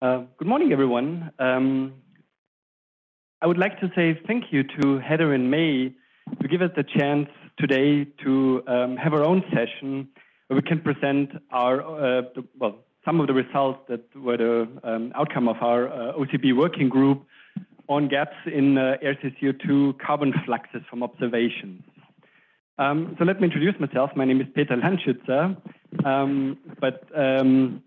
Uh, good morning, everyone. Um, I would like to say thank you to Heather and May to give us the chance today to um, have our own session where we can present our, uh, the, well, some of the results that were the um, outcome of our uh, OCB working group on gaps in uh, air CO2 carbon fluxes from observations. Um, so let me introduce myself. My name is Peter Landschützer, um, but um,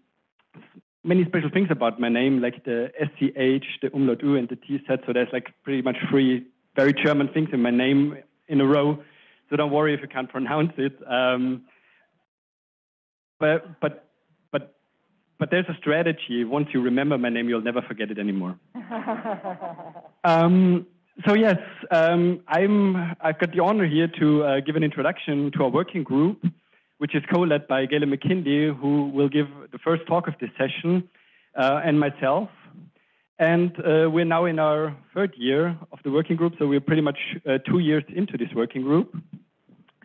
many special things about my name, like the SCH, the umlaut U, and the TZ. So there's like pretty much three very German things in my name in a row. So don't worry if you can't pronounce it. Um, but but but but there's a strategy. Once you remember my name, you'll never forget it anymore. um, so yes, um, I'm, I've got the honor here to uh, give an introduction to our working group, which is co-led by Galen McKinley, who will give the first talk of this session, uh, and myself. And uh, we're now in our third year of the working group, so we're pretty much uh, two years into this working group.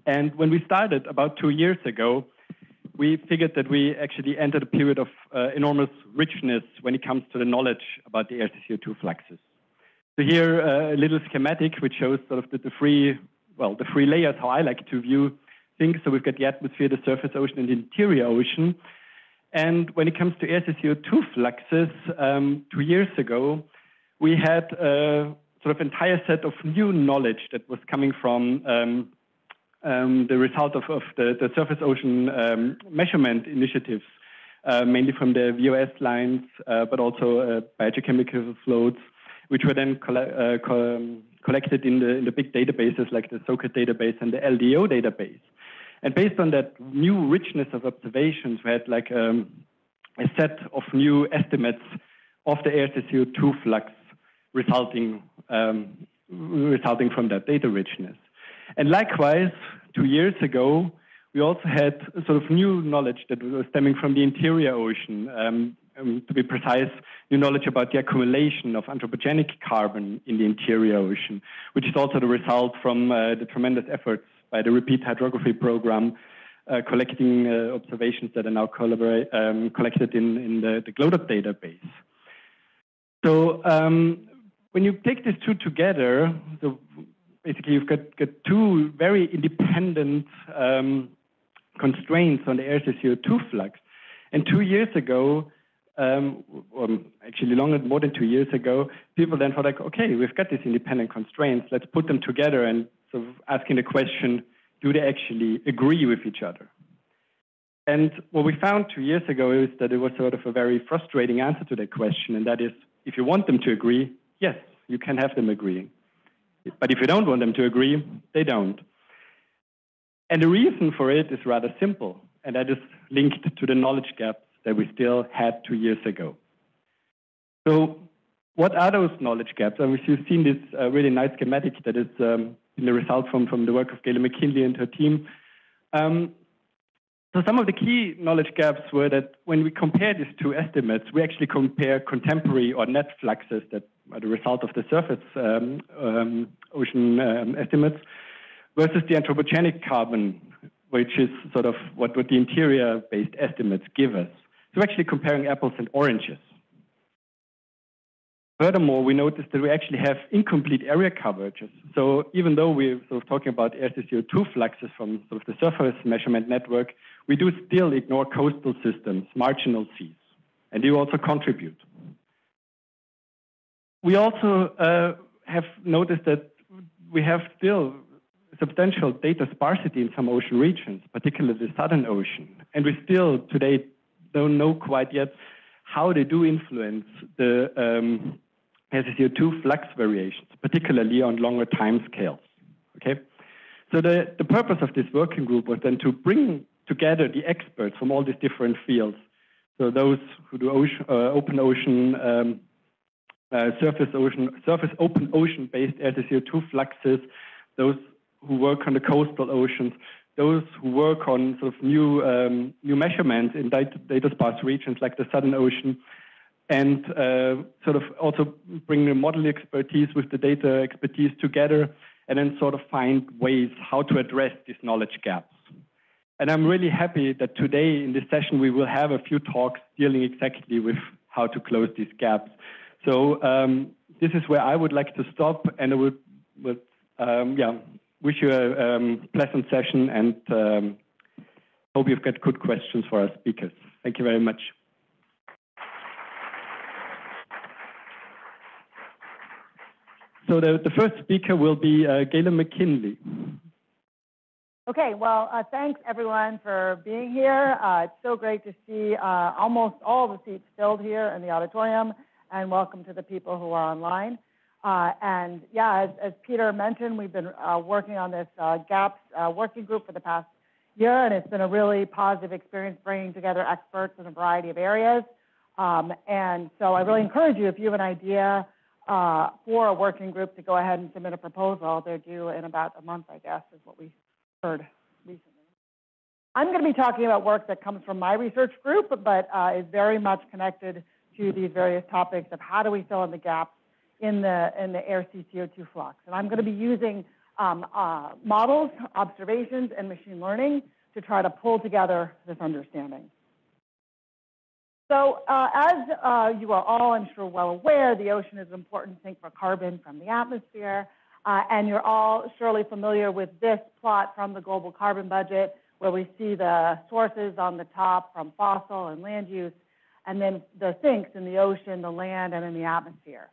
And when we started about two years ago, we figured that we actually entered a period of uh, enormous richness when it comes to the knowledge about the air CO2 fluxes. So here uh, a little schematic which shows sort of the, the three, well, the three layers, how I like to view things. So we've got the atmosphere, the surface ocean, and the interior ocean. And when it comes to air CO2 fluxes, um, two years ago, we had a sort of entire set of new knowledge that was coming from um, um, the result of, of the, the, surface ocean um, measurement initiatives, uh, mainly from the VOS lines, uh, but also uh, biogeochemical floats, which were then coll uh, co um, collected in the, in the big databases like the SOCAT database and the LDO database. And based on that new richness of observations, we had like um, a set of new estimates of the air CO2 flux resulting um, resulting from that data richness. And likewise, two years ago, we also had sort of new knowledge that was stemming from the interior ocean. Um, um, to be precise, new knowledge about the accumulation of anthropogenic carbon in the interior ocean, which is also the result from uh, the tremendous efforts by the Repeat Hydrography Program, uh, collecting uh, observations that are now um, collected in, in the, the database. So um, when you take these two together, so basically you've got, got two very independent um, constraints on the air CO2 flux. And two years ago, um, um, actually longer, more than two years ago, people then thought like, okay, we've got these independent constraints, let's put them together and of asking the question, do they actually agree with each other? And what we found two years ago is that it was sort of a very frustrating answer to that question, and that is, if you want them to agree, yes, you can have them agreeing. But if you don't want them to agree, they don't. And the reason for it is rather simple, and that is linked to the knowledge gaps that we still had two years ago. So what are those knowledge gaps? And you've seen this uh, really nice schematic that is um, the result from, from the work of Galen McKinley and her team. Um, so some of the key knowledge gaps were that when we compare these two estimates, we actually compare contemporary or net fluxes that are the result of the surface um, um, ocean um, estimates versus the anthropogenic carbon, which is sort of what, what the interior-based estimates give us. So actually comparing apples and oranges. Furthermore, we noticed that we actually have incomplete area coverages. So even though we're sort of talking about air CO2 fluxes from sort of the surface measurement network, we do still ignore coastal systems, marginal seas, and they also contribute. We also uh, have noticed that we have still substantial data sparsity in some ocean regions, particularly the Southern Ocean, and we still today don't know quite yet how they do influence the um, SCO2 flux variations, particularly on longer time scales. Okay, so the, the purpose of this working group was then to bring together the experts from all these different fields. So those who do ocean, uh, open ocean, um, uh, surface ocean, surface open ocean based air to CO2 fluxes, those who work on the coastal oceans, those who work on sort of new um, new measurements in data, data sparse regions like the Southern Ocean, and uh, sort of also bring the model expertise with the data expertise together and then sort of find ways how to address these knowledge gaps. And I'm really happy that today in this session we will have a few talks dealing exactly with how to close these gaps. So um, this is where I would like to stop, and I would, would um, yeah, wish you a um, pleasant session and um, hope you've got good questions for our speakers. Thank you very much. So the, the first speaker will be uh, Galen McKinley. Okay, well, uh, thanks everyone for being here. Uh, it's so great to see uh, almost all the seats filled here in the auditorium, and welcome to the people who are online. Uh, and yeah, as, as, Peter mentioned, we've been uh, working on this GAPS working group for the past year, and it's been a really positive experience bringing together experts in a variety of areas. Um, and so I really encourage you, if you have an idea for a working group, to go ahead and submit a proposal. They're due in about a month, I guess, is what we heard recently. I'm going to be talking about work that comes from my research group, but uh, is very much connected to these various topics of how do we fill in the gaps in the, in the air CO2 flux. And I'm going to be using um, uh, models, observations, and machine learning to try to pull together this understanding. So uh, as uh, you are all, I'm sure, well aware, the ocean is an important sink for carbon from the atmosphere. Uh, and you're all surely familiar with this plot from the global carbon budget, where we see the sources on the top from fossil and land use, and then the sinks in the ocean, the land, and in the atmosphere.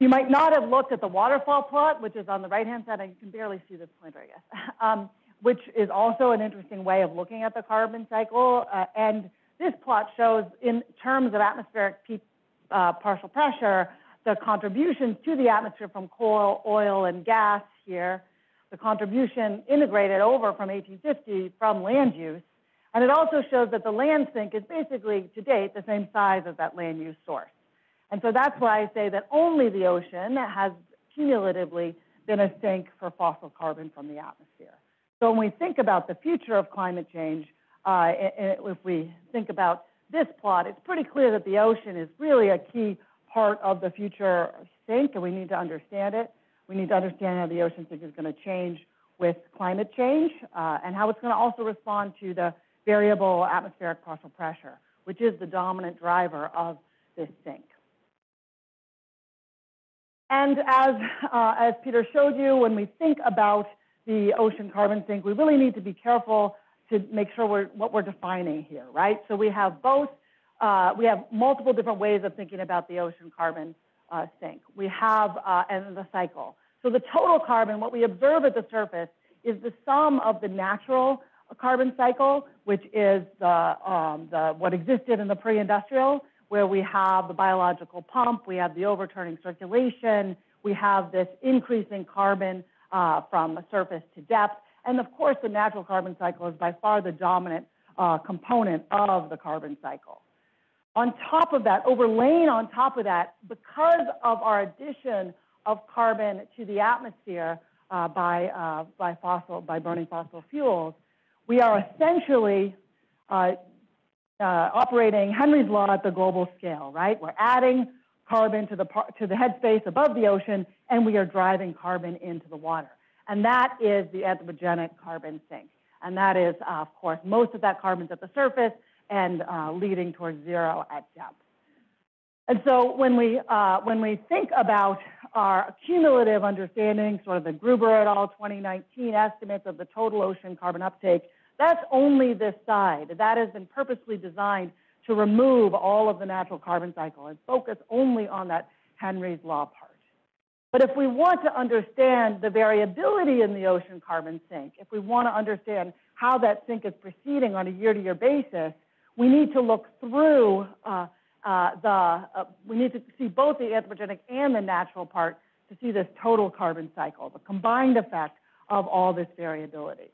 You might not have looked at the waterfall plot, which is on the right-hand side, and you can barely see this pointer, I guess, um, which is also an interesting way of looking at the carbon cycle. Uh, and this plot shows, in terms of atmospheric uh, partial pressure, the contributions to the atmosphere from coal, oil, and gas here, the contribution integrated over from 1850 from land use. And it also shows that the land sink is basically, to date, the same size as that land use source. And so that's why I say that only the ocean has cumulatively been a sink for fossil carbon from the atmosphere. So when we think about the future of climate change, uh, if we think about this plot, it's pretty clear that the ocean is really a key part of the future sink, and we need to understand it. We need to understand how the ocean sink is going to change with climate change uh, and how it's going to also respond to the variable atmospheric partial pressure, which is the dominant driver of this sink. And as, uh, as Peter showed you, when we think about the ocean carbon sink, we really need to be careful to make sure we're, what we're defining here, right? So we have both uh, we have multiple different ways of thinking about the ocean carbon uh, sink. We have, uh, and the cycle. So the total carbon, what we observe at the surface, is the sum of the natural carbon cycle, which is the, um, the what existed in the pre-industrial, where we have the biological pump, we have the overturning circulation, we have this increasing carbon uh, from surface to depth, and of course the natural carbon cycle is by far the dominant uh, component of the carbon cycle. On top of that, overlaying on top of that, because of our addition of carbon to the atmosphere uh, by, uh, by, fossil, by burning fossil fuels, we are essentially uh, uh operating Henry's law at the global scale, right? We're adding carbon to the, to the headspace above the ocean, and we are driving carbon into the water. And that is the anthropogenic carbon sink. And that is, uh, of course, most of that carbon's at the surface, and uh, leading towards zero at depth. And so when we, uh, when we think about our cumulative understanding, sort of the Gruber et al. 2019 estimates of the total ocean carbon uptake, that's only this side. That has been purposely designed to remove all of the natural carbon cycle and focus only on that Henry's law part. But if we want to understand the variability in the ocean carbon sink, if we want to understand how that sink is proceeding on a year-to-year basis, we need to look through uh, uh, the, uh, we need to see both the anthropogenic and the natural part to see this total carbon cycle, the combined effect of all this variability.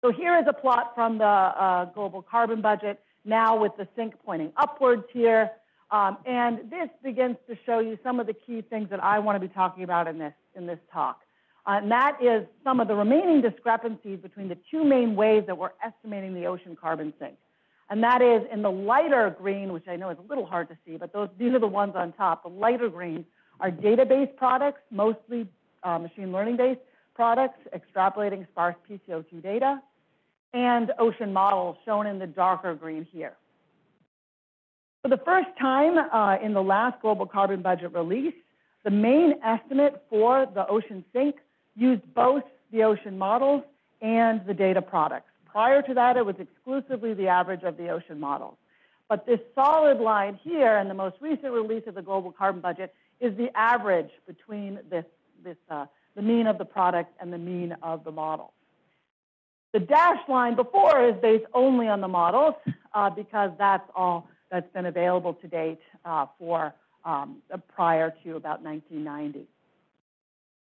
So here is a plot from the uh, global carbon budget, now with the sink pointing upwards here. Um, and this begins to show you some of the key things that I want to be talking about in this, in this talk. Uh, and that is some of the remaining discrepancies between the two main ways that we're estimating the ocean carbon sink and that is in the lighter green, which I know is a little hard to see, but those, these are the ones on top. The lighter green are database products, mostly uh, machine learning-based products, extrapolating sparse PCO2 data, and ocean models shown in the darker green here. For the first time uh, in the last global carbon budget release, the main estimate for the ocean sink used both the ocean models and the data products. Prior to that, it was exclusively the average of the ocean models. But this solid line here and the most recent release of the global carbon budget is the average between this, this, uh, the mean of the product and the mean of the models. The dashed line before is based only on the models uh, because that's all that's been available to date uh, for um, prior to about 1990.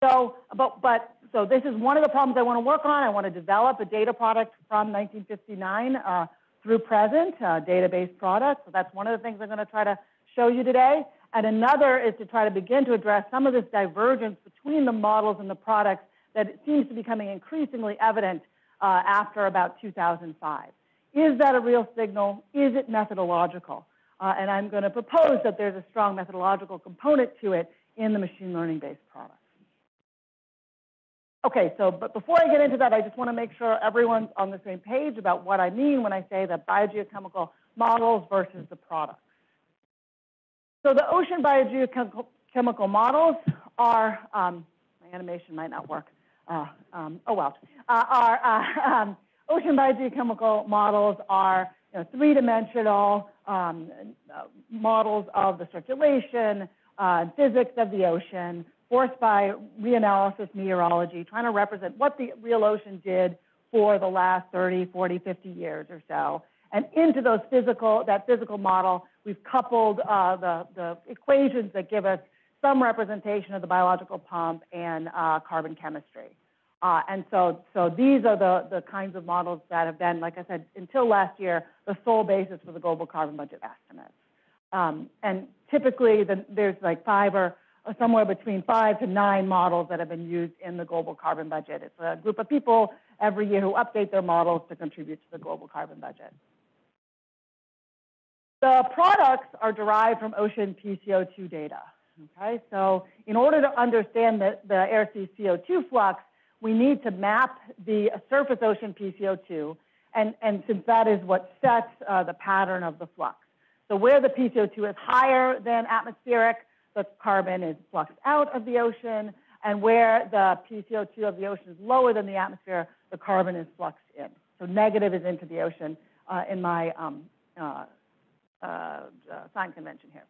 So, but, but, so this is one of the problems I want to work on. I want to develop a data product from 1959 uh, through present, uh, database product. So that's one of the things I'm going to try to show you today. And another is to try to begin to address some of this divergence between the models and the products that seems to be becoming increasingly evident uh, after about 2005. Is that a real signal? Is it methodological? Uh, and I'm going to propose that there's a strong methodological component to it in the machine learning based products. Okay, so but before I get into that, I just want to make sure everyone's on the same page about what I mean when I say the biogeochemical models versus the products. So the ocean biogeochemical models are, um, my animation might not work. Uh, um, oh well, uh, are uh, um, ocean biogeochemical models are you know, three-dimensional um, uh, models of the circulation, uh, physics of the ocean, forced by reanalysis meteorology, trying to represent what the real ocean did for the last 30, 40, 50 years or so. And into those physical, that physical model, we've coupled uh, the, the equations that give us some representation of the biological pump and uh, carbon chemistry. Uh, and so, so these are the, the kinds of models that have been, like I said, until last year, the sole basis for the global carbon budget estimates. Um, and typically, the, there's like five or, somewhere between five to nine models that have been used in the global carbon budget. It's a group of people every year who update their models to contribute to the global carbon budget. The products are derived from ocean PCO2 data. Okay, so in order to understand the, the air sea CO2 flux, we need to map the surface ocean PCO2, and, and since that is what sets uh, the pattern of the flux. So where the PCO2 is higher than atmospheric, the carbon is fluxed out of the ocean, and where the PCO2 of the ocean is lower than the atmosphere, the carbon is fluxed in. So negative is into the ocean uh, in my um, uh, uh, uh, sign convention here.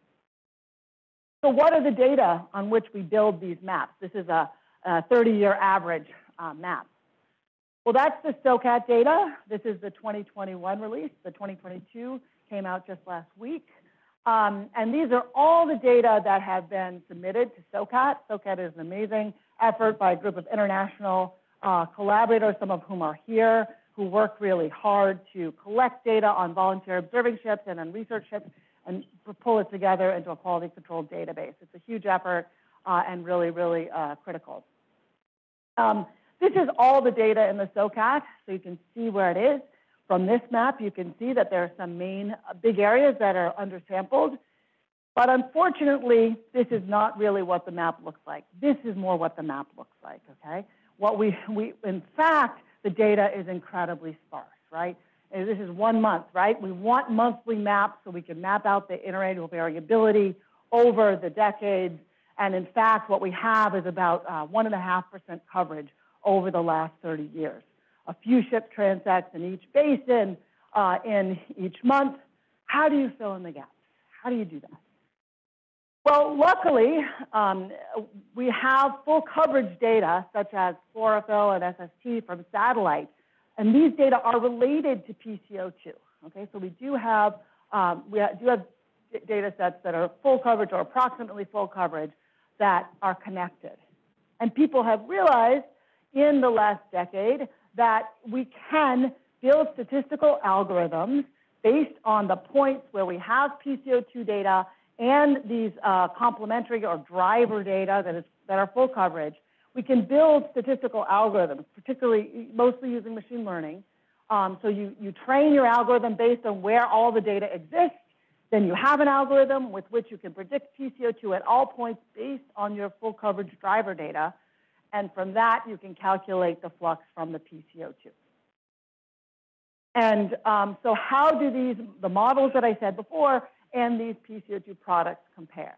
So what are the data on which we build these maps? This is a 30-year average uh, map. Well, that's the SOCAT data. This is the 2021 release. The 2022 came out just last week. Um, and these are all the data that have been submitted to SOCAT. SOCAT is an amazing effort by a group of international uh, collaborators, some of whom are here, who work really hard to collect data on volunteer observing ships and on research ships and pull it together into a quality controlled database. It's a huge effort uh, and really, really uh, critical. Um, this is all the data in the SOCAT, so you can see where it is. From this map, you can see that there are some main uh, big areas that are undersampled. But unfortunately, this is not really what the map looks like. This is more what the map looks like, okay? What we, we in fact, the data is incredibly sparse, right? And this is one month, right? We want monthly maps so we can map out the interannual variability over the decades. And in fact, what we have is about 1.5% uh, coverage over the last 30 years. A few ship transects in each basin uh, in each month. How do you fill in the gaps? How do you do that? Well, luckily, um, we have full coverage data such as chlorophyll and SST from satellite, and these data are related to PCO2. Okay, so we do have um, we do have data sets that are full coverage or approximately full coverage that are connected. And people have realized in the last decade that we can build statistical algorithms based on the points where we have PCO2 data and these uh, complementary or driver data that, is, that are full coverage, we can build statistical algorithms, particularly mostly using machine learning. Um, so you, you train your algorithm based on where all the data exists. Then you have an algorithm with which you can predict PCO2 at all points based on your full coverage driver data. And from that, you can calculate the flux from the PCO2. And um, so how do these, the models that I said before, and these PCO2 products compare?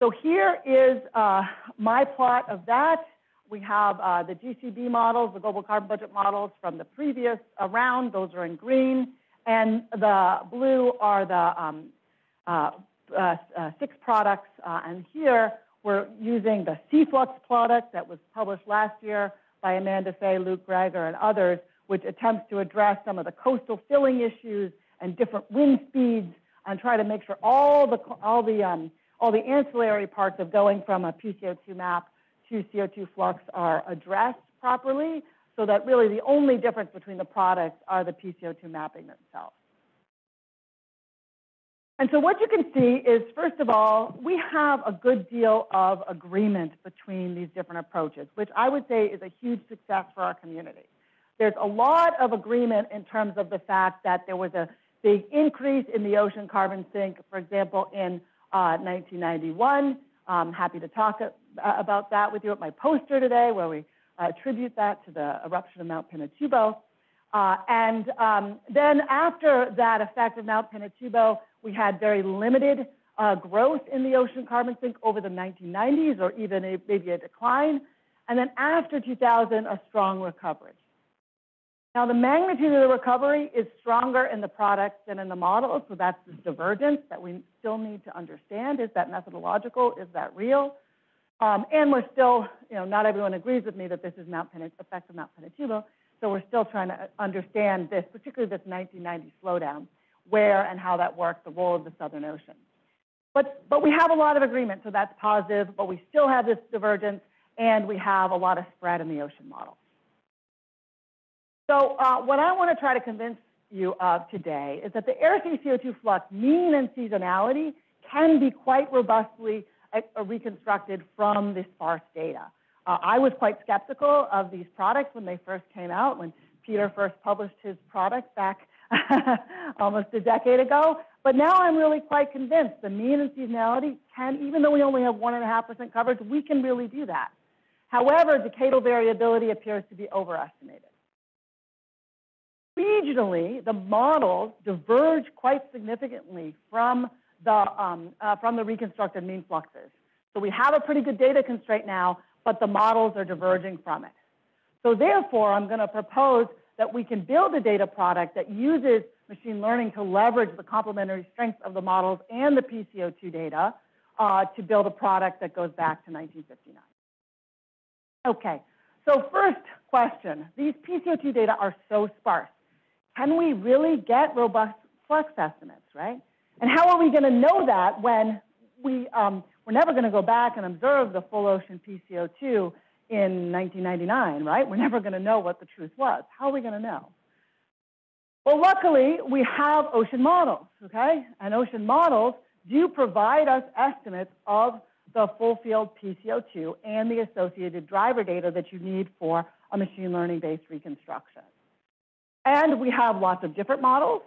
So here is uh, my plot of that. We have uh, the GCB models, the global carbon budget models from the previous round. Those are in green. And the blue are the um, uh, uh, uh six products. Uh, and here we're using the SeaFlux product that was published last year by Amanda Fay, Luke Gregor, and others, which attempts to address some of the coastal filling issues and different wind speeds and try to make sure all the, all the, um, all the ancillary parts of going from a PCO2 map to CO2 flux are addressed properly so that really the only difference between the products are the PCO2 mapping itself. And so what you can see is, first of all, we have a good deal of agreement between these different approaches, which I would say is a huge success for our community. There's a lot of agreement in terms of the fact that there was a big increase in the ocean carbon sink, for example, in uh, 1991. I'm happy to talk about that with you at my poster today, where we uh, attribute that to the eruption of Mount Pinatubo. Uh, and um, then after that effect of Mount Pinatubo, we had very limited uh, growth in the ocean carbon sink over the 1990s, or even a, maybe a decline. And then after 2000, a strong recovery. Now, the magnitude of the recovery is stronger in the products than in the models, so that's this divergence that we still need to understand. Is that methodological? Is that real? Um, and we're still, you know, not everyone agrees with me that this is Mount Pen effect of Mount Pinatubo, so we're still trying to understand this, particularly this 1990 slowdown, where and how that worked, the role of the Southern Ocean. But, but we have a lot of agreement, so that's positive, but we still have this divergence, and we have a lot of spread in the ocean model. So uh, what I want to try to convince you of today is that the air sea CO2 flux mean and seasonality can be quite robustly reconstructed from this sparse data. Uh, I was quite skeptical of these products when they first came out, when Peter first published his product back almost a decade ago. But now I'm really quite convinced the mean and seasonality can, even though we only have 1.5% coverage, we can really do that. However, decadal variability appears to be overestimated. Regionally, the models diverge quite significantly from the, um, uh, from the reconstructed mean fluxes. So we have a pretty good data constraint now, but the models are diverging from it. So therefore, I'm going to propose that we can build a data product that uses machine learning to leverage the complementary strengths of the models and the PCO2 data uh, to build a product that goes back to 1959. Okay, so first question, these PCO2 data are so sparse. Can we really get robust flux estimates, right? And how are we going to know that when we, um, we're never going to go back and observe the full ocean PCO2 in 1999, right? We're never going to know what the truth was. How are we going to know? Well, luckily, we have ocean models, okay? And ocean models do provide us estimates of the full field PCO2 and the associated driver data that you need for a machine learning based reconstruction. And we have lots of different models.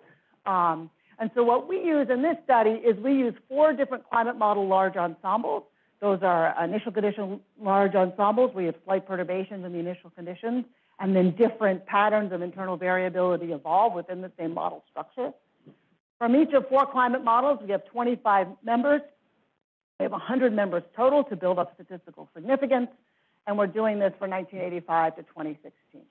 Um, and so what we use in this study is we use four different climate model large ensembles. Those are initial condition large ensembles. We have slight perturbations in the initial conditions, and then different patterns of internal variability evolve within the same model structure. From each of four climate models, we have 25 members. We have 100 members total to build up statistical significance, and we're doing this for 1985 to 2016.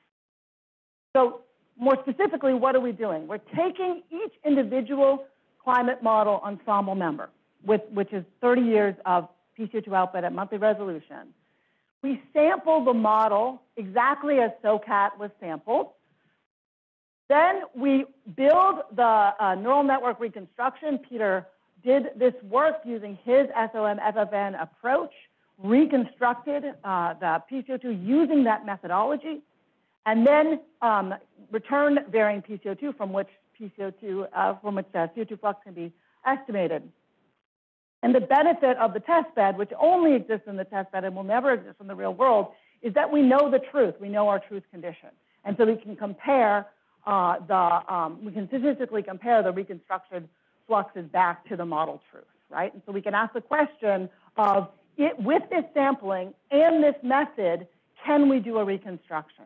So more specifically, what are we doing? We're taking each individual climate model ensemble member, with, which is 30 years of PCO2 output at monthly resolution. We sample the model exactly as SOCAT was sampled. Then we build the uh, neural network reconstruction. Peter did this work using his SOM FFN approach, reconstructed uh, the PCO2 using that methodology and then um, return varying PCO2 from which PCO2 uh, from which uh, CO2 flux can be estimated. And the benefit of the test bed, which only exists in the test bed and will never exist in the real world, is that we know the truth. We know our truth condition. And so we can compare uh, the, um, we can statistically compare the reconstructed fluxes back to the model truth, right? And so we can ask the question of, it, with this sampling and this method, can we do a reconstruction?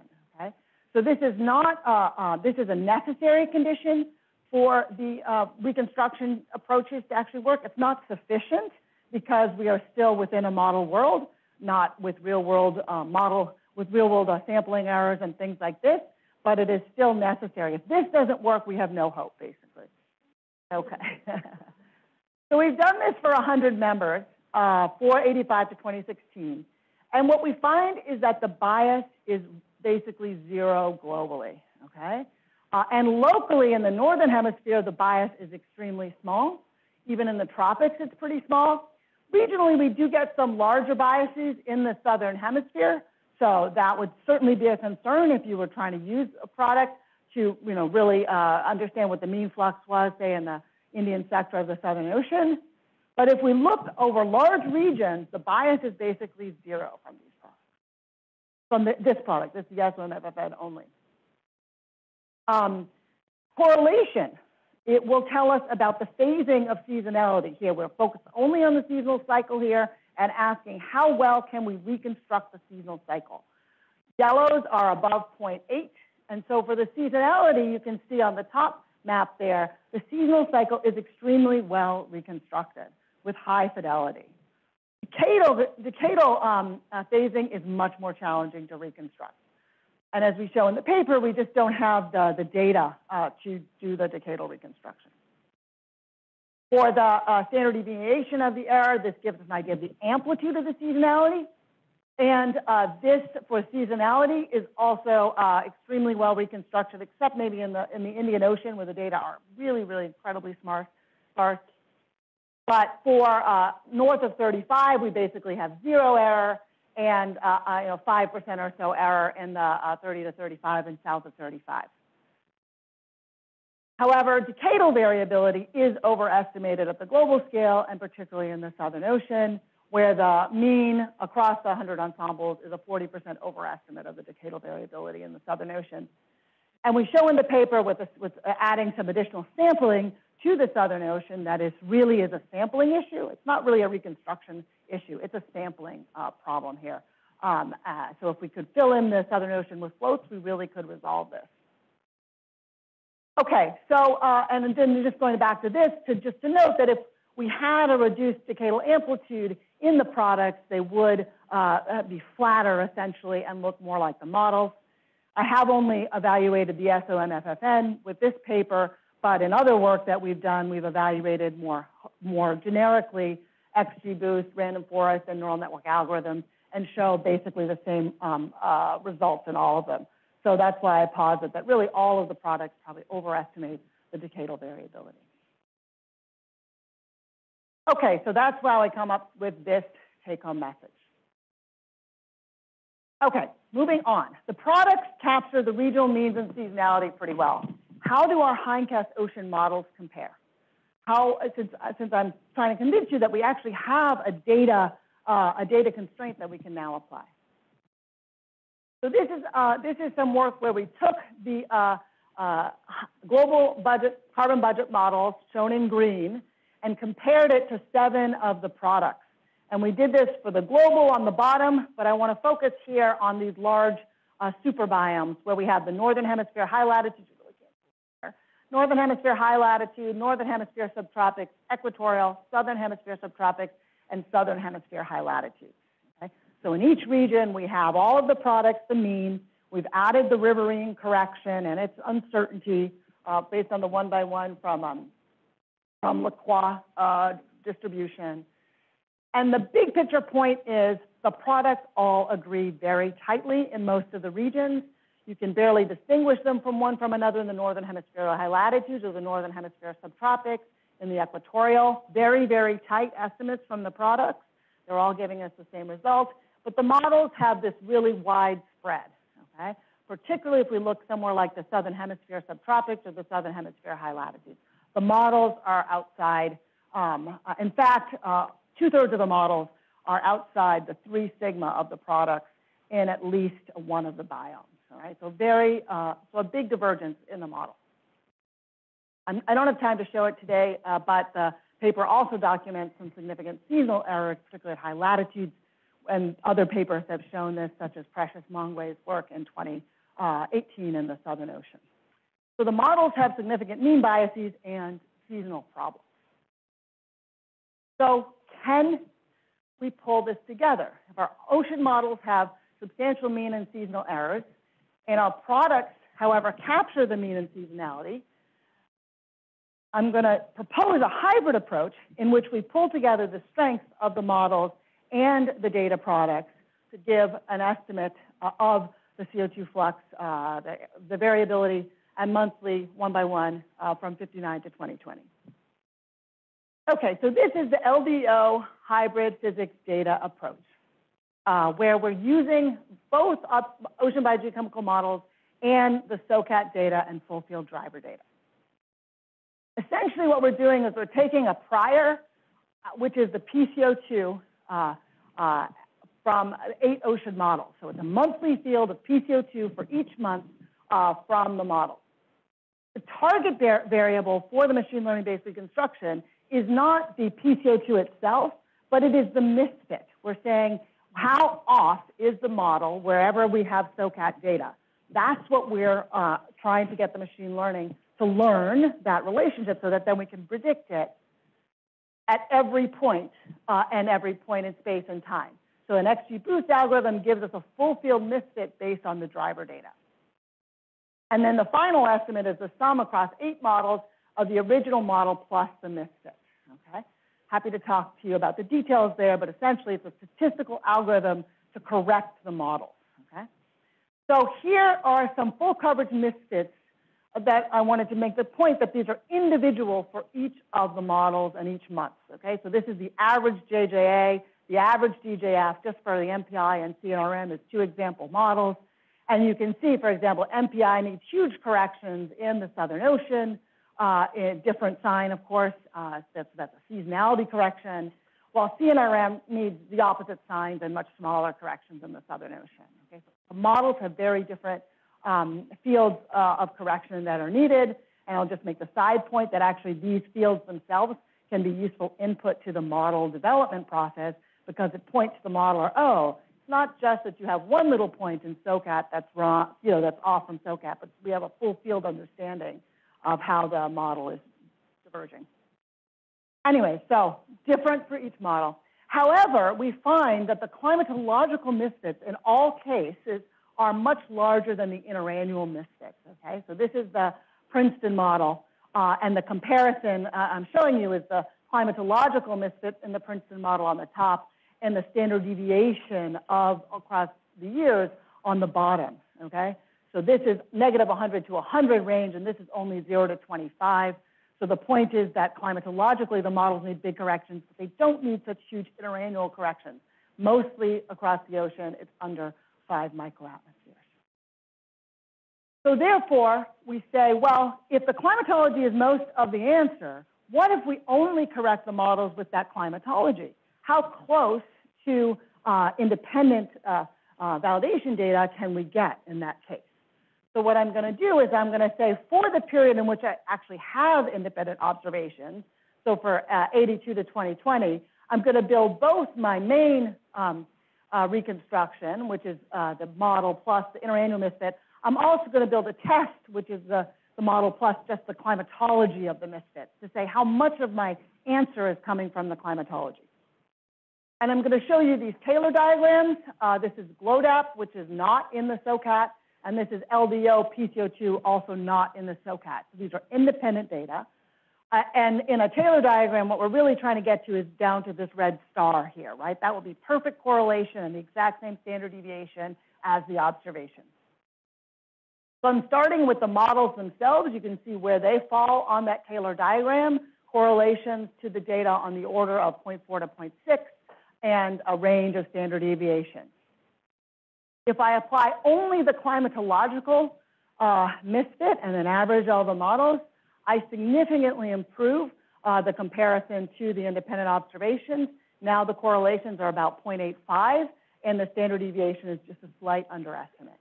So this is not, uh, uh, this is a necessary condition for the uh, reconstruction approaches to actually work. It's not sufficient because we are still within a model world, not with real world uh, model, with real world uh, sampling errors and things like this, but it is still necessary. If this doesn't work, we have no hope, basically. Okay. so we've done this for 100 members, uh, 485 to 2016. And what we find is that the bias is basically zero globally, okay? Uh, and locally in the northern hemisphere, the bias is extremely small. Even in the tropics, it's pretty small. Regionally, we do get some larger biases in the southern hemisphere, so that would certainly be a concern if you were trying to use a product to, you know, really uh, understand what the mean flux was, say, in the Indian sector of the Southern Ocean. But if we look over large regions, the bias is basically zero from these from the, this product, this YESO-MFFN only. Um, correlation, it will tell us about the phasing of seasonality. Here, we're focused only on the seasonal cycle here and asking how well can we reconstruct the seasonal cycle. Yellows are above 0.8, and so for the seasonality, you can see on the top map there, the seasonal cycle is extremely well reconstructed with high fidelity. Decadal, decadal um, uh, phasing is much more challenging to reconstruct. And as we show in the paper, we just don't have the, the data uh, to do the decadal reconstruction. For the uh, standard deviation of the error, this gives us an idea of the amplitude of the seasonality. And uh, this, for seasonality, is also uh, extremely well reconstructed, except maybe in the, in the Indian Ocean, where the data are really, really incredibly sparse. But for uh, north of 35, we basically have zero error, and uh, uh, you know 5% or so error in the uh, 30 to 35 and south of 35. However, decadal variability is overestimated at the global scale, and particularly in the Southern Ocean, where the mean across the 100 ensembles is a 40% overestimate of the decadal variability in the Southern Ocean. And we show in the paper with, this, with adding some additional sampling to the Southern Ocean that is really is a sampling issue. It's not really a reconstruction issue. It's a sampling uh, problem here. Um, uh, so if we could fill in the Southern Ocean with floats, we really could resolve this. Okay, so, uh, and then just going back to this, to just to note that if we had a reduced decadal amplitude in the products, they would uh, be flatter essentially and look more like the models. I have only evaluated the YESO-MFFN with this paper, but in other work that we've done, we've evaluated more, more generically XGBoost, random forest, and neural network algorithms and show basically the same um, uh, results in all of them. So that's why I posit that really all of the products probably overestimate the decadal variability. Okay, so that's why I come up with this take-home message. Okay, moving on. The products capture the regional means and seasonality pretty well. How do our hindcast ocean models compare? how, since, since I'm trying to convince you that we actually have a data, uh, a data constraint that we can now apply. So this is, uh, this is some work where we took the uh, uh, global budget, carbon budget models shown in green and compared it to seven of the products. And we did this for the global on the bottom, but I want to focus here on these large uh, super biomes where we have the northern hemisphere high latitude northern hemisphere high latitude, northern hemisphere subtropics, equatorial, southern hemisphere subtropics, and southern hemisphere high latitude. Okay? So in each region, we have all of the products, the mean. We've added the riverine correction and its uncertainty uh, based on the one by one from, um, from Lacroix uh, distribution. And the big picture point is the products all agree very tightly in most of the regions. You can barely distinguish them from one from another in the northern hemisphere high latitudes or the northern hemisphere subtropics, in the equatorial. Very, very tight estimates from the products. They're all giving us the same result. But the models have this really wide spread, okay? Particularly if we look somewhere like the southern hemisphere subtropics or the southern hemisphere high latitudes. The models are outside. Um, uh, in fact, uh, two-thirds of the models are outside the three sigma of the products in at least one of the biomes. All right, so very, uh, so a big divergence in the model. I'm, I do not have time to show it today, uh, but the paper also documents some significant seasonal errors, particularly at high latitudes, and other papers have shown this, such as Precious Mongwe's work in 2014 uh, 18 in the Southern Ocean. So the models have significant mean biases and seasonal problems. So can we pull this together? If our ocean models have substantial mean and seasonal errors, and our products, however, capture the mean and seasonality, I'm going to propose a hybrid approach in which we pull together the strengths of the models and the data products to give an estimate uh, of the CO2 flux, uh, the, the, variability, and monthly one by one uh, from 59 to 2020. Okay, so this is the LDO hybrid physics data approach, uh, where we're using both ocean biogeochemical models and the SOCAT data and full field driver data. Essentially what we're doing is we're taking a prior, uh, which is the PCO2 uh, uh, from eight ocean models. So it's a monthly field of PCO2 for each month uh, from the model. The target variable for the machine learning-based reconstruction is not the PCO2 itself, but it is the misfit. We're saying how off is the model wherever we have SOCAT data. That's what we're uh, trying to get the machine learning to learn that relationship so that then we can predict it at every point, uh, and every point in space and time. So an XGBoost algorithm gives us a full field misfit based on the driver data. And then the final estimate is the sum across eight models of the original model plus the misfit. Okay? Happy to talk to you about the details there, but essentially it's a statistical algorithm to correct the models. Okay? So here are some full coverage misfits that I wanted to make the point that these are individual for each of the models and each month. Okay, so this is the average JJA, the average DJF, just for the MPI and CNRM is two example models. And you can see, for example, MPI needs huge corrections in the Southern Ocean, uh, a different sign, of course, uh, that's, that's a seasonality correction, while CNRM needs the opposite signs and much smaller corrections in the Southern Ocean. Okay, so models have very different um, fields uh, of correction that are needed. And I'll just make the side point that actually these fields themselves can be useful input to the model development process because it points to the modeler, oh, it's not just that you have one little point in SOCAT that's wrong, you know, that's off from SOCAT, but we have a full field understanding of how the model is diverging. Anyway, so different for each model. However, we find that the climatological misfits in all cases are much larger than the interannual misfits, okay? So this is the Princeton model, uh, and the comparison uh, I'm showing you is the climatological misfits in the Princeton model on the top, and the standard deviation of across the years on the bottom, okay? So this is negative 100 to 100 range, and this is only 0 to 25. So the point is that climatologically, the models need big corrections, but they don't need such huge interannual corrections. Mostly across the ocean, it's under five microatmospheres. So therefore, we say, well, if the climatology is most of the answer, what if we only correct the models with that climatology? How close to uh, independent uh, uh, validation data can we get in that case? So what I'm going to do is I'm going to say for the period in which I actually have independent observations, so for uh, 82 to 2020, I'm going to build both my main um, uh, reconstruction, which is uh, the model plus the interannual misfit. I'm also going to build a test, which is the, the model plus just the climatology of the misfit, to say how much of my answer is coming from the climatology. And I'm going to show you these Taylor diagrams. Uh, this is GLODAP, which is not in the SOCAT, and this is LDO PCO2, also not in the SOCAT. So these are independent data. Uh, and in a Taylor diagram, what we're really trying to get to is down to this red star here, right? That will be perfect correlation and the exact same standard deviation as the observations. So I'm starting with the models themselves. You can see where they fall on that Taylor diagram, correlations to the data on the order of 0.4 to 0.6, and a range of standard deviations. If I apply only the climatological uh, misfit and then average all the models, I significantly improve uh, the comparison to the independent observations. Now the correlations are about 0.85, and the standard deviation is just a slight underestimate.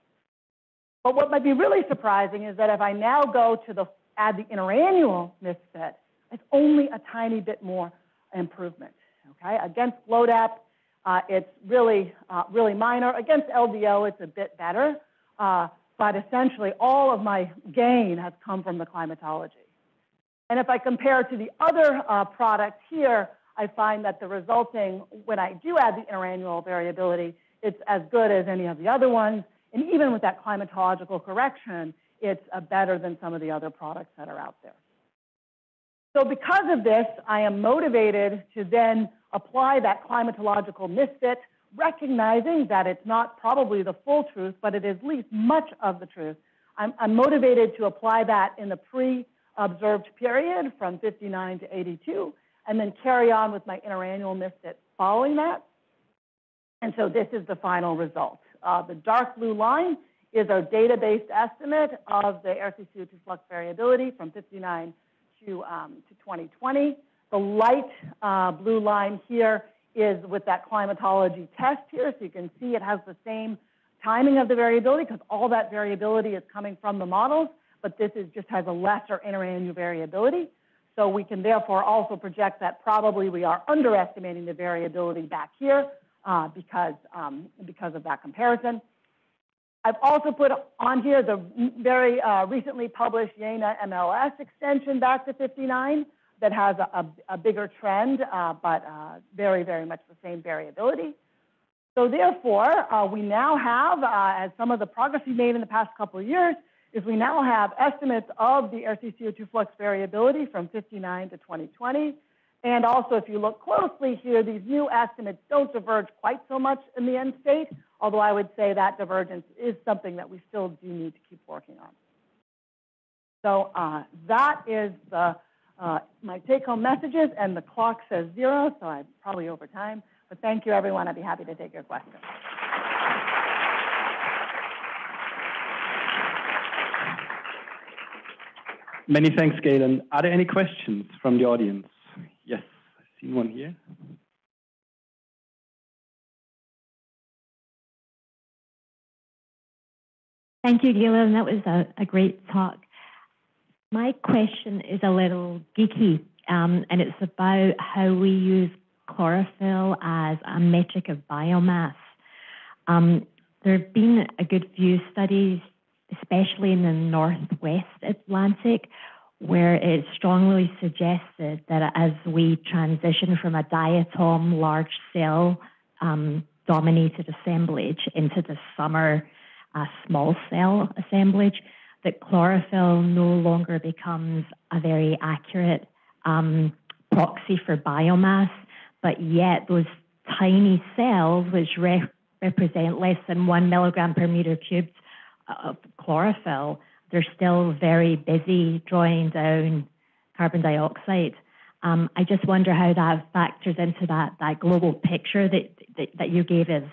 But what might be really surprising is that if I now go to the add the interannual misfit, it's only a tiny bit more improvement. Okay, against GLODAP, uh, it's really uh, really minor. Against LDO, it's a bit better. Uh, but essentially all of my gain has come from the climatology. And if I compare to the other uh, products here, I find that the resulting, when I do add the interannual variability, it's as good as any of the other ones. And even with that climatological correction, it's uh, better than some of the other products that are out there. So because of this, I am motivated to then apply that climatological misfit, recognizing that it's not probably the full truth, but it is at least much of the truth. I'm, I'm motivated to apply that in the pre-observed period from 59 to 82, and then carry on with my interannual misfit following that. And so this is the final result. Uh, the dark blue line is our data-based estimate of the air CO2 flux variability from 59 to, um, to 2020. The light uh, blue line here is with that climatology test here. So you can see it has the same timing of the variability because all that variability is coming from the models, but this is just has a lesser interannual variability. So we can therefore also project that probably we are underestimating the variability back here uh, because, um, because of that comparison. I've also put on here the very uh, recently published Jena MLS extension back to 59 that has a, a, a bigger trend, uh, but uh, very, very much the same variability. So therefore, uh, we now have, uh, as some of the progress we made in the past couple of years, is we now have estimates of the air-sea CO2 flux variability from 59 to 2020. And also, if you look closely here, these new estimates don't diverge quite so much in the end state, although I would say that divergence is something that we still do need to keep working on. So uh, that is the, uh, my take-home messages, and the clock says zero, so I'm probably over time. But thank you, everyone. I'd be happy to take your questions. Many thanks, Galen. Are there any questions from the audience? Yes, I see one here. Thank you, Galen. That was a, a great talk. My question is a little geeky, um, and it's about how we use chlorophyll as a metric of biomass. Um, there have been a good few studies especially in the northwest Atlantic, where it's strongly suggested that as we transition from a diatom large cell um, dominated assemblage into the summer uh, small cell assemblage, that chlorophyll no longer becomes a very accurate um, proxy for biomass, but yet those tiny cells, which re represent less than one milligram per meter cubed, of chlorophyll, they're still very busy drawing down carbon dioxide. Um, I just wonder how that factors into that, that global picture that, that, that you gave us.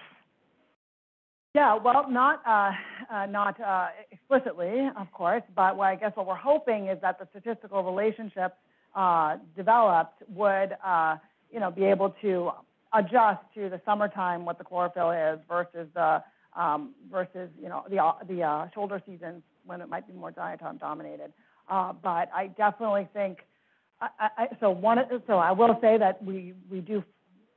Yeah, well, not uh, uh, not uh, explicitly, of course, but I guess what we're hoping is that the statistical relationship uh, developed would, uh, you know, be able to adjust to the summertime what the chlorophyll is versus the um, versus you know the the uh, shoulder seasons when it might be more diatom dominated. But I definitely think I, I, so. One so I will say that we we do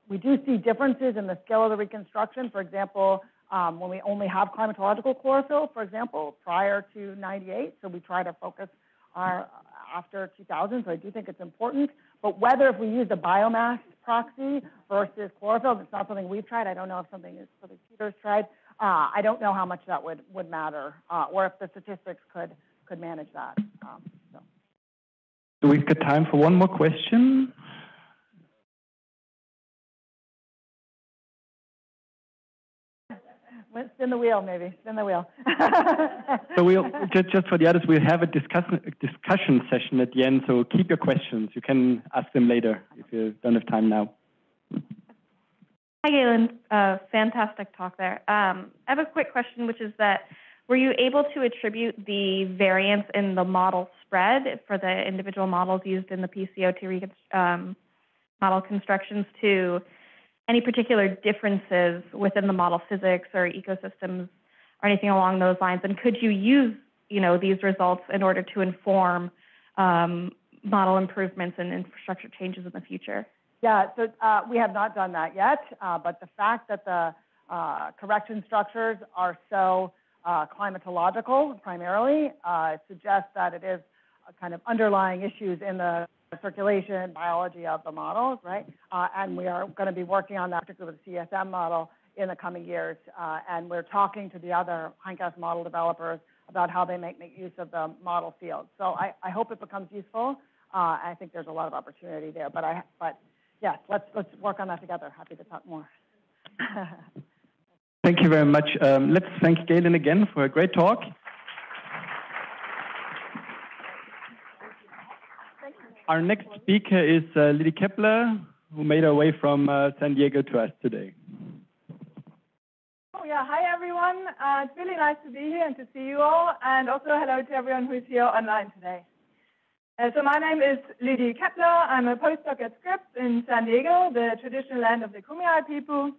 we do see differences in the scale of the reconstruction. For example, um, when we only have climatological chlorophyll, for example, prior to 98. So we try to focus our after 2000. So I do think it's important. But whether if we use the biomass proxy versus chlorophyll, it's not something we've tried. I don't know if something is something Peter's tried. Uh, I don't know how much that would, would matter, uh, or if the statistics could, could manage that. Um, so. Do we've got time for one more question? Spin the wheel, maybe. Spin the wheel. so we'll just, just for the others, we'll have a discussion discussion session at the end. So keep your questions. You can ask them later if you don't have time now. Hi, Galen. Uh, fantastic talk there. Um, I have a quick question, which is that were you able to attribute the variance in the model spread for the individual models used in the PCO2 um, model constructions to any particular differences within the model physics or ecosystems or anything along those lines? And could you use, you know, these results in order to inform um, model improvements and infrastructure changes in the future? Yeah, so uh, we have not done that yet, uh, but the fact that the uh, correction structures are so uh, climatological primarily. Uh, suggests that it is kind of underlying issues in the circulation biology of the models, right? Uh, and we are going to be working on that, particularly with the CESM model in the coming years. Uh, and we're talking to the other hindcast model developers about how they make, make use of the model field. So I, I hope it becomes useful. Uh, I think there's a lot of opportunity there. But I, but yes, let's let's work on that together. Happy to talk more. Thank you very much. Um, let's thank Galen again for a great talk. Our next speaker is uh, Lydi Keppler, who made her way from uh, San Diego to us today. Oh yeah, hi everyone. Uh, it's really nice to be here and to see you all, and also hello to everyone who's here online today. Uh, so my name is Lydi Keppler. I'm a postdoc at Scripps in San Diego, the traditional land of the Kumeyaay people.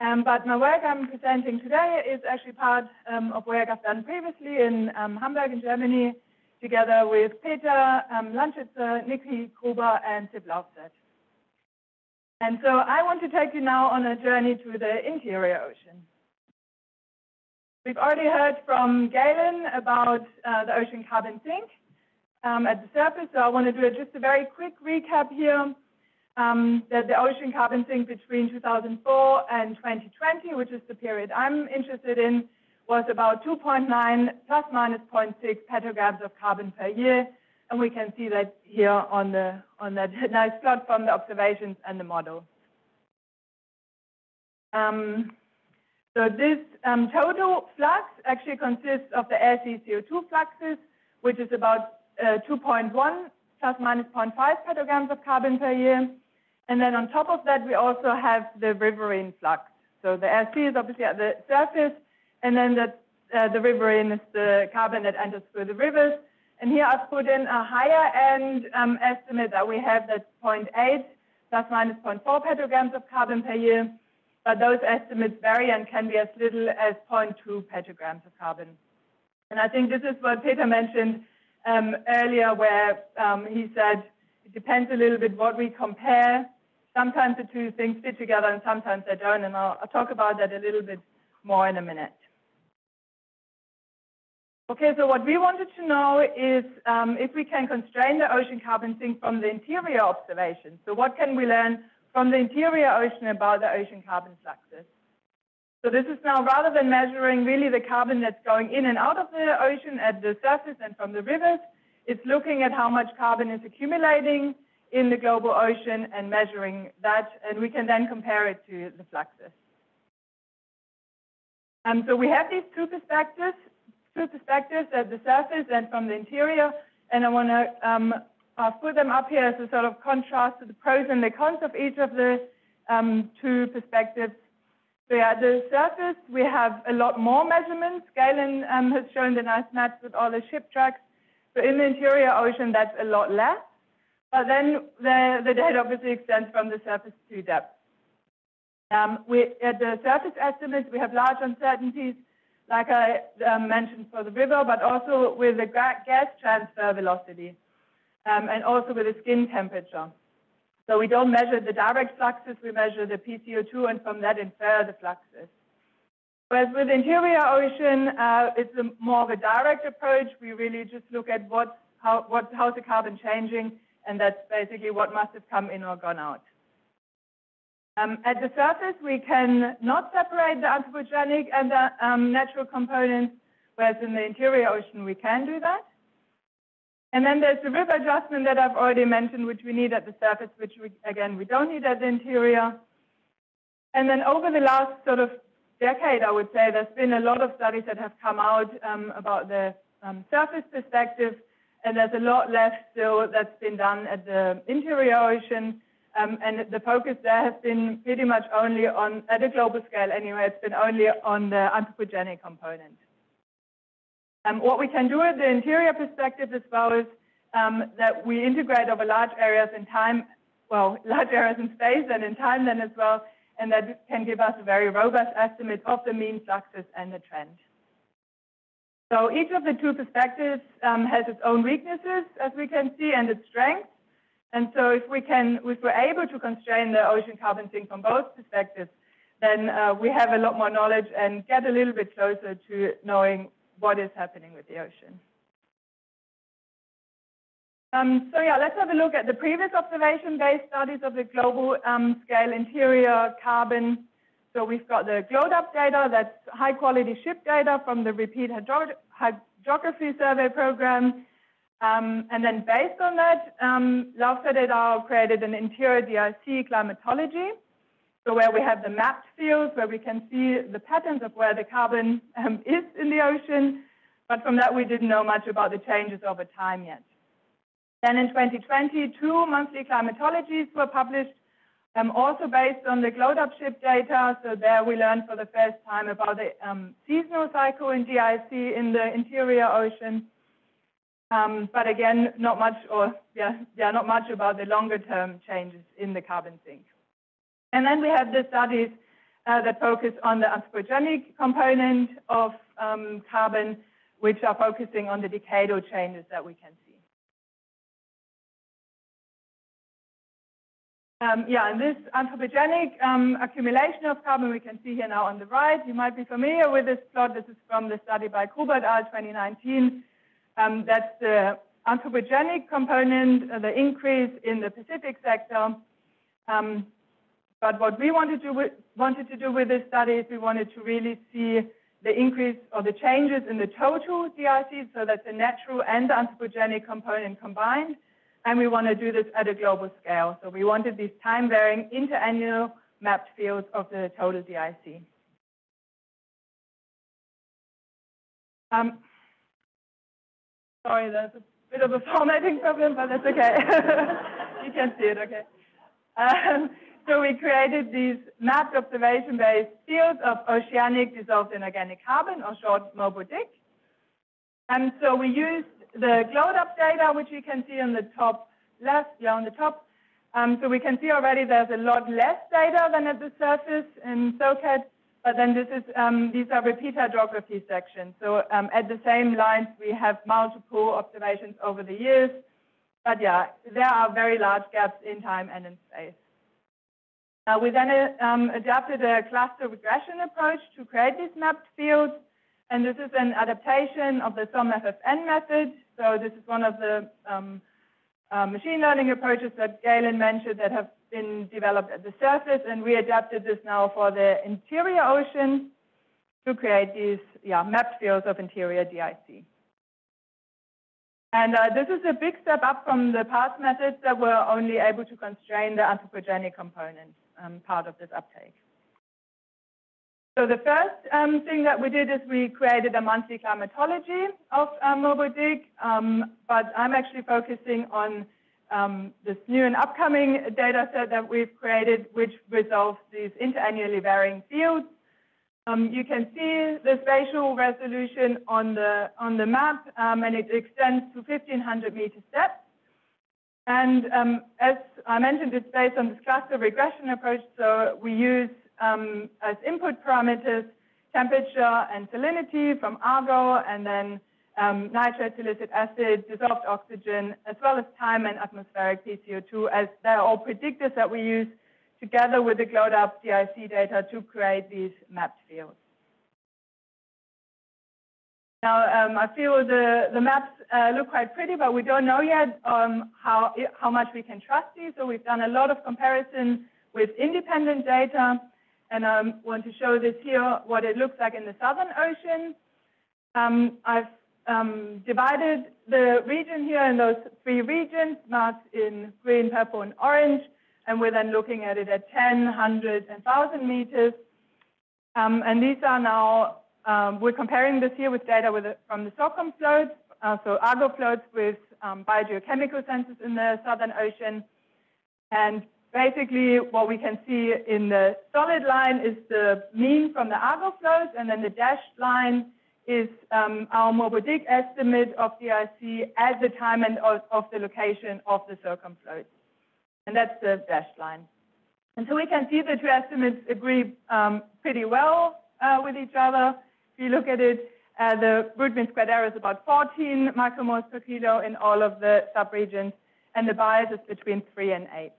Um, but my work I'm presenting today is actually part um, of work I've done previously in um, Hamburg in Germany, together with Peter um, Landschützer, Niki Gruber, and Siv Lauvset. And so I want to take you now on a journey to the interior ocean. We've already heard from Galen about uh, the ocean carbon sink um, at the surface, so I want to do just a very quick recap here. Um, that the ocean carbon sink between 2004 and 2020, which is the period I'm interested in, was about 2.9 plus minus 0.6 petagrams of carbon per year. And we can see that here on the on that nice plot from the observations and the model. Um, so this um, total flux actually consists of the air-sea CO2 fluxes, which is about uh, 2.1 plus minus 0.5 petagrams of carbon per year. And then on top of that, we also have the riverine flux. So the air-sea is obviously at the surface, and then the, uh, the is the carbon that enters through the rivers. And here I've put in a higher end um, estimate that we have that's 0.8 plus minus 0.4 petagrams of carbon per year. But those estimates vary and can be as little as 0.2 petagrams of carbon. And I think this is what Peter mentioned um, earlier, where um, he said it depends a little bit what we compare. Sometimes the two things fit together and sometimes they don't. And I'll, I'll talk about that a little bit more in a minute. Okay, so what we wanted to know is um, if we can constrain the ocean carbon sink from the interior observations. So what can we learn from the interior ocean about the ocean carbon fluxes? So this is now rather than measuring really the carbon that's going in and out of the ocean at the surface and from the rivers, it's looking at how much carbon is accumulating in the global ocean and measuring that, and we can then compare it to the fluxes. Um, so we have these two perspectives, two perspectives at the surface and from the interior, and I want to um, uh, put them up here as a sort of contrast to the pros and the cons of each of the um, two perspectives. So yeah, at the surface, we have a lot more measurements. Galen um, has shown the nice maps with all the ship tracks. So in the interior ocean, that's a lot less. But then the, the data obviously extends from the surface to depth. Um, we, at the surface estimates, we have large uncertainties, like I um, mentioned for the river, but also with the gas transfer velocity um, and also with the skin temperature. So we don't measure the direct fluxes, we measure the PCO2 and from that infer the fluxes. Whereas with interior ocean, uh, it's a more of a direct approach. We really just look at what, how, what, how's the carbon changing, and that's basically what must have come in or gone out. Um, at the surface, we can not separate the anthropogenic and the um, natural components, whereas in the interior ocean, we can do that. And then there's the river adjustment that I've already mentioned, which we need at the surface, which we, again, we don't need at the interior. And then over the last sort of decade, I would say, there's been a lot of studies that have come out um, about the um, surface perspective, and there's a lot left still that's been done at the interior ocean. Um, and the focus there has been pretty much only on, at a global scale anyway, it's been only on the anthropogenic component. Um, what we can do at the interior perspective as well is um, that we integrate over large areas in time, well, large areas in space and in time then as well, and that can give us a very robust estimate of the mean fluxes and the trend. So each of the two perspectives um, has its own weaknesses, as we can see, and its strengths. And so if we can, if we're able to constrain the ocean carbon sink from both perspectives, then uh, we have a lot more knowledge and get a little bit closer to knowing what is happening with the ocean. Um, so yeah, let's have a look at the previous observation-based studies of the global um, scale interior carbon. So we've got the GLODAP data, that's high-quality ship data from the Repeat Hydrography Survey Program. Um, and then based on that, um, et al. created an interior DIC climatology, so where we have the mapped fields, where we can see the patterns of where the carbon um, is in the ocean, but from that we didn't know much about the changes over time yet. Then in 2020, two monthly climatologies were published, um, also based on the GLODAP ship data. So there we learned for the first time about the um, seasonal cycle in DIC in the interior ocean. Um, but again, not much, or yeah, yeah, not much about the longer term changes in the carbon sink. And then we have the studies uh, that focus on the anthropogenic component of um, carbon, which are focusing on the decadal changes that we can see. Um, yeah, and this anthropogenic um, accumulation of carbon we can see here now on the right. You might be familiar with this plot. This is from the study by Gruber et al. 2019. Um, that's the anthropogenic component, uh, the increase in the Pacific sector. Um, but what we wanted to, wanted to do with this study is we wanted to really see the increase or the changes in the total DIC, so that's the natural and the anthropogenic component combined. And we want to do this at a global scale. So we wanted these time-varying interannual mapped fields of the total DIC. Um, Sorry, there's a bit of a formatting problem, but that's okay. you can see it, okay. Um, so we created these mapped observation-based fields of oceanic dissolved inorganic carbon, or short MOBODIC. And so we used the GLODAP data, which you can see on the top left, yeah, on the top. Um, so we can see already there's a lot less data than at the surface in SOCAT. But then this is, um, these are repeat hydrography sections. So um, at the same lines, we have multiple observations over the years. But yeah, there are very large gaps in time and in space. Uh, we then um, adapted a cluster regression approach to create these mapped fields. And this is an adaptation of the SOM-FFN method. So this is one of the um, uh, machine learning approaches that Galen mentioned that have been developed at the surface, and we adapted this now for the interior ocean to create these yeah, mapped fields of interior DIC. And uh, this is a big step up from the past methods that were only able to constrain the anthropogenic component um, part of this uptake. So the first um, thing that we did is we created a monthly climatology of um, MOBODIC, um, but I'm actually focusing on um, this new and upcoming data set that we've created, which resolves these interannually varying fields. Um, you can see the spatial resolution on the on the map, um, and it extends to 1,500 meter steps. And um, as I mentioned, it's based on this cluster regression approach. So we use um, as input parameters temperature and salinity from Argo, and then um, nitrate, silicic acid, dissolved oxygen, as well as time and atmospheric PCO2, as they're all predictors that we use together with the GLODAP DIC data to create these mapped fields. Now, um, I feel the, the maps uh, look quite pretty, but we don't know yet um, how, how much we can trust these. So we've done a lot of comparison with independent data. And I um, want to show this here, what it looks like in the Southern Ocean. Um, I've um, divided the region here in those three regions, marked in green, purple, and orange, and we're then looking at it at 10, 100, and 1,000 meters. Um, and these are now, um, we're comparing this here with data with, from the SOCCOM floats, uh, so Argo floats with um, biogeochemical sensors in the Southern Ocean. And basically what we can see in the solid line is the mean from the Argo floats, and then the dashed line is um, our MOBODIC estimate of the DIC at the time and of, of the location of the SOCCOM float. And that's the dashed line. And so we can see the two estimates agree um, pretty well uh, with each other. If you look at it, uh, the root mean squared error is about 14 micromoles per kilo in all of the subregions, and the bias is between 3 and 8.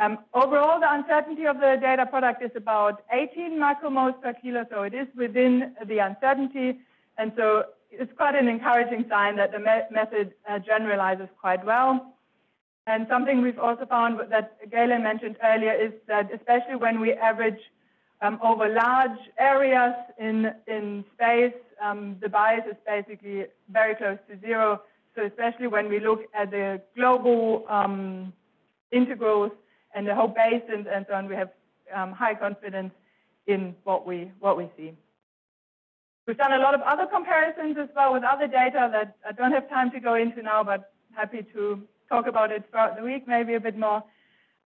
Um, overall, the uncertainty of the data product is about 18 micromoles per kilo, so it is within the uncertainty. And so it's quite an encouraging sign that the me method uh, generalizes quite well. And something we've also found that Galen mentioned earlier is that especially when we average um, over large areas in, in space, um, the bias is basically very close to zero. So especially when we look at the global um, integrals and the whole basins and so on, we have um, high confidence in what we, what we see. We've done a lot of other comparisons as well with other data that I don't have time to go into now, but happy to talk about it throughout the week, maybe a bit more.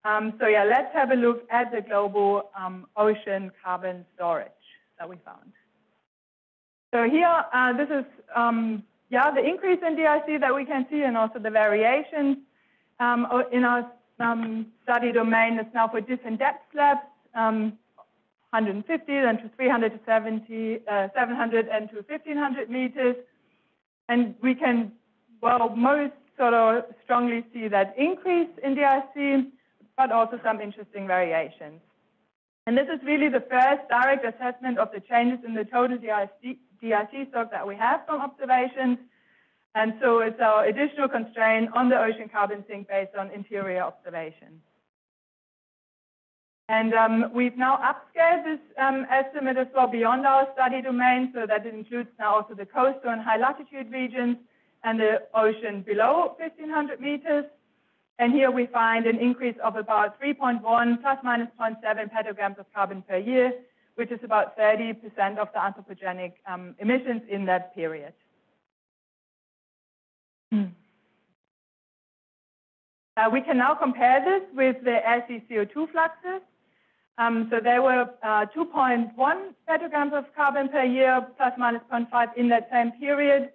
Um, so yeah, let's have a look at the global um, ocean carbon storage that we found. So here, uh, this is, um, yeah, the increase in DIC that we can see and also the variations um, in our um, study domain is now for different depth slabs, 150, then to 300 to 70, uh, 700 and to 1500 meters. And we can, well, most sort of strongly see that increase in DIC, but also some interesting variations. And this is really the first direct assessment of the changes in the total DIC, DIC stock that we have from observations. And so it's our additional constraint on the ocean carbon sink based on interior observations. And um, we've now upscaled this um, estimate as well beyond our study domain, so that it includes now also the coastal and high latitude regions and the ocean below 1500 meters. And here we find an increase of about 3.1 plus minus 0.7 petagrams of carbon per year, which is about 30% of the anthropogenic um, emissions in that period. Hmm. Uh, we can now compare this with the air-sea CO2 fluxes. Um, so there were uh, 2.1 petagrams of carbon per year, plus minus 0.5 in that same period.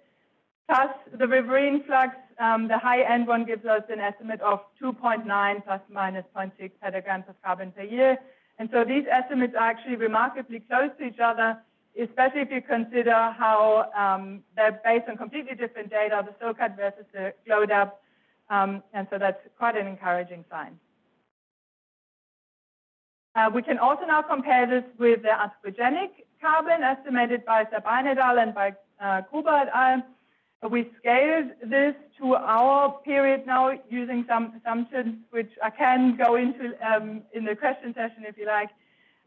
Plus the riverine flux, um, the high end one gives us an estimate of 2.9 plus minus 0.6 petagrams of carbon per year. And so these estimates are actually remarkably close to each other, especially if you consider how um, they're based on completely different data, the SOCAT versus the GLODAP. Um, and so that's quite an encouraging sign. Uh, we can also now compare this with the anthropogenic carbon estimated by Sabine et al. and by uh, Gruber et al. We scaled this to our period now using some assumptions, which I can go into um, in the question session if you like.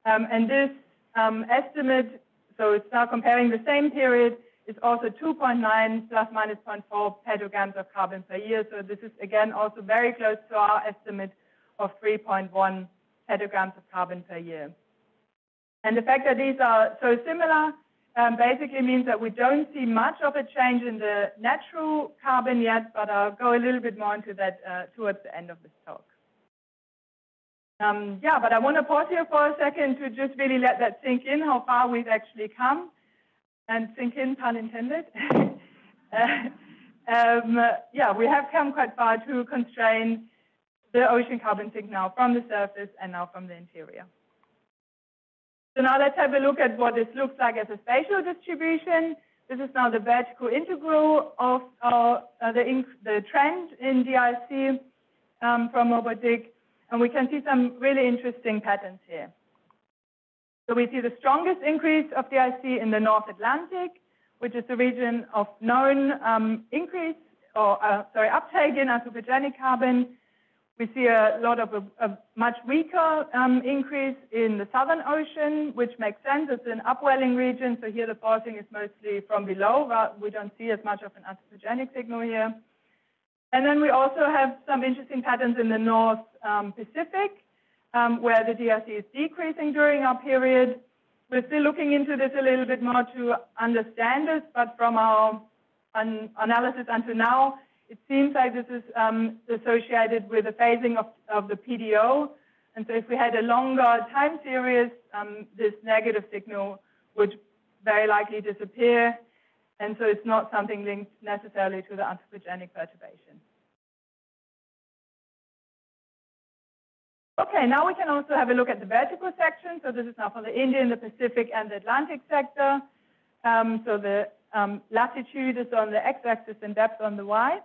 Um, and this um, estimate, so it's now comparing the same period, It's also 2.9 plus minus 0.4 petagrams of carbon per year. So this is again also very close to our estimate of 3.1 petagrams of carbon per year. And the fact that these are so similar um, basically means that we don't see much of a change in the natural carbon yet, but I'll go a little bit more into that uh, towards the end of this talk. Um, yeah, but I want to pause here for a second to just really let that sink in, how far we've actually come. And sink in, pun intended. uh, um, yeah, we have come quite far to constrain the ocean carbon sink now from the surface and now from the interior. So now let's have a look at what this looks like as a spatial distribution. This is now the vertical integral of uh, the, the, trend in DIC um, from MOBO-DIC, and we can see some really interesting patterns here. So we see the strongest increase of DIC in the North Atlantic, which is the region of known um, increase or uh, sorry uptake in anthropogenic carbon we see a lot of a, a much weaker um, increase in the Southern Ocean, which makes sense. It's an upwelling region, so here the forcing is mostly from below. But we don't see as much of an anthropogenic signal here. And then we also have some interesting patterns in the North um, Pacific, um, where the DIC is decreasing during our period. We're still looking into this a little bit more to understand this, but from our analysis until now, it seems like this is um, associated with the phasing of, of the PDO. And so if we had a longer time series, um, this negative signal would very likely disappear. And so it's not something linked necessarily to the anthropogenic perturbation. Okay, now we can also have a look at the vertical section. So this is now for the Indian, the Pacific, and the Atlantic sector. Um, so the um, latitude is on the x-axis and depth on the y.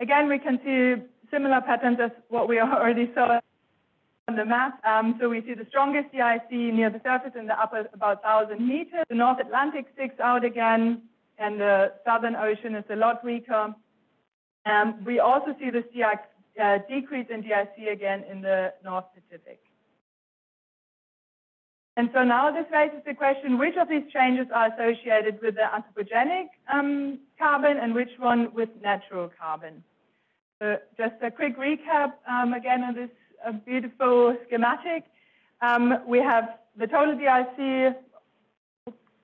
Again, we can see similar patterns as what we already saw on the map. Um, so we see the strongest DIC near the surface in the upper about 1,000 meters. The North Atlantic sticks out again, and the Southern Ocean is a lot weaker. Um, we also see this uh, decrease in DIC again in the North Pacific. And so now this raises the question, which of these changes are associated with the anthropogenic um, carbon and which one with natural carbon? So just a quick recap um, again on this uh, beautiful schematic. Um, we have the total DIC,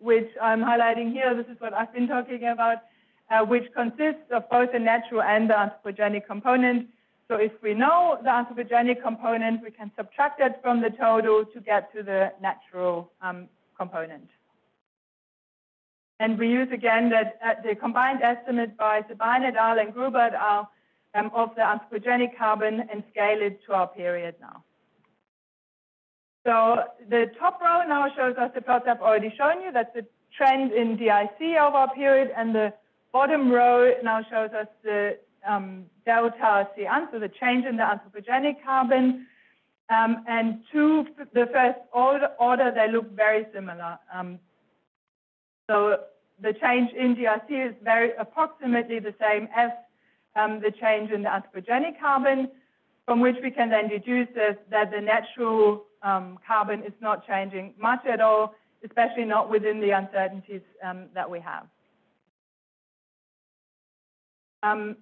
which I'm highlighting here. This is what I've been talking about, uh, which consists of both the natural and the anthropogenic component. So if we know the anthropogenic component, we can subtract it from the total to get to the natural um, component. And we use again that uh, the combined estimate by Sabine et al. and Gruber al. Um, of the anthropogenic carbon and scale it to our period now. So the top row now shows us the plots I've already shown you. That's the trend in DIC over our period. And the bottom row now shows us the um, delta Cant, so the change in the anthropogenic carbon. Um, and to the first order, they look very similar. Um, so the change in DIC is very approximately the same as um, the change in the anthropogenic carbon, from which we can then deduce that the natural um, carbon is not changing much at all, especially not within the uncertainties um, that we have. Um,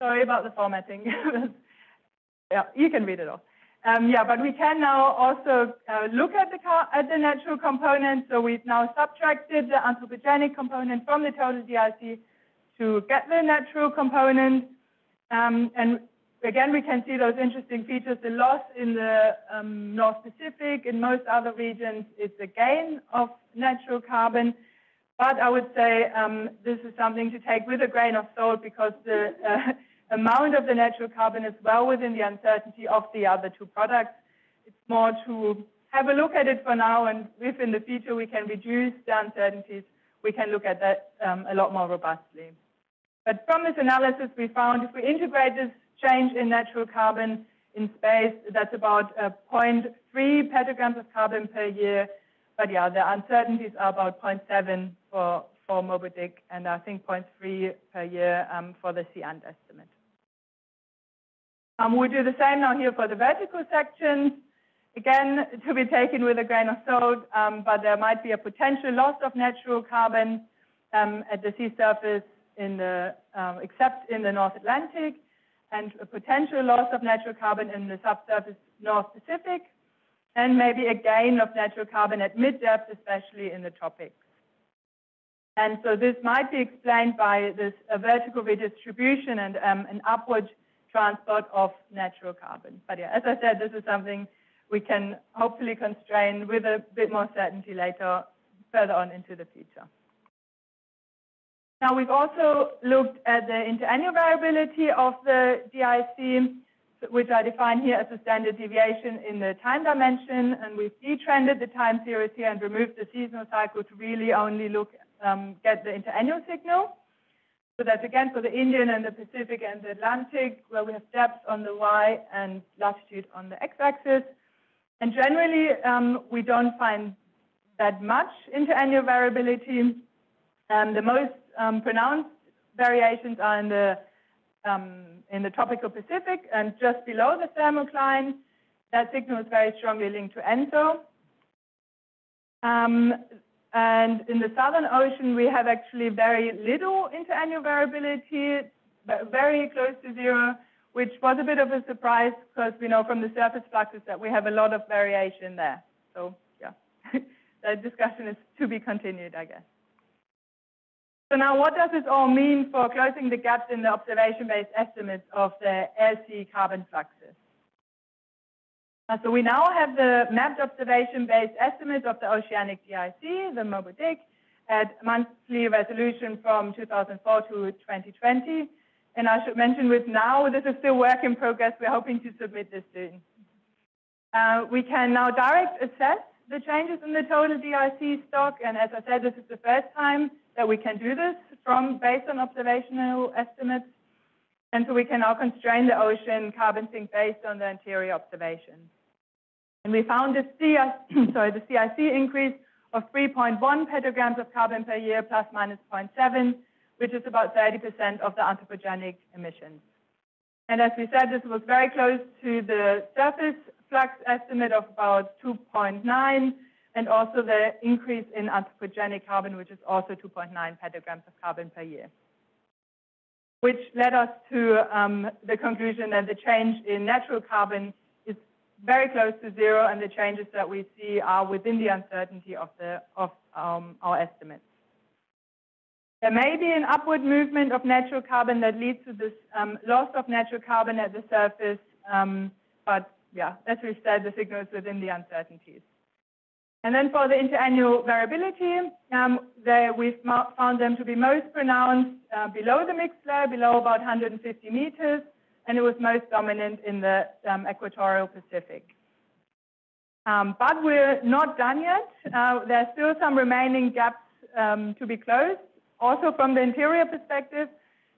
Sorry about the formatting. yeah, you can read it all. Um, yeah, but we can now also uh, look at the, at the natural component. So we've now subtracted the anthropogenic component from the total DIC to get the natural component. Um, and again, we can see those interesting features. The loss in the um, North Pacific, in most other regions, is a gain of natural carbon. But I would say um, this is something to take with a grain of salt because the uh, amount of the natural carbon is well within the uncertainty of the other two products. It's more to have a look at it for now, and if in the future we can reduce the uncertainties, we can look at that um, a lot more robustly. But from this analysis, we found if we integrate this change in natural carbon in space, that's about uh, 0.3 petagrams of carbon per year. But yeah, the uncertainties are about 0.7 for, for Moby Dick, and I think 0.3 per year um, for the CN estimate. Um, we do the same now here for the vertical sections. Again, to be taken with a grain of salt, um, but there might be a potential loss of natural carbon um, at the sea surface in the, um, except in the North Atlantic, and a potential loss of natural carbon in the subsurface North Pacific, and maybe a gain of natural carbon at mid-depth, especially in the tropics. And so this might be explained by this vertical redistribution and um, an upward transport of natural carbon. But yeah, as I said, this is something we can hopefully constrain with a bit more certainty later, further on into the future. Now, we've also looked at the interannual variability of the DIC, which I define here as a standard deviation in the time dimension, and we've detrended the time series here and removed the seasonal cycle to really only look um, get the interannual signal. So that's again for the Indian and the Pacific and the Atlantic, where we have depth on the y and latitude on the x-axis. And generally, um, we don't find that much interannual variability. Um, the most um, pronounced variations are in the um, in the tropical Pacific and just below the thermocline. That signal is very strongly linked to ENSO. Um, and in the Southern Ocean, we have actually very little interannual variability, very close to zero, which was a bit of a surprise because we know from the surface fluxes that we have a lot of variation there. So yeah, that discussion is to be continued, I guess. So now what does this all mean for closing the gaps in the observation-based estimates of the air-sea carbon fluxes? Uh, so we now have the mapped observation-based estimates of the oceanic DIC, the Moby Dick, at monthly resolution from 2004 to 2020. And I should mention with now, this is still work in progress. We're hoping to submit this soon. Uh, we can now direct assess the changes in the total DIC stock. And as I said, this is the first time that we can do this from based on observational estimates. And so we can now constrain the ocean carbon sink based on the interior observations. And we found the CI, sorry, the DIC increase of 3.1 petagrams of carbon per year plus minus 0.7, which is about 30% of the anthropogenic emissions. And as we said, this was very close to the surface flux estimate of about 2.9, and also the increase in anthropogenic carbon, which is also 2.9 petagrams of carbon per year. Which led us to um, the conclusion that the change in natural carbon is very close to zero, and the changes that we see are within the uncertainty of, the, of um, our estimates. There may be an upward movement of natural carbon that leads to this um, loss of natural carbon at the surface, um, but yeah, as we said, the signal is within the uncertainties. And then for the interannual variability, um, they, we've found them to be most pronounced uh, below the mixed layer, below about 150 meters, and it was most dominant in the um, equatorial Pacific. Um, but we're not done yet. Uh, there are still some remaining gaps um, to be closed also from the interior perspective.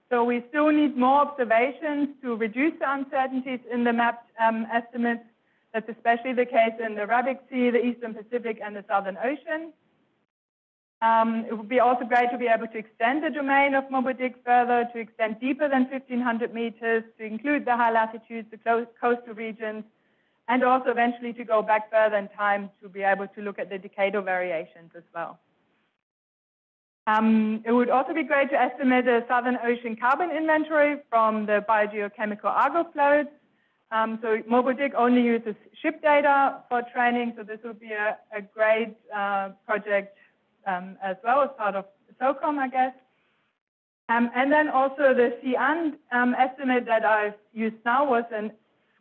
So we still need more observations to reduce the uncertainties in the mapped um, estimates. That's especially the case in the Arabic Sea, the Eastern Pacific, and the Southern Ocean. Um, it would be also great to be able to extend the domain of Moby further, to extend deeper than 1,500 meters, to include the high latitudes, the coastal regions, and also eventually to go back further in time to be able to look at the decadal variations as well. Um, it would also be great to estimate the Southern Ocean carbon inventory from the biogeochemical Argo flows. Um, so MOBO-DIC only uses ship data for training, so this would be a, a great uh, project um, as well as part of SOCCOM, I guess. Um, and then also the CN um, estimate that I've used now was a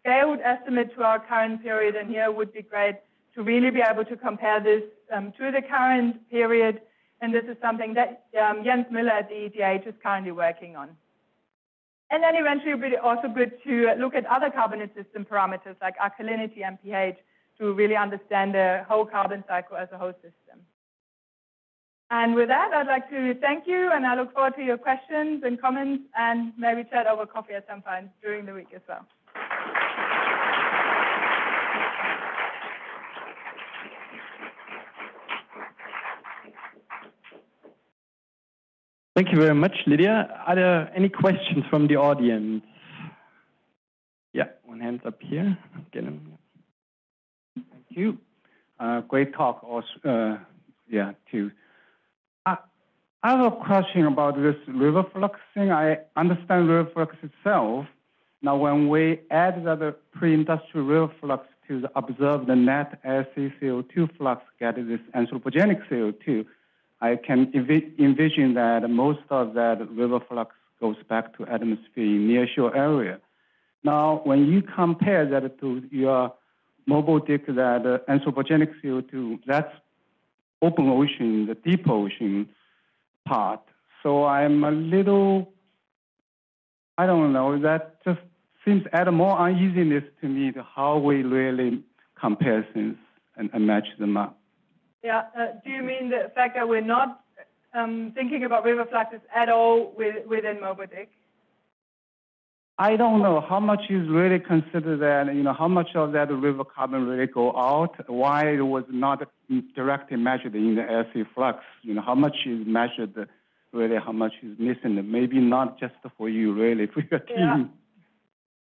scaled estimate to our current period, and here would be great to really be able to compare this um, to the current period and this is something that um, Jens Müller at the ETH is currently working on. And then eventually it would be also good to look at other carbonate system parameters like alkalinity and pH to really understand the whole carbon cycle as a whole system. And with that, I'd like to thank you, and I look forward to your questions and comments, and maybe chat over coffee at some point during the week as well. Thank you very much, Lydia. Are there any questions from the audience? Yeah, one hand up here. Thank you. Uh, great talk, also, uh, yeah, too. I, I have a question about this river flux thing. I understand river flux itself. Now, when we add the pre-industrial river flux to observe the observed net air-sea CO2 flux, get this anthropogenic CO2, I can envision that most of that river flux goes back to atmosphere in nearshore area. Now, when you compare that to your MOBO-DIC, that uh, anthropogenic CO2, that's open ocean, the deep ocean part. So I'm a little, I don't know, that just seems add more uneasiness to me to how we really compare things and, and match them up. Yeah. Uh, do you mean the fact that we're not um, thinking about river fluxes at all with, within MOBO-DIC? I don't know how much is really considered that, you know, how much of that river carbon really go out, why it was not directly measured in the air-sea flux, you know, how much is measured really, how much is missing, maybe not just for you really, for your team.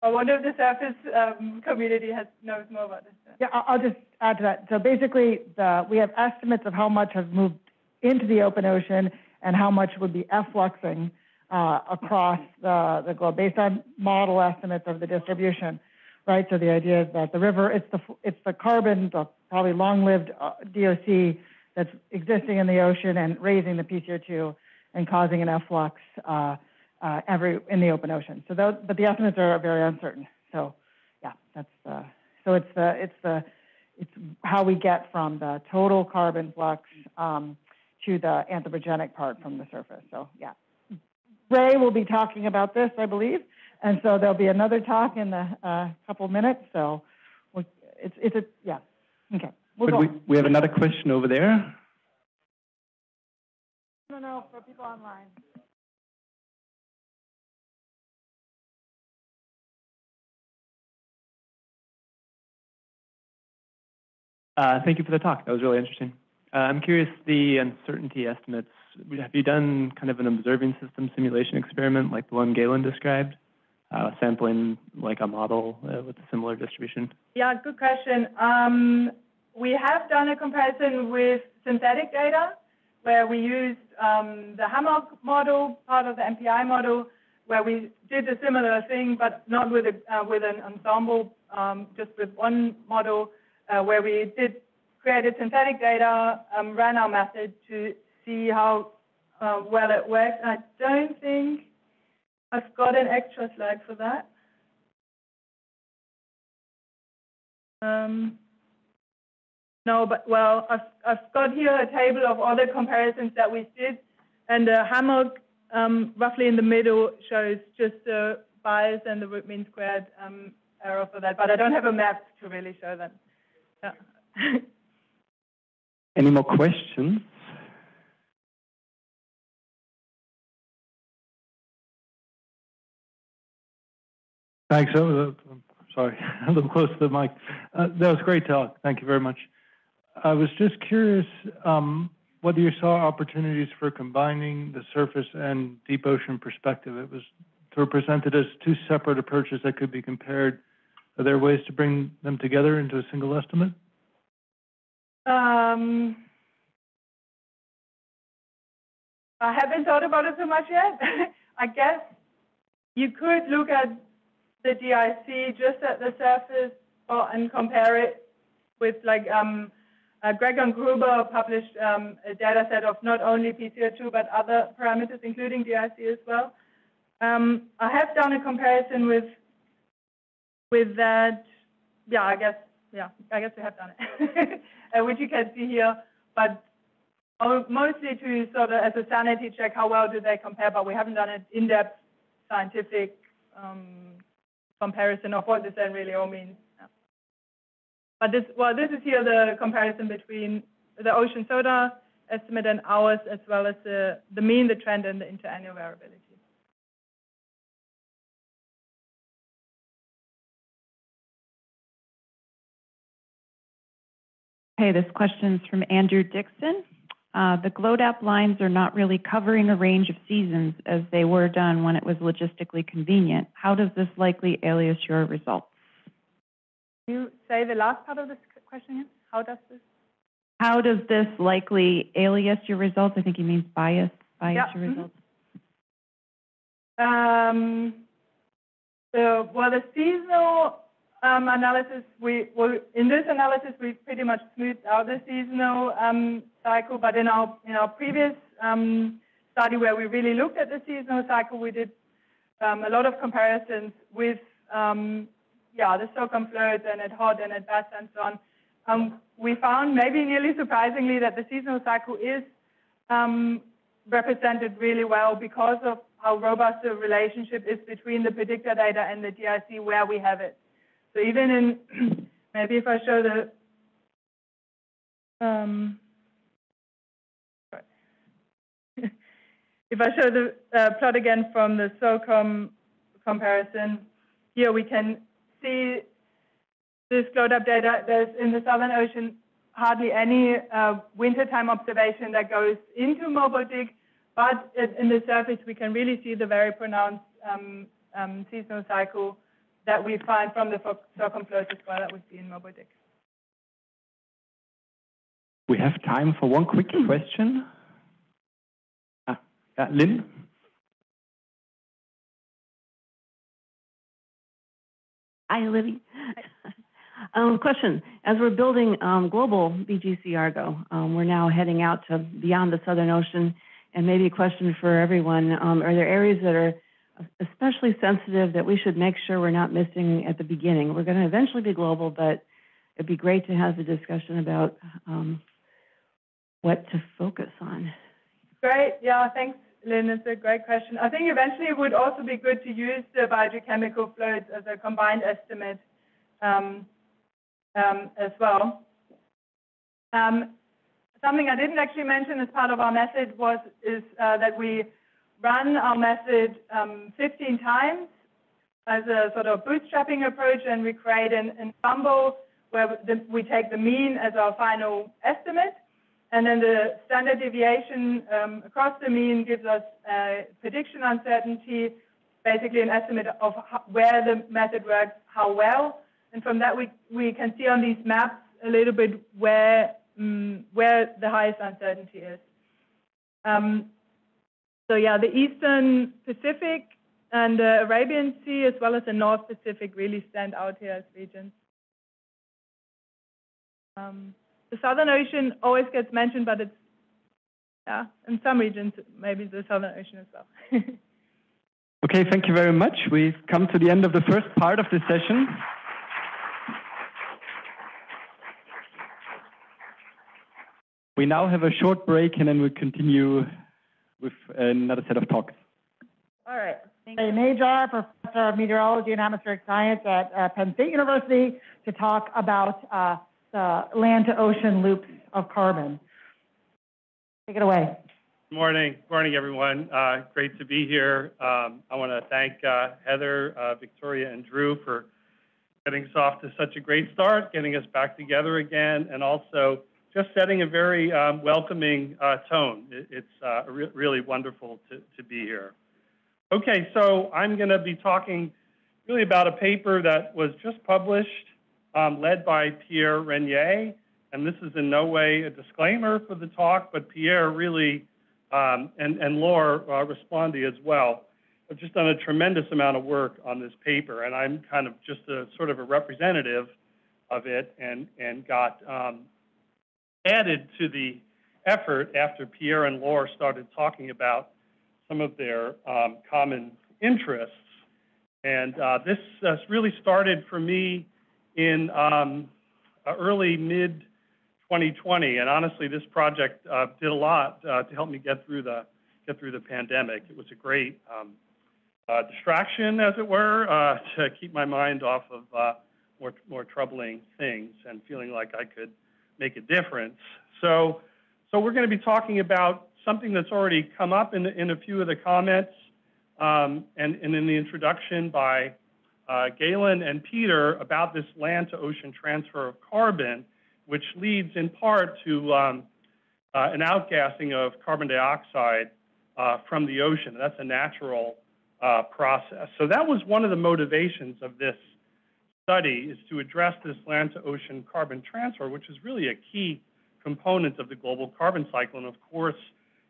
I wonder if the surface um, community has knows more about this. Yeah, I'll just add to that. So basically, the, we have estimates of how much has moved into the open ocean and how much would be effluxing uh, across the, the globe based on model estimates of the distribution, right? So the idea is that the river, it's the, it's the carbon, the probably long-lived uh, DOC that's existing in the ocean and raising the PCO2 and causing an efflux. Uh, uh, every in the open ocean. So, those, but the estimates are very uncertain. So, yeah, that's uh, so it's the it's the it's how we get from the total carbon flux um, to the anthropogenic part from the surface. So, yeah, Ray will be talking about this, I believe, and so there'll be another talk in a uh, couple minutes. So, it's it's a yeah, okay. We'll we, we have another question over there. No, no, for people online. Uh, thank you for the talk. That was really interesting. Uh, I'm curious, the uncertainty estimates, have you done kind of an observing system simulation experiment like the one Galen described, uh, sampling like a model uh, with a similar distribution? Yeah, good question. Um, we have done a comparison with synthetic data where we used um, the HAMOCC model, part of the MPI model, where we did a similar thing, but not with, a, uh, with an ensemble, um, just with one model, uh, where we did created synthetic data, um, ran our method to see how uh, well it worked. I don't think I've got an extra slide for that. Um, no, but well, I've, I've got here a table of all the comparisons that we did, and the HAMOCC um, roughly in the middle shows just the bias and the root mean squared um, error for that, but I don't have a map to really show that. Yeah. Any more questions? Thanks. Oh, uh, sorry, a little close to the mic. Uh, that was great talk. Thank you very much. I was just curious um, whether you saw opportunities for combining the surface and deep ocean perspective. It was sort of presented as two separate approaches that could be compared. Are there ways to bring them together into a single estimate? Um, I haven't thought about it so much yet. I guess you could look at the DIC just at the surface or, and compare it with like um, uh, Gregor and Gruber published um, a data set of not only PCO2 but other parameters, including DIC as well. Um, I have done a comparison with with that. Yeah, I guess. Yeah, I guess we have done it, uh, which you can see here. But mostly to sort of as a sanity check, how well do they compare? But we haven't done an in-depth scientific um, comparison of what this then really all means. But this, well, this is here the comparison between the OceanSODA estimate and ours, as well as the, the mean, the trend, and the interannual variability. Hey, this question is from Andrew Dickson. Uh, the GLODAP lines are not really covering a range of seasons as they were done when it was logistically convenient. How does this likely alias your results? Can you say the last part of this question again? How does this? How does this likely alias your results? I think he means bias, bias yeah. your results. Um, so, well, the seasonal um, analysis, we well, in this analysis we pretty much smoothed out the seasonal um, cycle, but in our in our previous um, study where we really looked at the seasonal cycle, we did um, a lot of comparisons with um, yeah the SOCCOM flows and at HOT and at BATS and so on. Um, we found maybe nearly surprisingly that the seasonal cycle is represented really well because of how robust the relationship is between the predictor data and the DIC where we have it. So even in, maybe if I show the, um, if I show the uh, plot again from the SOCCOM comparison, here we can see this GLODAP data. There's in the Southern Ocean hardly any uh, wintertime observation that goes into MOBO-DIC, but in the surface we can really see the very pronounced um, um, seasonal cycle that we find from the SOCCOM flows as well that we see in MOBO-DIC. We have time for one quick question. Ah, yeah, Lynn? Hi, Libby. Um, question, as we're building um, global BGC Argo, um, we're now heading out to beyond the Southern Ocean, and maybe a question for everyone, um, are there areas that are especially sensitive that we should make sure we're not missing at the beginning. We're going to eventually be global, but it'd be great to have the discussion about um, what to focus on. Great. Yeah, thanks, Lynn. It's a great question. I think eventually it would also be good to use the biogeochemical flows as a combined estimate um, um, as well. Um, something I didn't actually mention as part of our method was is uh, that we run our method um, 15 times as a sort of bootstrapping approach, and we create an ensemble where the, we take the mean as our final estimate, and then the standard deviation um, across the mean gives us a prediction uncertainty, basically an estimate of how, where the method works, how well, and from that we, we can see on these maps a little bit where, um, where the highest uncertainty is. Um, so yeah, the Eastern Pacific and the Arabian Sea, as well as the North Pacific, really stand out here as regions. Um, the Southern Ocean always gets mentioned, but it's, yeah, in some regions, maybe the Southern Ocean as well. Okay, thank you very much. We've come to the end of the first part of this session. We now have a short break and then we'll continue with another set of talks. All right. Ray Najjar, Professor of Meteorology and Atmospheric Science at uh, Penn State University, to talk about uh, the land to ocean loops of carbon. Take it away. Good morning. Good morning, everyone. Uh, great to be here. Um, I want to thank uh, Heather, uh, Victoria, and Drew for getting us off to such a great start, getting us back together again, and also just setting a very um, welcoming uh, tone. It, it's uh, re really wonderful to, to be here. Okay, so I'm going to be talking really about a paper that was just published, um, led by Pierre Regnier, and this is in no way a disclaimer for the talk, but Pierre really, um, and, and Laura uh, Resplandy as well, have just done a tremendous amount of work on this paper, and I'm kind of just a sort of a representative of it and, and got um, added to the effort after Pierre and Laura started talking about some of their um, common interests. And uh, this uh, really started for me in um, early mid 2020. And honestly, this project uh, did a lot uh, to help me get through the get through the pandemic. It was a great um, uh, distraction, as it were, uh, to keep my mind off of more more troubling things and feeling like I could make a difference. So, so we're going to be talking about something that's already come up in, in a few of the comments um, and, and, in the introduction by uh, Galen and Peter about this land to ocean transfer of carbon, which leads in part to um, uh, an outgassing of carbon dioxide uh, from the ocean. That's a natural uh, process. So that was one of the motivations of this study is to address this land to ocean carbon transfer, which is really a key component of the global carbon cycle. And of course,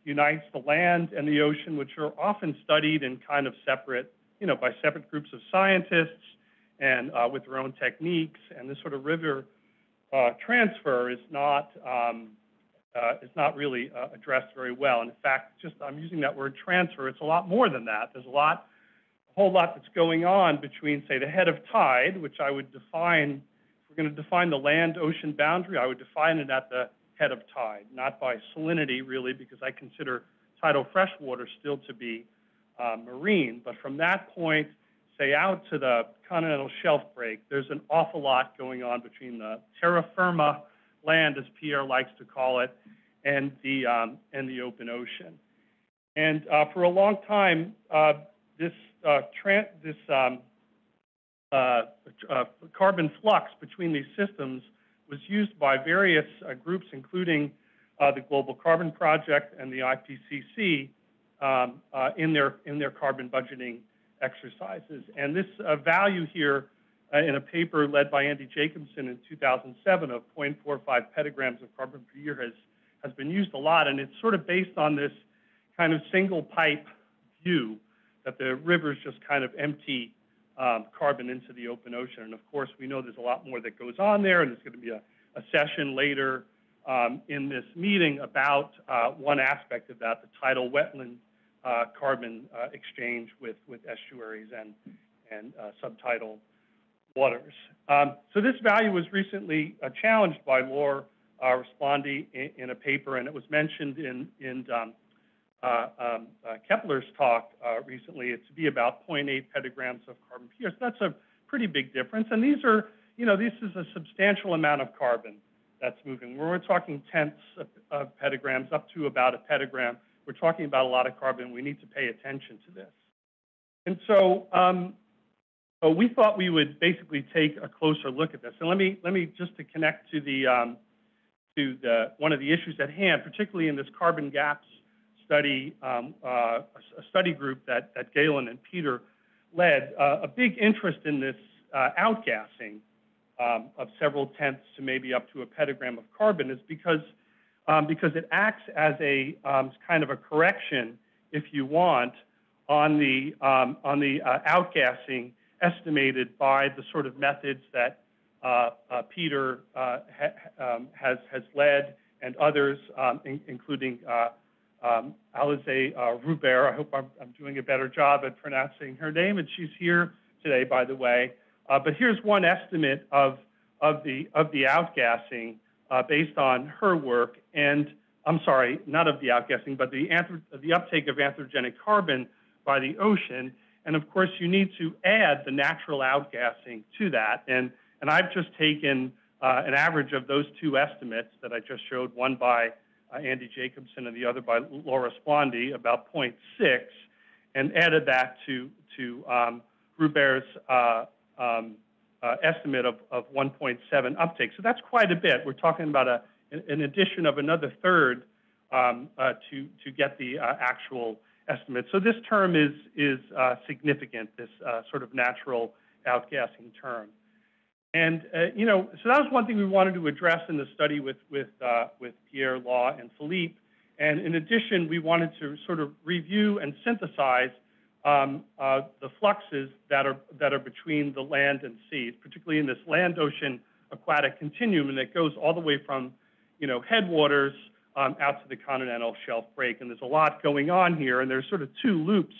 unites the land and the ocean, which are often studied in kind of separate, you know, by separate groups of scientists and uh, with their own techniques. And this sort of river uh, transfer is not um, uh, is not really uh, addressed very well. And in fact, just I'm using that word transfer. It's a lot more than that. There's a lot, whole lot that's going on between, say, the head of tide, which I would define. If we're going to define the land-ocean boundary, I would define it at the head of tide, not by salinity really, because I consider tidal freshwater still to be uh, marine. But from that point, say out to the continental shelf break, there's an awful lot going on between the terra firma land, as Pierre likes to call it, and the um, and the open ocean. And uh, for a long time, uh, this uh, this um, uh, uh, carbon flux between these systems was used by various uh, groups, including uh, the Global Carbon Project and the IPCC, um, in their in their carbon budgeting exercises. And this value here, in a paper led by Andy Jacobson in 2007 of 0.45 petagrams of carbon per year, has has been used a lot, and it's sort of based on this kind of single pipe view that the rivers just kind of empty um, carbon into the open ocean. And of course, we know there's a lot more that goes on there, and there's going to be a, a session later um, in this meeting about uh, one aspect of that, the tidal wetland uh, carbon uh, exchange with, with estuaries and, and uh, subtidal waters. Um, so this value was recently uh, challenged by Laura uh, Resplandy in, in, a paper, and it was mentioned in, in um, Keppler's talk uh, recently, it's to be about 0.8 petagrams of carbon per year. So that's a pretty big difference. And these are, you know, this is a substantial amount of carbon that's moving. We're talking tenths of, of petagrams up to about a petagram, we're talking about a lot of carbon. We need to pay attention to this. And so, um, we thought we would basically take a closer look at this. And let me, let me just to connect to the, um, to the, one of the issues at hand, particularly in this carbon gaps study, um, uh, a, study group that, that Galen and Peter led, uh, a big interest in this uh, outgassing um, of several tenths to maybe up to a petagram of carbon is because, um, because it acts as a um, kind of a correction, if you want, on the, um, on the uh, outgassing estimated by the sort of methods that uh, uh, Peter ha um, has, has led and others, in, including um, Alizée uh, Roobaert. I hope I'm, I'm, doing a better job at pronouncing her name, and she's here today, by the way. Uh, but here's one estimate of, of, the, of the outgassing uh, based on her work. And I'm sorry, not of the outgassing, but the, the uptake of anthropogenic carbon by the ocean. And of course, you need to add the natural outgassing to that. And, and I've just taken uh, an average of those two estimates that I just showed, one by Andy Jacobson and the other by Laura Resplandy, about 0.6, and added that to, to um, Roobaert's uh, um, uh, estimate of, of 1.7 uptake. So that's quite a bit. We're talking about a, an addition of another third um, uh, to, to get the uh, actual estimate. So this term is, is uh, significant, this uh, sort of natural outgassing term. And, uh, you know, so that was one thing we wanted to address in the study with, with, with Pierre Law and Philippe. And in addition, we wanted to sort of review and synthesize um, uh, the fluxes that are, that are between the land and sea, particularly in this land-ocean aquatic continuum, and it goes all the way from, you know, headwaters um, out to the continental shelf break. And there's a lot going on here, and there's sort of two loops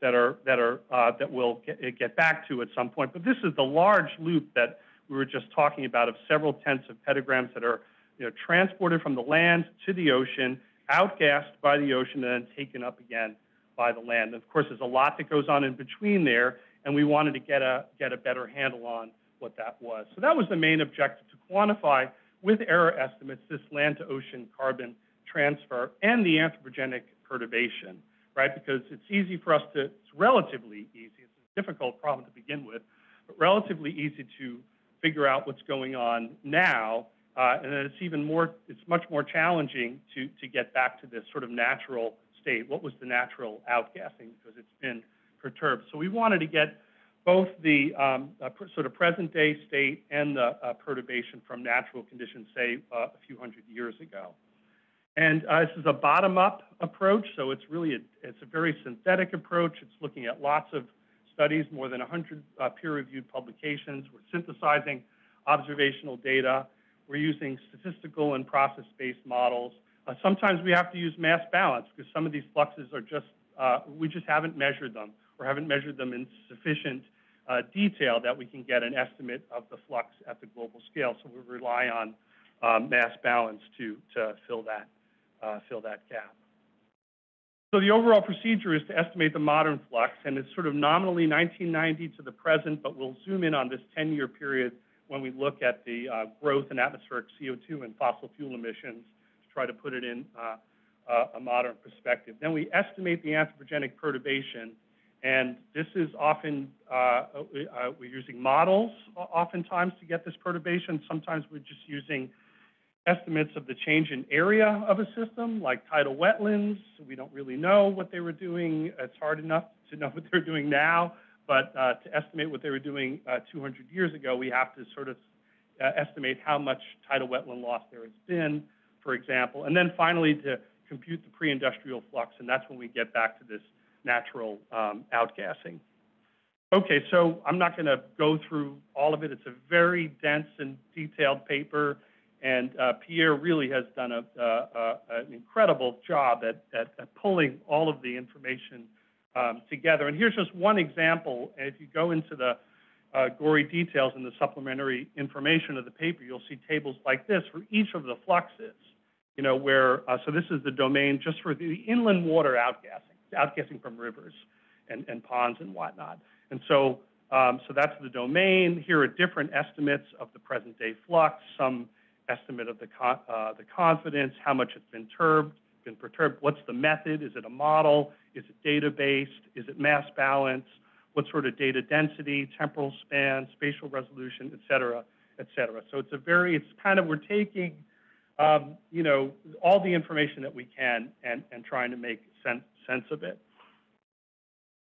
that are that are uh, that we'll get, get back to at some point. But this is the large loop that we were just talking about of several tenths of petagrams that are, you know, transported from the land to the ocean, outgassed by the ocean, and then taken up again by the land. And of course, there's a lot that goes on in between there, and we wanted to get a, get a better handle on what that was. So that was the main objective, to quantify with error estimates this land-to-ocean carbon transfer and the anthropogenic perturbation, right? Because it's easy for us to, it's relatively easy, it's a difficult problem to begin with, but relatively easy to figure out what's going on now. Uh, and then it's even more, it's much more challenging to, to get back to this sort of natural state? What was the natural outgassing because it's been perturbed? So we wanted to get both the um, uh, sort of present day state and the uh, perturbation from natural conditions, say uh, a few hundred years ago. And uh, this is a bottom-up approach, so it's really a, it's a very synthetic approach. It's looking at lots of studies, more than 100 uh, peer-reviewed publications. We're synthesizing observational data. We're using statistical and process-based models. Uh, sometimes we have to use mass balance because some of these fluxes are just, uh, we just haven't measured them or haven't measured them in sufficient detail that we can get an estimate of the flux at the global scale. So we rely on mass balance to, to fill, that, fill that gap. So the overall procedure is to estimate the modern flux, and it's sort of nominally 1990 to the present, but we'll zoom in on this 10-year period when we look at the uh, growth in atmospheric CO2 and fossil fuel emissions to try to put it in uh, uh, a modern perspective. Then we estimate the anthropogenic perturbation, and this is often, uh, uh, we're using models oftentimes to get this perturbation. Sometimes we're just using estimates of the change in area of a system, like tidal wetlands. We don't really know what they were doing. It's hard enough to know what they're doing now, but uh, to estimate what they were doing uh, 200 years ago, we have to sort of uh, estimate how much tidal wetland loss there has been for example. And then finally, to compute the pre-industrial flux, and that's when we get back to this natural um, outgassing. Okay, so I'm not going to go through all of it. It's a very dense and detailed paper, and uh, Pierre really has done a, uh, uh, an incredible job at, at, at, pulling all of the information um, together. And here's just one example. And if you go into the uh, gory details in the supplementary information of the paper, you'll see tables like this for each of the fluxes you know, where, uh, so this is the domain just for the inland water outgassing, outgassing from rivers and, and ponds and whatnot. And so, um, so that's the domain. Here are different estimates of the present day flux, some estimate of the, uh, the confidence, how much it's been turbed, been perturbed, what's the method, is it a model, is it data-based, is it mass balance, what sort of data density, temporal span, spatial resolution, et cetera, et cetera. So it's a very, it's kind of, we're taking, um, you know, all the information that we can and, and trying to make sense, sense of it.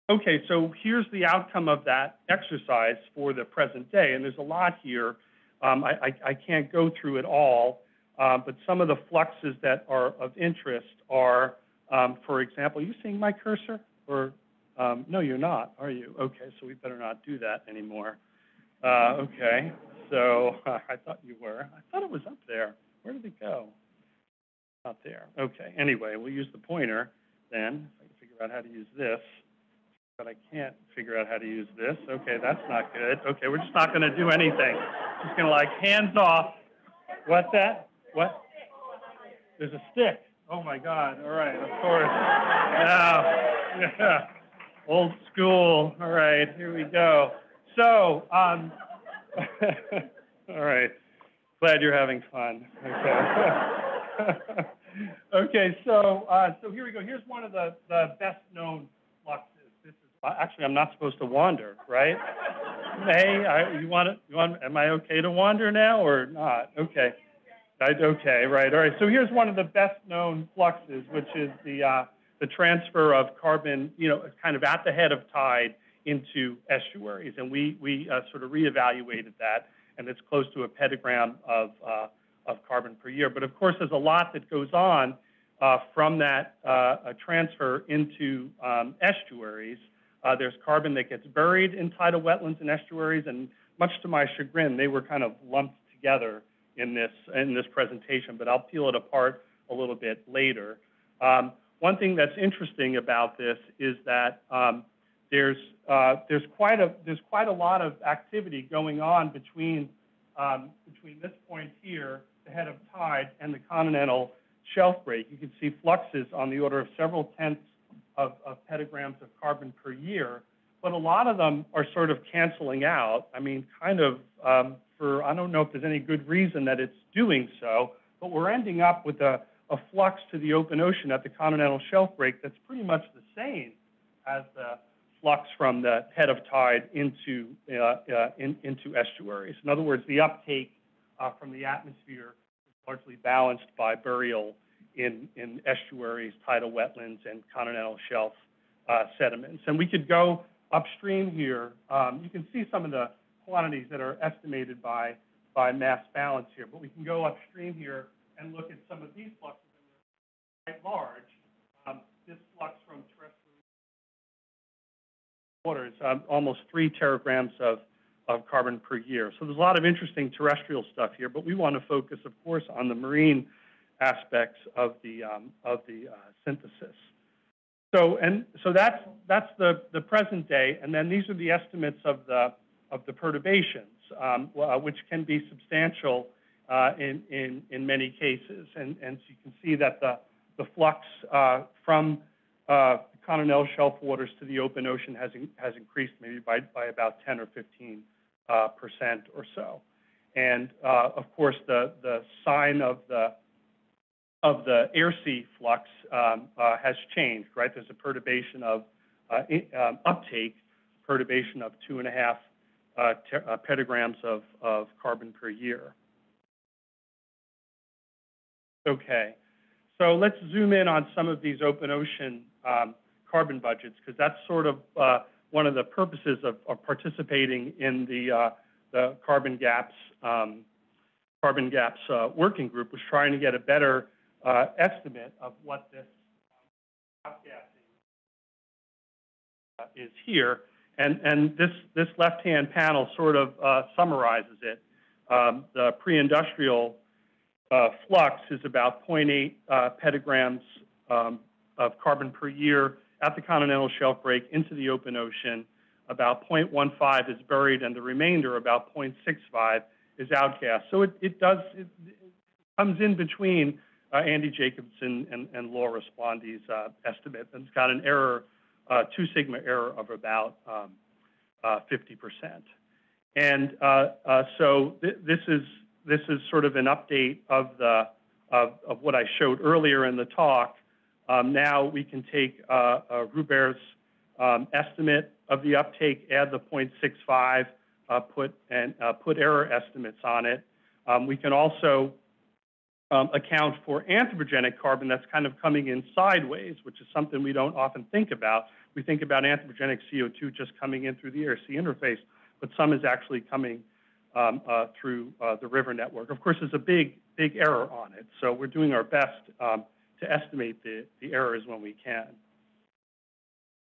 Okay, so here's the outcome of that exercise for the present day, and there's a lot here. Um, I, I, can't go through it all, uh, but some of the fluxes that are of interest are, um, for example, are you seeing my cursor? Or um, no, you're not, are you? Okay, so we better not do that anymore. Uh, okay, so uh, I thought you were. I thought it was up there. Where did it go? Not there. Okay. Anyway, we'll use the pointer then. If I can figure out how to use this but I can't figure out how to use this. Okay, that's not good. Okay, we're just not going to do anything. Just going to like hands off. What's that? What? There's a stick. Oh my God. All right, of course. Yeah. yeah. Old school. All right, here we go. So, um, all right. Glad you're having fun. Okay. okay, so uh, so here we go. Here's one of the, the best known actually, I'm not supposed to wander, right? May, I, you want to, you want, am I okay to wander now or not? Okay. I, okay, right, all right. So here's one of the best known fluxes, which is the, uh, the transfer of carbon, you know, kind of at the head of tide into estuaries. And we, we uh, sort of reevaluated that, and it's close to a petagram of, uh, of carbon per year. But of course, there's a lot that goes on uh, from that uh, transfer into um, estuaries. Uh, there's carbon that gets buried in tidal wetlands and estuaries, and much to my chagrin, they were kind of lumped together in this in this presentation. But I'll peel it apart a little bit later. Um, one thing that's interesting about this is that um, there's uh, there's quite a there's quite a lot of activity going on between um, between this point here, the head of tide, and the continental shelf break. You can see fluxes on the order of several tenths of, of petagrams of carbon per year, but a lot of them are sort of canceling out. I mean, kind of um, for, I don't know if there's any good reason that it's doing so, but we're ending up with a, a flux to the open ocean at the continental shelf break that's pretty much the same as the flux from the head of tide into, uh, uh, in, into estuaries. In other words, the uptake uh, from the atmosphere is largely balanced by burial in, in estuaries, tidal wetlands, and continental shelf uh, sediments. And we could go upstream here. Um, you can see some of the quantities that are estimated by, by mass balance here, but we can go upstream here and look at some of these fluxes that are quite large. Um, this flux from terrestrial waters, um, almost three teragrams of, of carbon per year. So there's a lot of interesting terrestrial stuff here, but we want to focus, of course, on the marine aspects of the um, of the uh, synthesis. So and so that's that's the the present day, and then these are the estimates of the of the perturbations, um, uh, which can be substantial uh, in in in many cases. And and so you can see that the the flux uh, from uh, continental shelf waters to the open ocean has in, has increased maybe by by about 10 or 15 uh, percent or so. And of course, the the sign of the of the air sea flux um, uh, has changed, right? There's a perturbation of uh, um, uptake, perturbation of two and a half uh, uh, petagrams of, of carbon per year. Okay, so let's zoom in on some of these open ocean um, carbon budgets because that's sort of uh, one of the purposes of, of participating in the, uh, the carbon gaps um, carbon gaps working group was trying to get a better uh, estimate of what this outgassing uh, is here. And, and this, this left-hand panel sort of uh, summarizes it. Um, the pre-industrial uh, flux is about 0.8 uh, petagrams um, of carbon per year at the continental shelf break into the open ocean. About 0.15 is buried, and the remainder, about 0.65, is outgassed. So it, it does, it, it comes in between uh, Andy Jacobson and, and Laura Resplandy's uh, estimate, and it's got an error, uh, two sigma error of about um, 50%. And so th this is this is sort of an update of the of, of what I showed earlier in the talk. Um, now we can take uh, uh, Roobaert's um, estimate of the uptake, add the 0.65, uh, put and uh, put error estimates on it. Um, we can also um, account for anthropogenic carbon that's kind of coming in sideways, which is something we don't often think about. We think about anthropogenic CO2 just coming in through the air-sea interface, but some is actually coming um, uh, through uh, the river network. Of course, there's a big, big error on it, so we're doing our best um, to estimate the, the errors when we can.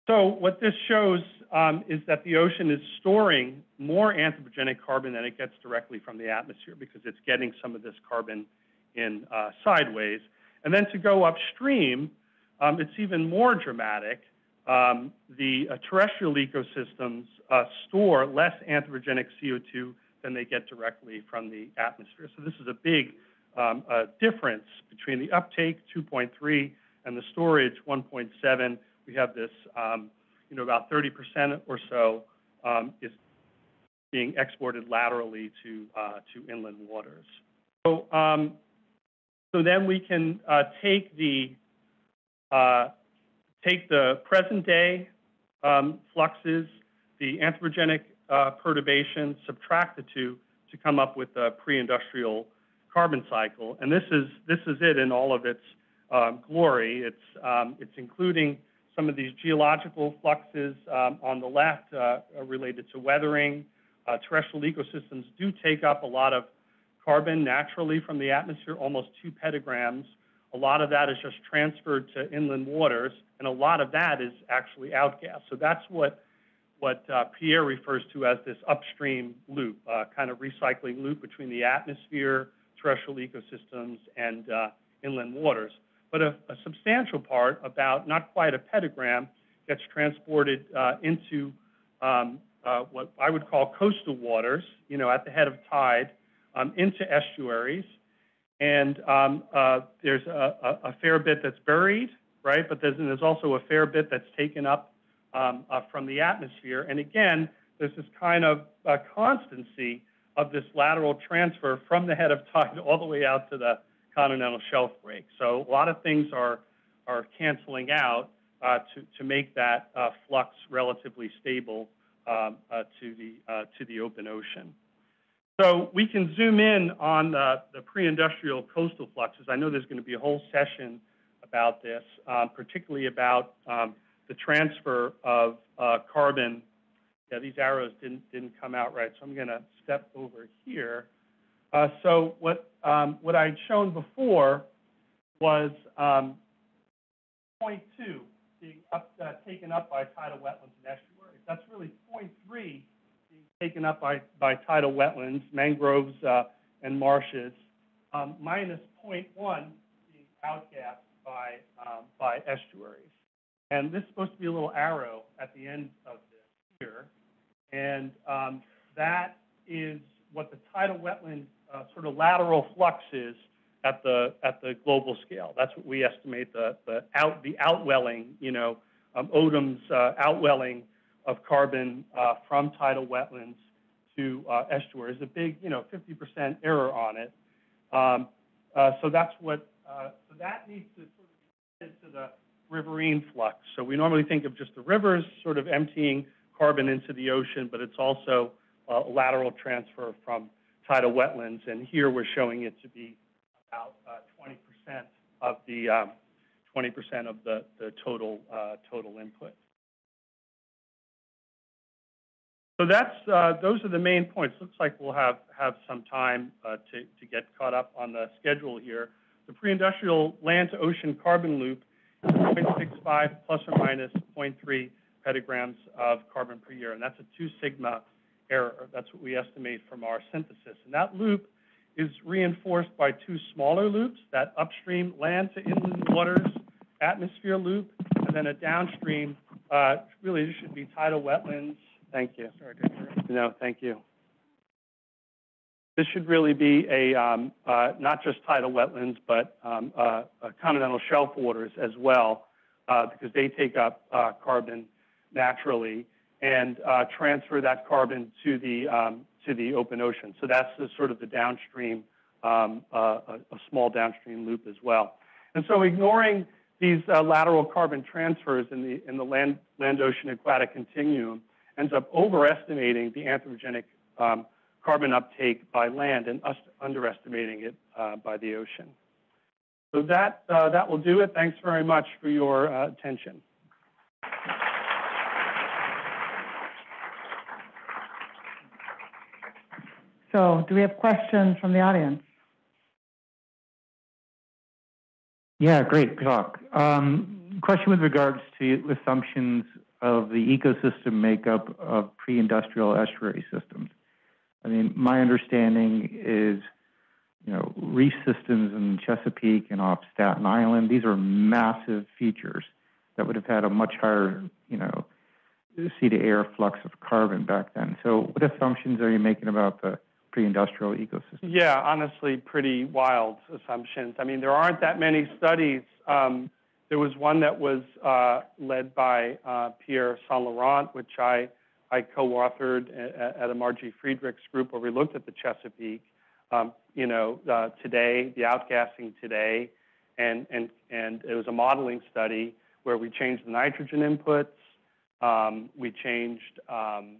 So what this shows um, is that the ocean is storing more anthropogenic carbon than it gets directly from the atmosphere because it's getting some of this carbon in uh, sideways. And then to go upstream, um, it's even more dramatic. Um, the uh, terrestrial ecosystems uh, store less anthropogenic CO2 than they get directly from the atmosphere. So this is a big um, difference between the uptake, 2.3, and the storage, 1.7 we have this, um, you know, about 30% or so um, is being exported laterally to uh, to inland waters. So um, so then we can uh, take the uh, take the present day um, fluxes, the anthropogenic uh, perturbation, subtract the two to come up with the pre-industrial carbon cycle, and this is this is it in all of its um, glory. It's um, it's including some of these geological fluxes um, on the left uh, related to weathering. Uh, terrestrial ecosystems do take up a lot of carbon naturally from the atmosphere, almost two petagrams. A lot of that is just transferred to inland waters, and a lot of that is actually outgas. So that's what what uh, Pierre refers to as this upstream loop, uh, kind of recycling loop between the atmosphere, terrestrial ecosystems, and uh, inland waters but a, a substantial part, about not quite a petagram, gets transported uh, into um, uh, what I would call coastal waters, you know, at the head of tide, um, into estuaries. And um, uh, there's a, a, a, fair bit that's buried, right? But there's, there's also a fair bit that's taken up um, uh, from the atmosphere. And again, there's this kind of uh, constancy of this lateral transfer from the head of tide all the way out to the continental shelf break. So a lot of things are, are canceling out uh, to, to make that uh, flux relatively stable um, uh, to, the, to the open ocean. So we can zoom in on the, the pre-industrial coastal fluxes. I know there's going to be a whole session about this, um, particularly about um, the transfer of uh, carbon. Yeah, these arrows didn't, didn't come out right, so I'm going to step over here. Uh, so what um, what I'd shown before was um, point two being up, uh, taken up by tidal wetlands and estuaries. That's really point three taken up by, by tidal wetlands, mangroves, uh, and marshes, um, minus point one being outgassed by, um, by estuaries. And this is supposed to be a little arrow at the end of this here. And um, that is what the tidal wetland uh, sort of lateral flux is at the at the global scale. That's what we estimate the the out the outwelling, you know, um, Odum's uh, outwelling of carbon uh, from tidal wetlands to uh, estuaries. A big, you know, 50% error on it. Um, uh, so that's what. Uh, so that needs to sort of into the riverine flux. So we normally think of just the rivers sort of emptying carbon into the ocean, but it's also a lateral transfer from tidal wetlands, and here we're showing it to be about 20% uh, of the 20% um, of the, the total uh, total input. So that's uh, those are the main points. Looks like we'll have have some time uh, to to get caught up on the schedule here. The pre-industrial land to ocean carbon loop is 0.65 plus or minus 0.3 petagrams of carbon per year, and that's a two sigma error. That's what we estimate from our synthesis. And that loop is reinforced by two smaller loops, that upstream land to inland waters atmosphere loop, and then a downstream, uh, really this should be tidal wetlands. Thank you. Sorry, no, thank you. This should really be a um, uh, not just tidal wetlands, but um, uh, continental shelf waters as well, uh, because they take up uh, carbon naturally and uh, transfer that carbon to the um, to the open ocean. So that's the, sort of the downstream, um, uh, a, a, small downstream loop as well. And so ignoring these uh, lateral carbon transfers in the, in the land, land ocean aquatic continuum ends up overestimating the anthropogenic um, carbon uptake by land and us underestimating it uh, by the ocean. So that, uh, that will do it. Thanks very much for your uh, attention. So do we have questions from the audience? Yeah, great talk. Um, question with regards to assumptions of the ecosystem makeup of pre-industrial estuary systems. I mean, my understanding is, you know, reef systems in Chesapeake and off Staten Island, these are massive features that would have had a much higher, you know, sea to air flux of carbon back then. So what assumptions are you making about the pre-industrial ecosystem? Yeah, honestly, pretty wild assumptions. I mean, there aren't that many studies. Um, there was one that was uh, led by uh, Pierre Saint-Laurent, which I, I co-authored at, at a Margie Friedrichs group where we looked at the Chesapeake, um, you know, uh, today, the outgassing today, and, and, and it was a modeling study where we changed the nitrogen inputs, um, we changed um,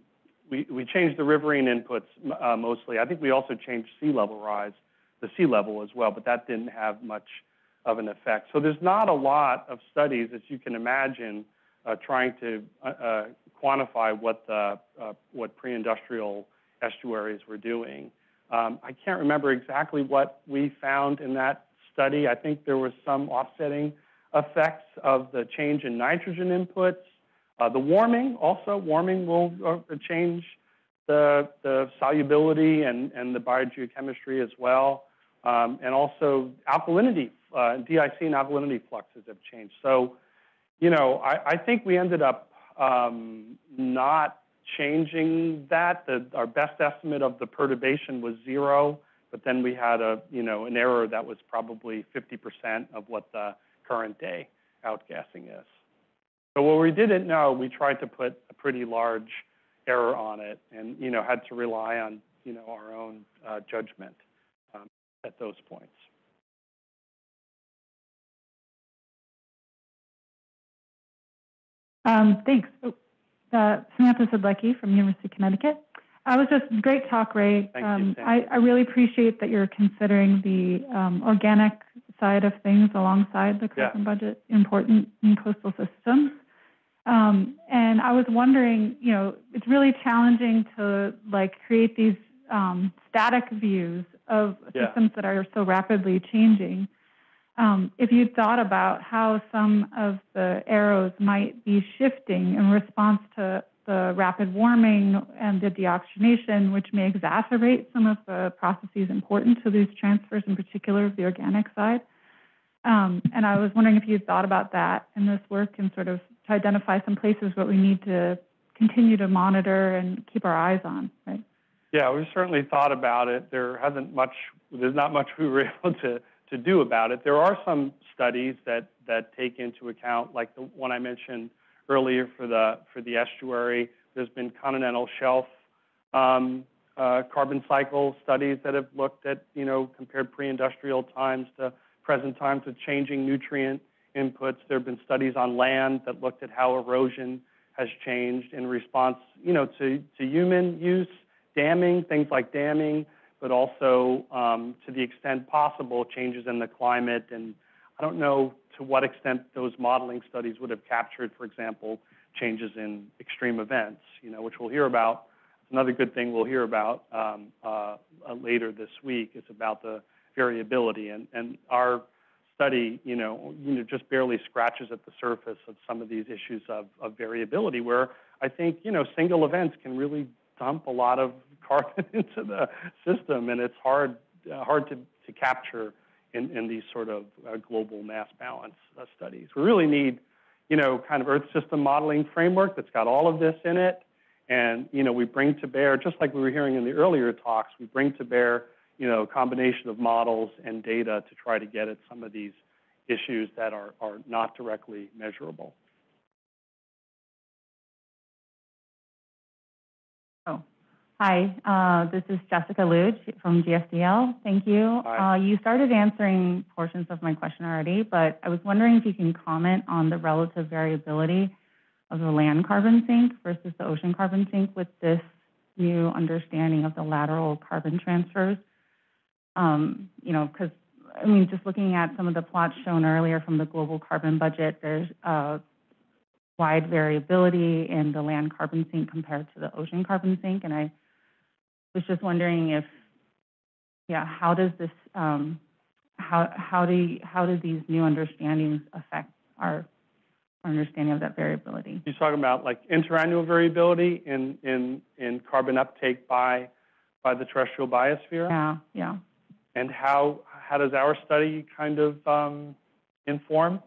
we, we changed the riverine inputs uh, mostly. I think we also changed sea level rise, the sea level as well, but that didn't have much of an effect. So there's not a lot of studies, as you can imagine, uh, trying to uh, uh quantify what the uh, what pre-industrial estuaries were doing. Um, I can't remember exactly what we found in that study. I think there was some offsetting effects of the change in nitrogen inputs uh, the warming, also, warming will uh, change the, the solubility and, and the biogeochemistry as well. Um, and also alkalinity, uh, DIC and alkalinity fluxes have changed. So, you know, I, I think we ended up um, not changing that. The, our best estimate of the perturbation was zero, but then we had a, you know, an error that was probably 50% of what the current day outgassing is. But what we didn't know, we tried to put a pretty large error on it and, you know, had to rely on, you know, our own uh, judgment at those points. Um, thanks. Oh, uh, Samantha Siedlecki from University of Connecticut. I was just great talk, Ray. Thank um, you, I, I, really appreciate that you're considering the um, organic side of things alongside the carbon budget important in coastal systems. Um, and I was wondering, you know, it's really challenging to like create these um, static views of yeah. systems that are so rapidly changing. Um, if you thought about how some of the arrows might be shifting in response to the rapid warming and the deoxygenation, which may exacerbate some of the processes important to these transfers, in particular of the organic side. Um, and I was wondering if you thought about that in this work and sort of to identify some places where we need to continue to monitor and keep our eyes on, right? Yeah, we've certainly thought about it. There hasn't much, there's not much we were able to, to do about it. There are some studies that, that take into account, like the one I mentioned earlier for the, for the estuary. There's been continental shelf um, uh, carbon cycle studies that have looked at, you know, compared pre-industrial times to present times with changing nutrient inputs. There have been studies on land that looked at how erosion has changed in response, you know, to, to human use, damming, things like damming, but also um, to the extent possible, changes in the climate. And I don't know to what extent those modeling studies would have captured, for example, changes in extreme events, you know, which we'll hear about. Another good thing we'll hear about um, uh, uh, later this week is about the variability. And, and our study, you know, you know, just barely scratches at the surface of some of these issues of, of variability, where I think, you know, single events can really dump a lot of carbon into the system, and it's hard uh, hard to, to capture in, in these sort of uh, global mass balance uh, studies. We really need, you know, kind of Earth system modeling framework that's got all of this in it, and you know, we bring to bear, just like we were hearing in the earlier talks, we bring to bear you know, combination of models and data to try to get at some of these issues that are, are not directly measurable. Hi, uh, this is Jessica Luge from GFDL. Thank you. Uh, you started answering portions of my question already, but I was wondering if you can comment on the relative variability of the land carbon sink versus the ocean carbon sink with this new understanding of the lateral carbon transfers. Um, you know, because I mean, just looking at some of the plots shown earlier from the global carbon budget, there's uh, wide variability in the land carbon sink compared to the ocean carbon sink, and I was just wondering if, yeah, how does this, um, how how do you, how do these new understandings affect our our understanding of that variability? You're talking about like interannual variability in, in, in carbon uptake by, by the terrestrial biosphere? Yeah, yeah. And how, how does our study kind of um, inform?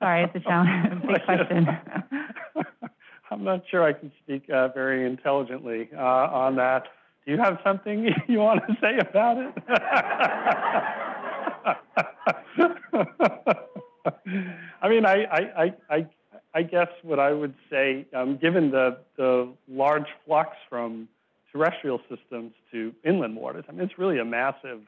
Sorry, it's a challenge, big question. I'm not sure I can speak uh, very intelligently uh, on that. Do you have something you want to say about it? I mean, I, I, I, I, guess what I would say, um, given the, the large flux from terrestrial systems to inland waters, I mean, it's really a massive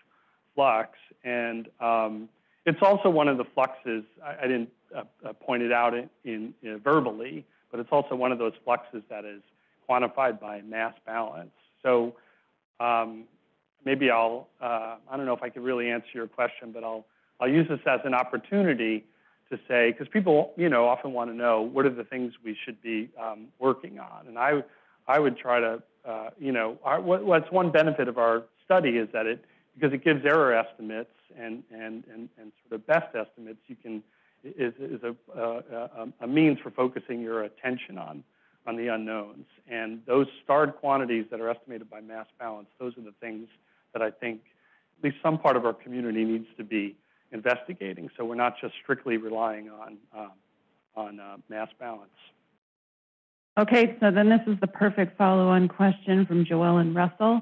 flux. And um, it's also one of the fluxes, I, I didn't uh, uh, point it out in, in, in verbally, but it's also one of those fluxes that is quantified by mass balance. So um, maybe I'll, uh, I don't know if I could really answer your question, but I'll, I'll use this as an opportunity to say, because people, you know, often want to know what are the things we should be um, working on. And I, I would try to, uh, you know, our, what, what's one benefit of our study is that it, because it gives error estimates and, and, and, and sort of best estimates, you can, is, is a, a, a means for focusing your attention on, on the unknowns. And those starred quantities that are estimated by mass balance, those are the things that I think at least some part of our community needs to be investigating. So we're not just strictly relying on, uh, on uh, mass balance. Okay, so then this is the perfect follow-on question from Joelle and Russell.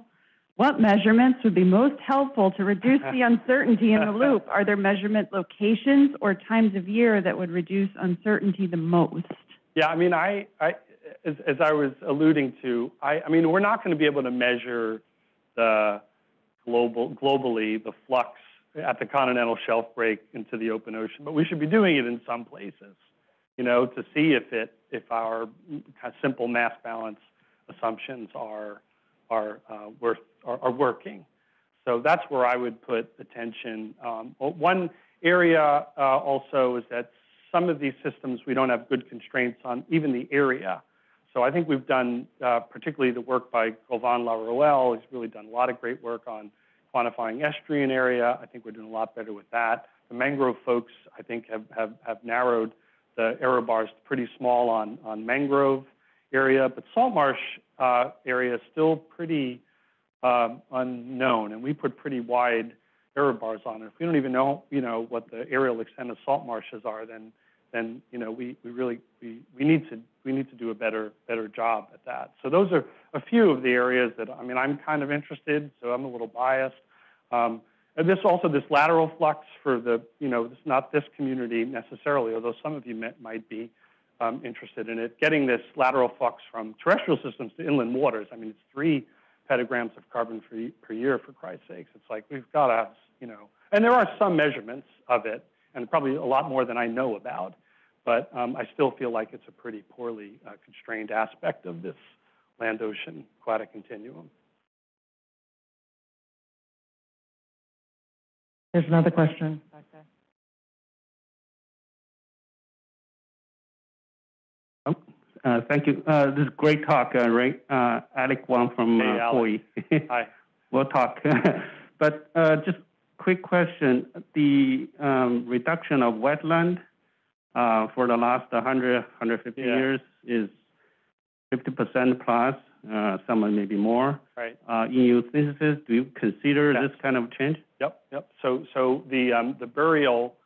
What measurements would be most helpful to reduce the uncertainty in the loop? Are there measurement locations or times of year that would reduce uncertainty the most? Yeah, I mean, I, I as, as I was alluding to, I, I mean, we're not going to be able to measure the global, globally the flux at the continental shelf break into the open ocean, but we should be doing it in some places, you know, to see if it, if our simple mass balance assumptions are, are, uh, worth, are, are working. So that's where I would put attention. Um, one area uh, also is that some of these systems we don't have good constraints on, even the area. So I think we've done, uh, particularly the work by Goulven Laruelle, he's really done a lot of great work on quantifying estuarine area. I think we're doing a lot better with that. The mangrove folks, I think, have, have, have narrowed the error bars pretty small on, on mangrove area, but salt marsh uh, area is still pretty um, unknown, and we put pretty wide error bars on it. If we don't even know, you know, what the aerial extent of salt marshes are, then, then you know, we, we really we, we need to we need to do a better better job at that. So those are a few of the areas that I mean I'm kind of interested, so I'm a little biased. Um, and this also this lateral flux for the you know this not this community necessarily, although some of you may, might be um, interested in it. Getting this lateral flux from terrestrial systems to inland waters. I mean it's three petagrams of carbon per year for Christ's sakes. It's like we've got to you know, and there are some measurements of it, and probably a lot more than I know about. But um, I still feel like it's a pretty poorly uh, constrained aspect of this land-ocean aquatic continuum. There's another question back there. Oh, uh, thank you. Uh, this is great talk, uh, Ray. Uh, Alec Wang from Hey, uh, Alec. Hawaii. Hi. we'll talk. but uh, just quick question: the um, reduction of wetland uh, for the last 100, 150 Yeah. years is 50% plus. Uh, some maybe more. Right. Uh, in your synthesis, do you consider Yes. this kind of change? Yep, yep. So, so the, um, the burial,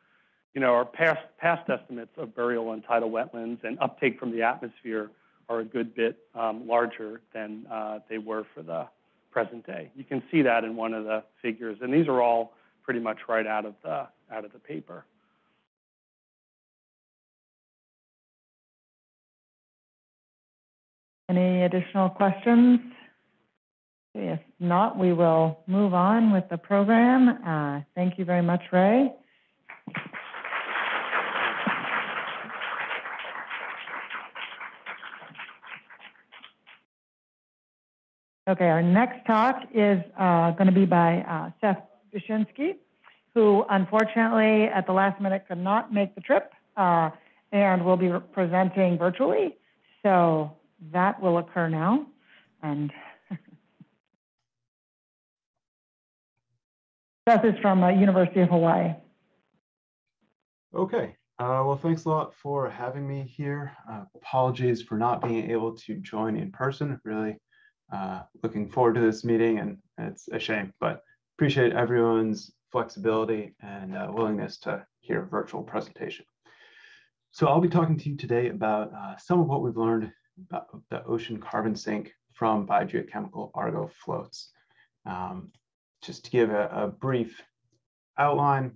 you know, our past, past estimates of burial in tidal wetlands and uptake from the atmosphere are a good bit um, larger than uh, they were for the present day. You can see that in one of the figures, and these are all pretty much right out of the, out of the paper. Any additional questions? If not, we will move on with the program. Uh, thank you very much, Ray. Okay, our next talk is uh, going to be by uh, Seth Bushinsky, who unfortunately at the last minute could not make the trip uh, and will be presenting virtually. So that will occur now. And Seth is from uh, University of Hawaii. Okay. Uh, well, thanks a lot for having me here. Uh, apologies for not being able to join in person. Really uh, looking forward to this meeting, and it's a shame, but appreciate everyone's flexibility and uh, willingness to hear a virtual presentation. So I'll be talking to you today about uh, some of what we've learned the ocean carbon sink from biogeochemical Argo floats. Um, just to give a, a brief outline,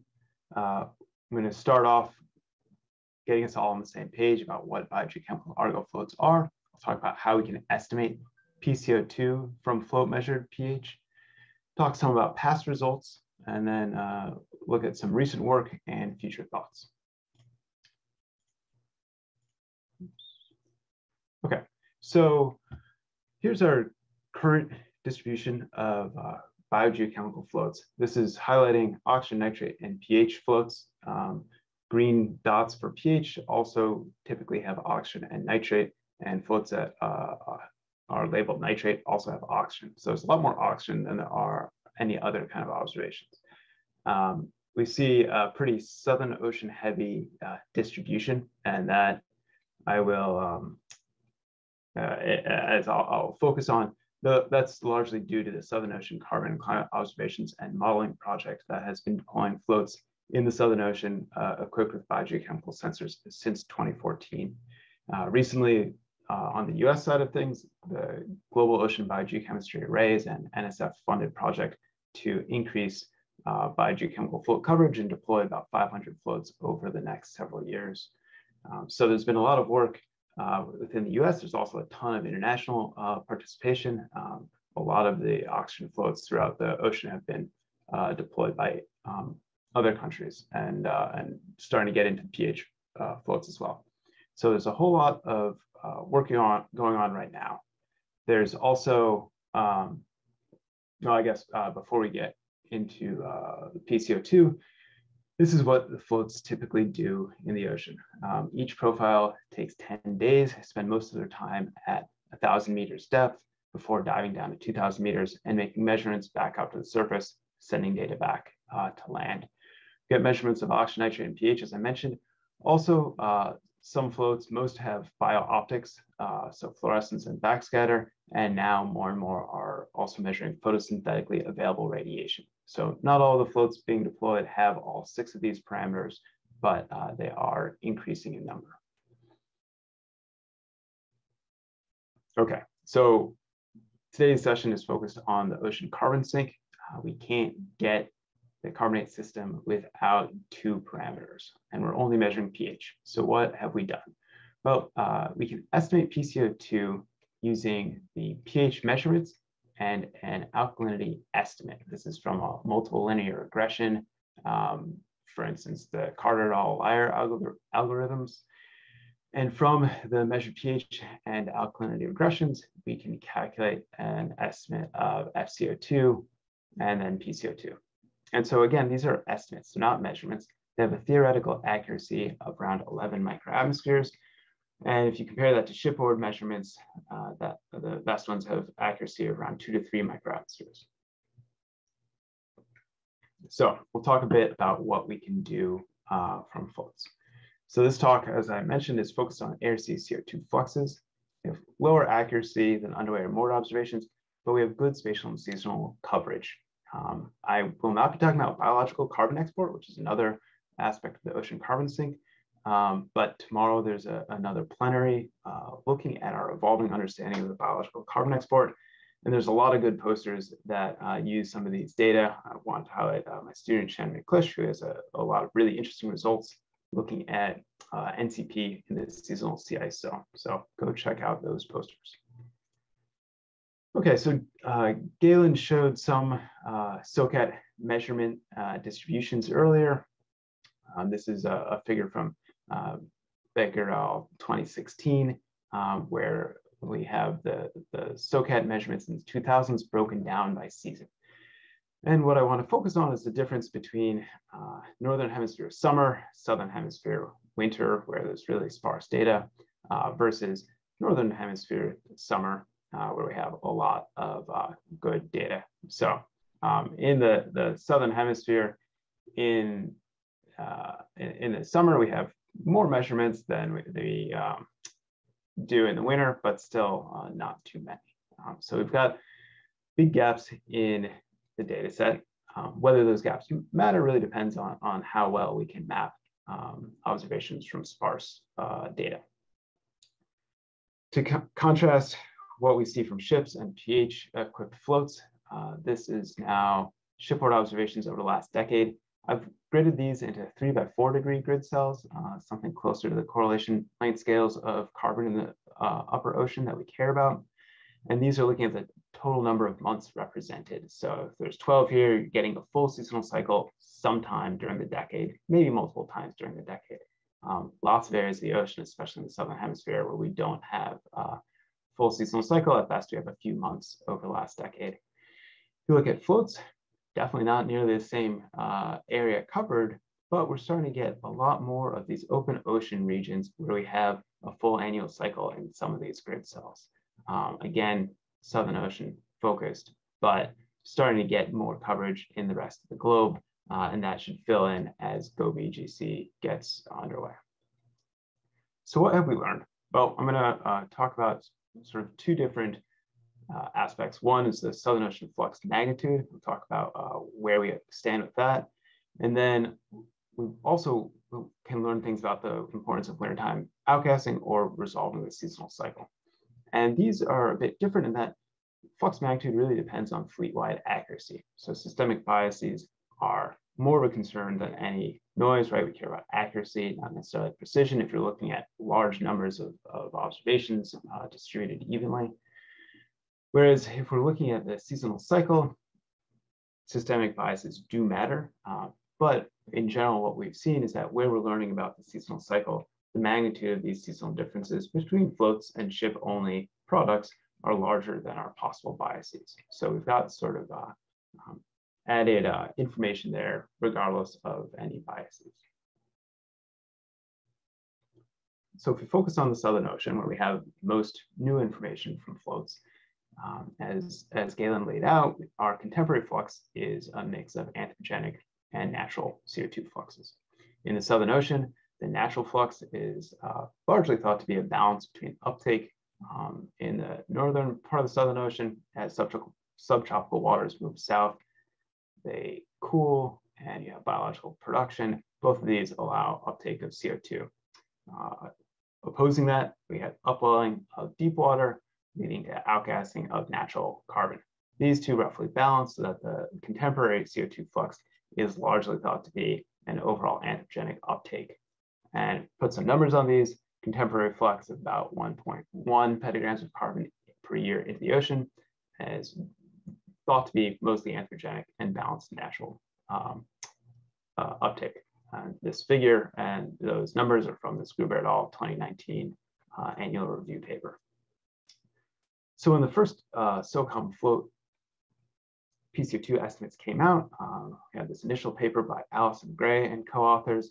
uh, I'm going to start off getting us all on the same page about what biogeochemical Argo floats are. I'll talk about how we can estimate PCO2 from float measured pH, talk some about past results, and then uh, look at some recent work and future thoughts. Okay, so here's our current distribution of uh, biogeochemical floats. This is highlighting oxygen, nitrate, and pH floats. Um, green dots for pH also typically have oxygen and nitrate, and floats that uh, are labeled nitrate also have oxygen. So there's a lot more oxygen than there are any other kind of observations. Um, we see a pretty Southern Ocean heavy uh, distribution, and that I will, um, uh, as I'll, I'll, focus on, the, that's largely due to the Southern Ocean Carbon Climate Observations and Modeling Project that has been deploying floats in the Southern Ocean uh, equipped with biogeochemical sensors since 2014. Uh, recently, uh, on the US side of things, the Global Ocean Biogeochemistry Arrays and NSF funded project to increase uh, biogeochemical float coverage and deploy about 500 floats over the next several years. Um, so there's been a lot of work uh, within the US. There's also a ton of international uh, participation. Um, a lot of the oxygen floats throughout the ocean have been uh, deployed by um, other countries and, uh, and starting to get into pH floats as well. So there's a whole lot of uh, working on going on right now. There's also, um, well, I guess uh, before we get into uh, the PCO2, this is what the floats typically do in the ocean. Um, each profile takes 10 days, spend most of their time at 1,000 meters depth before diving down to 2,000 meters and making measurements back up to the surface, sending data back uh, to land. Get measurements of oxygen, nitrate, and pH, as I mentioned. Also, uh, some floats, most have biooptics, uh, so fluorescence and backscatter, and now more and more are also measuring photosynthetically available radiation. So not all the floats being deployed have all six of these parameters, but uh, they are increasing in number. Okay, so today's session is focused on the ocean carbon sink. Uh, we can't get the carbonate system without two parameters, and we're only measuring pH. So what have we done? Well, uh, we can estimate PCO2 using the pH measurements and an alkalinity estimate. This is from a multiple linear regression. Um, for instance, the Carter-LIAR algor algorithms. And from the measured pH and alkalinity regressions, we can calculate an estimate of FCO2 and then PCO2. And so again, these are estimates, not measurements. They have a theoretical accuracy of around 11 microatmospheres. And if you compare that to shipboard measurements, uh, that the best ones have accuracy of around two to three microatmospheres. So we'll talk a bit about what we can do uh, from floats. So this talk, as I mentioned, is focused on air sea CO2 fluxes. We have lower accuracy than underway or moored observations, but we have good spatial and seasonal coverage. Um, I will not be talking about biological carbon export, which is another aspect of the ocean carbon sink. Um, but tomorrow there's a, another plenary uh, looking at our evolving understanding of the biological carbon export. And there's a lot of good posters that uh, use some of these data. I want to highlight uh, my student Shannon McClish, who has a, a, lot of really interesting results looking at uh, NCP in the seasonal sea ice zone. So go check out those posters. Okay, so uh, Galen showed some uh, SOCAT measurement distributions earlier. Um, this is a, a figure from uh, Bakker 2016, um, where we have the, the SOCAT measurements in the 2000s broken down by season. And what I want to focus on is the difference between uh, Northern Hemisphere summer, Southern Hemisphere winter, where there's really sparse data, uh, versus Northern Hemisphere summer, uh, where we have a lot of uh, good data. So um, in the, the Southern Hemisphere, in, uh, in, in, the summer, we have more measurements than we, we um, do in the winter, but still uh, not too many. Um, so we've got big gaps in the data set. Um, whether those gaps matter really depends on, on how well we can map um, observations from sparse uh, data. To co contrast what we see from ships and pH-equipped floats, uh, this is now shipboard observations over the last decade. I've gridded these into three by four degree grid cells, uh, something closer to the correlation length scales of carbon in the uh, upper ocean that we care about. And these are looking at the total number of months represented. So if there's 12 here, you're getting a full seasonal cycle sometime during the decade, maybe multiple times during the decade. Um, lots of areas of the ocean, especially in the southern hemisphere, where we don't have uh, full seasonal cycle. At best, we have a few months over the last decade. If you look at floats, definitely not nearly the same uh, area covered, but we're starting to get a lot more of these open ocean regions where we have a full annual cycle in some of these grid cells. Um, again, Southern Ocean focused, but starting to get more coverage in the rest of the globe, uh, and that should fill in as GoBGC gets underway. So what have we learned? Well, I'm gonna uh, talk about sort of two different uh, aspects. One is the Southern Ocean flux magnitude. We'll talk about uh, where we stand with that. And then we also can learn things about the importance of wintertime outgassing or resolving the seasonal cycle. And these are a bit different in that flux magnitude really depends on fleet-wide accuracy. So systemic biases are more of a concern than any noise, right? We care about accuracy, not necessarily precision if you're looking at large numbers of, of observations uh, distributed evenly. Whereas if we're looking at the seasonal cycle, systemic biases do matter. Uh, but in general, what we've seen is that where we're learning about the seasonal cycle, the magnitude of these seasonal differences between floats and ship-only products are larger than our possible biases. So we've got sort of uh, um, added uh, information there regardless of any biases. So if we focus on the Southern Ocean, where we have most new information from floats, um, as, as Galen laid out, our contemporary flux is a mix of anthropogenic and natural CO2 fluxes. In the Southern Ocean, the natural flux is uh, largely thought to be a balance between uptake um, in the northern part of the Southern Ocean as subtropical, subtropical waters move south. They cool and you have biological production. Both of these allow uptake of CO2. Uh, opposing that, we have upwelling of deep water leading to outgassing of natural carbon. These two roughly balance so that the contemporary CO2 flux is largely thought to be an overall anthropogenic uptake. And put some numbers on these, contemporary flux of about 1.1 petagrams of carbon per year into the ocean is thought to be mostly anthropogenic and balanced natural um, uh, uptake. And this figure and those numbers are from the Gruber et al. 2019 uh, annual review paper. So when the first uh, SOCCOM float PCO2 estimates came out, um, we had this initial paper by Alison Gray and co-authors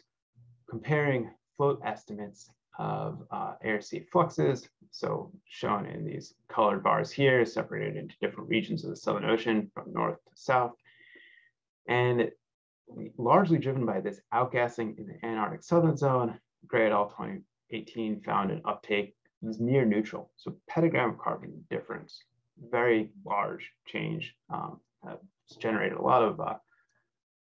comparing float estimates of uh, air sea fluxes. So shown in these colored bars here, separated into different regions of the Southern Ocean from north to south. And largely driven by this outgassing in the Antarctic Southern Zone, Gray et al. 2018 found an uptake was near neutral. So petagram of carbon difference, very large change. Um, generated a lot of uh,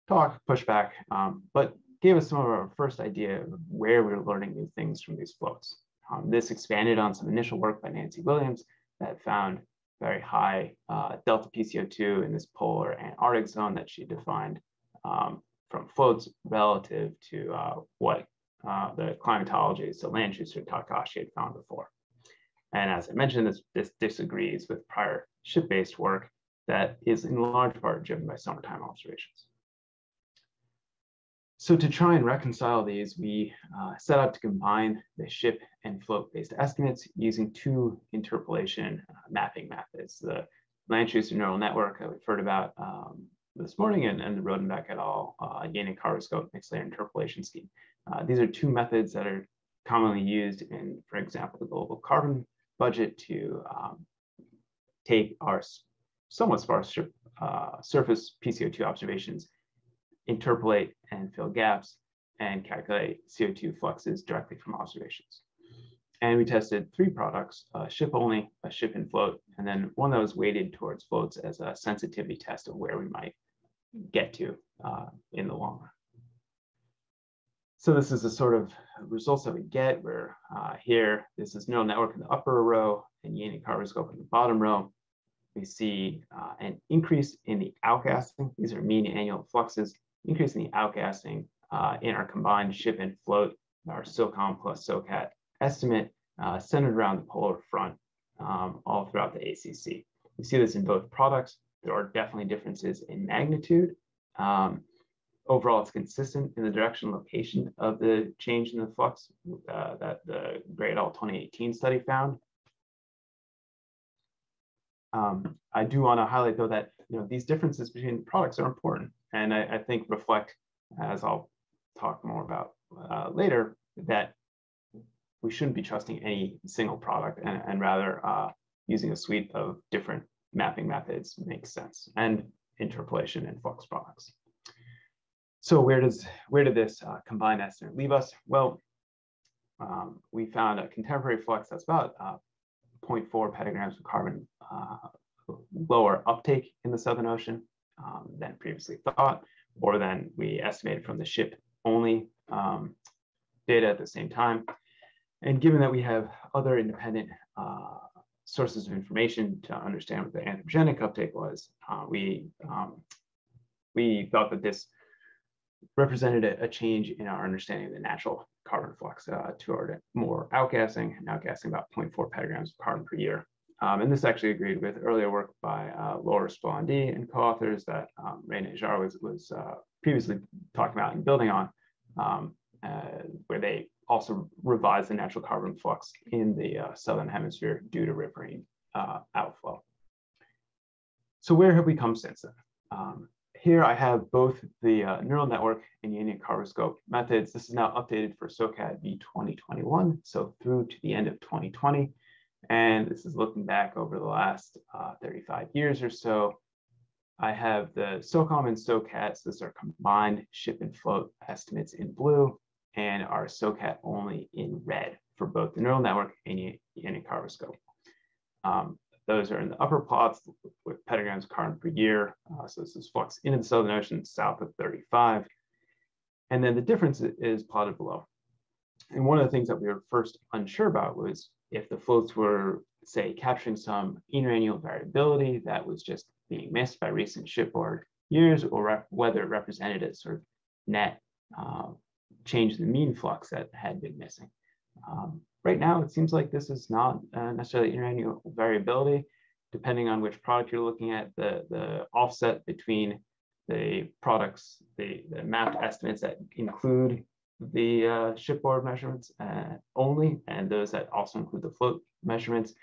talk, pushback, um, but gave us some of our first idea of where we were learning new things from these floats. Um, this expanded on some initial work by Nancy Williams that found very high uh, delta PCO2 in this polar Antarctic zone that she defined um, from floats relative to uh, what uh, the climatology, so Landschützer Takahashi had found before. And as I mentioned, this, this disagrees with prior ship-based work that is in large part driven by summertime observations. So to try and reconcile these, we uh, set out to combine the ship and float-based estimates using two interpolation uh, mapping methods. The Landschützer neural network that we've heard about um, this morning and, and the Rödenbeck et al. Uh, Jena-CarboScope mixed layer interpolation scheme. Uh, these are two methods that are commonly used in, for example, the global carbon budget to um, take our somewhat sparse uh, surface PCO2 observations, interpolate and fill gaps, and calculate CO2 fluxes directly from observations. And we tested three products, a ship only, a ship and float, and then one that was weighted towards floats as a sensitivity test of where we might get to uh, in the long run. So this is the sort of results that we get where uh, here, this is neural network in the upper row and Jena-CarboScope in the bottom row. We see uh, an increase in the outgassing. These are mean annual fluxes, increase in the outgassing uh, in our combined ship and float, our SOCCOM plus SOCAT estimate uh, centered around the polar front um, all throughout the ACC. We see this in both products. There are definitely differences in magnitude. Um, overall, it's consistent in the direction location of the change in the flux uh, that the Gray et al. 2018 study found. Um, I do want to highlight though that you know these differences between products are important, and I, I think reflect, as I'll talk more about uh, later, that we shouldn't be trusting any single product, and, and rather uh, using a suite of different mapping methods makes sense, and interpolation and flux products. So where does where did this uh, combined estimate leave us? Well, um, we found a contemporary flux that's about uh, 0.4 petagrams of carbon uh, lower uptake in the Southern Ocean um, than previously thought, or than we estimated from the ship only um, data at the same time. And given that we have other independent uh, sources of information to understand what the anthropogenic uptake was, uh, we um, we thought that this represented a, a, change in our understanding of the natural carbon flux uh, toward more outgassing, and outgassing about 0.4 petagrams of carbon per year. Um, and this actually agreed with earlier work by uh, Laura Resplandy and co-authors that um, Ray Najjar was, was uh, previously talking about and building on, um, uh, where they also revised the natural carbon flux in the uh, southern hemisphere due to riparian uh, outflow. So where have we come since then? Um, here I have both the uh, neural network and Jena-CarboScope methods. This is now updated for SOCAT v 2021, so through to the end of 2020. And this is looking back over the last uh, 35 years or so. I have the SOCCOM and SOCATs. These are combined ship and float estimates in blue and our SOCAT only in red for both the neural network and Jena-CarboScope. Um, those are in the upper plots with petagrams of carbon per year. Uh, so this is flux into the Southern Ocean south of 35. And then the difference is plotted below. And one of the things that we were first unsure about was if the floats were, say, capturing some interannual variability that was just being missed by recent shipboard years, or whether it represented a sort of net uh, change in the mean flux that had been missing. Um, right now, it seems like this is not uh, necessarily interannual variability. Depending on which product you're looking at, the, the offset between the products, the, the mapped estimates that include the uh, shipboard measurements uh, only, and those that also include the float measurements,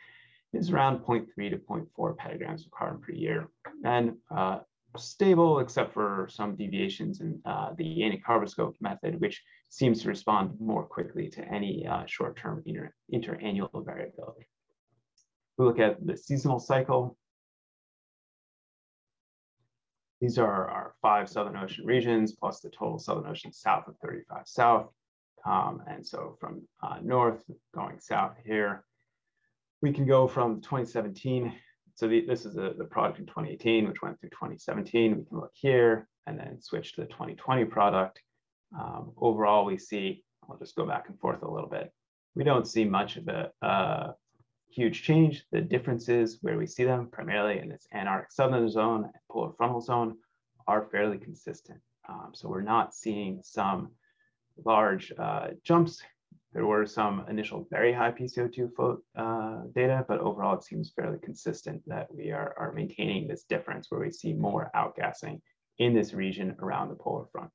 is around 0.3 to 0.4 petagrams of carbon per year. And uh, stable except for some deviations in uh, the Jena-CarboScope method, which seems to respond more quickly to any uh, short-term inter interannual variability. We look at the seasonal cycle. These are our five Southern Ocean regions plus the total Southern Ocean south of 35 south. Um, and so from uh, north going south here, we can go from 2017 so the, this is the, product in 2018, which went through 2017. We can look here and then switch to the 2020 product. Um, overall, we see, I'll just go back and forth a little bit. We don't see much of a, a huge change. The differences where we see them, primarily in this Antarctic southern zone and polar frontal zone, are fairly consistent. Um, so we're not seeing some large uh, jumps there were some initial very high PCO2 float uh, data, but overall it seems fairly consistent that we are, are maintaining this difference where we see more outgassing in this region around the polar front.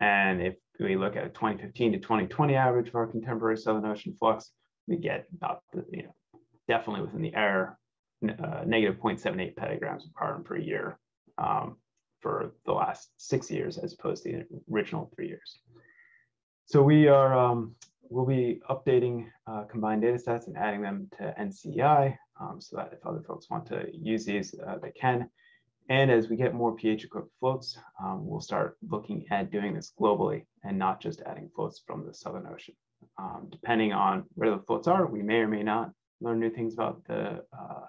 And if we look at a 2015 to 2020 average of our contemporary Southern Ocean flux, we get about, the, you know, definitely within the error, uh, negative 0.78 petagrams of carbon per year um, for the last six years as opposed to the original three years. So we are, um, we'll be updating uh, combined data sets and adding them to NCEI um, so that if other folks want to use these, uh, they can. And as we get more pH equipped floats, um, we'll start looking at doing this globally and not just adding floats from the Southern Ocean. Um, depending on where the floats are, we may or may not learn new things about the, uh,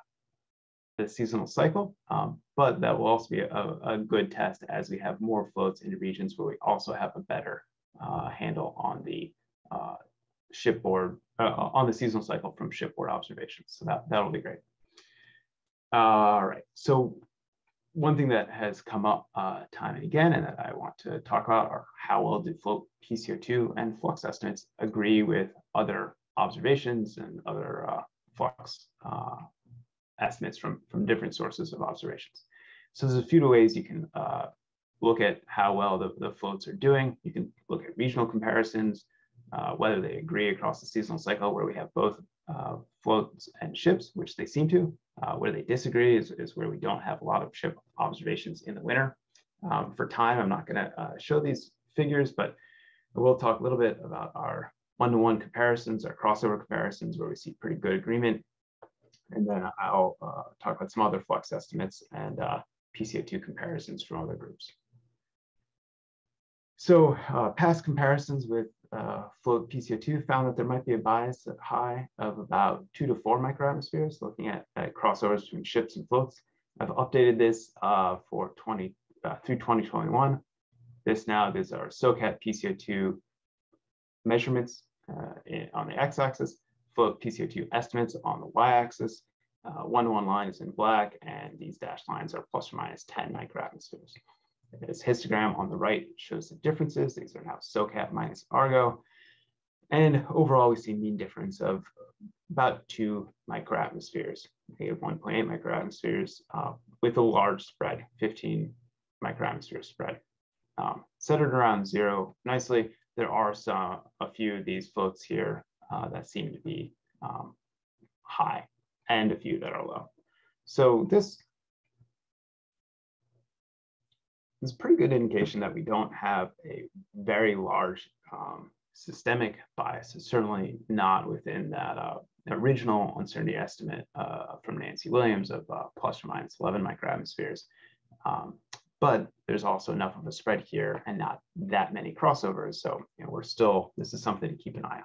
the seasonal cycle, um, but that will also be a, a, good test as we have more floats in regions where we also have a better handle on the uh, shipboard, uh, on the seasonal cycle from shipboard observations. So that, that'll be great. All right, so one thing that has come up uh, time and again and that I want to talk about are how well do float PCO2 and flux estimates agree with other observations and other uh, flux uh, estimates from, from different sources of observations. So there's a few ways you can uh, look at how well the, the floats are doing. You can look at regional comparisons, uh, whether they agree across the seasonal cycle where we have both uh, floats and ships, which they seem to. Uh, where they disagree is, is where we don't have a lot of ship observations in the winter. Um, for time, I'm not going to uh, show these figures, but I will talk a little bit about our one-to-one -one comparisons, our crossover comparisons, where we see pretty good agreement. And then I'll uh, talk about some other flux estimates and uh, PCO2 comparisons from other groups. So uh, past comparisons with uh, float PCO2 found that there might be a bias at high of about two to four microatmospheres, looking at, at crossovers between ships and floats. I've updated this uh, for 20 uh, through 2021. This now is our SOCAT PCO2 measurements uh, on the x-axis, float PCO2 estimates on the y-axis. Uh, one-to-one line is in black, and these dashed lines are plus or minus 10 microatmospheres. This histogram on the right shows the differences. These are now SOCAT minus Argo. And overall, we see mean difference of about two microatmospheres, negative 1.8 microatmospheres uh, with a large spread, 15 microatmosphere spread. Um, centered around zero nicely. There are some, a few of these floats here uh, that seem to be um, high and a few that are low. So this is a pretty good indication that we don't have a very large um, systemic bias. It's certainly not within that uh, original uncertainty estimate uh, from Nancy Williams of uh, plus or minus 11 microatmospheres. Um, but there's also enough of a spread here and not that many crossovers. So you know, we're still, this is something to keep an eye on.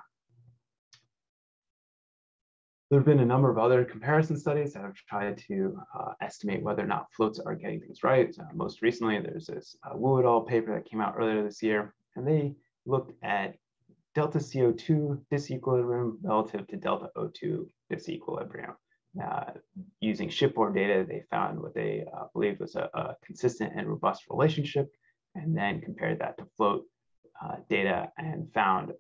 There have been a number of other comparison studies that have tried to uh, estimate whether or not floats are getting things right. Uh, most recently, there's this uh, Wu et al. paper that came out earlier this year, and they looked at delta CO2 disequilibrium relative to delta O2 disequilibrium. Uh, using shipboard data, they found what they uh, believed was a, a, consistent and robust relationship, and then compared that to float uh, data and found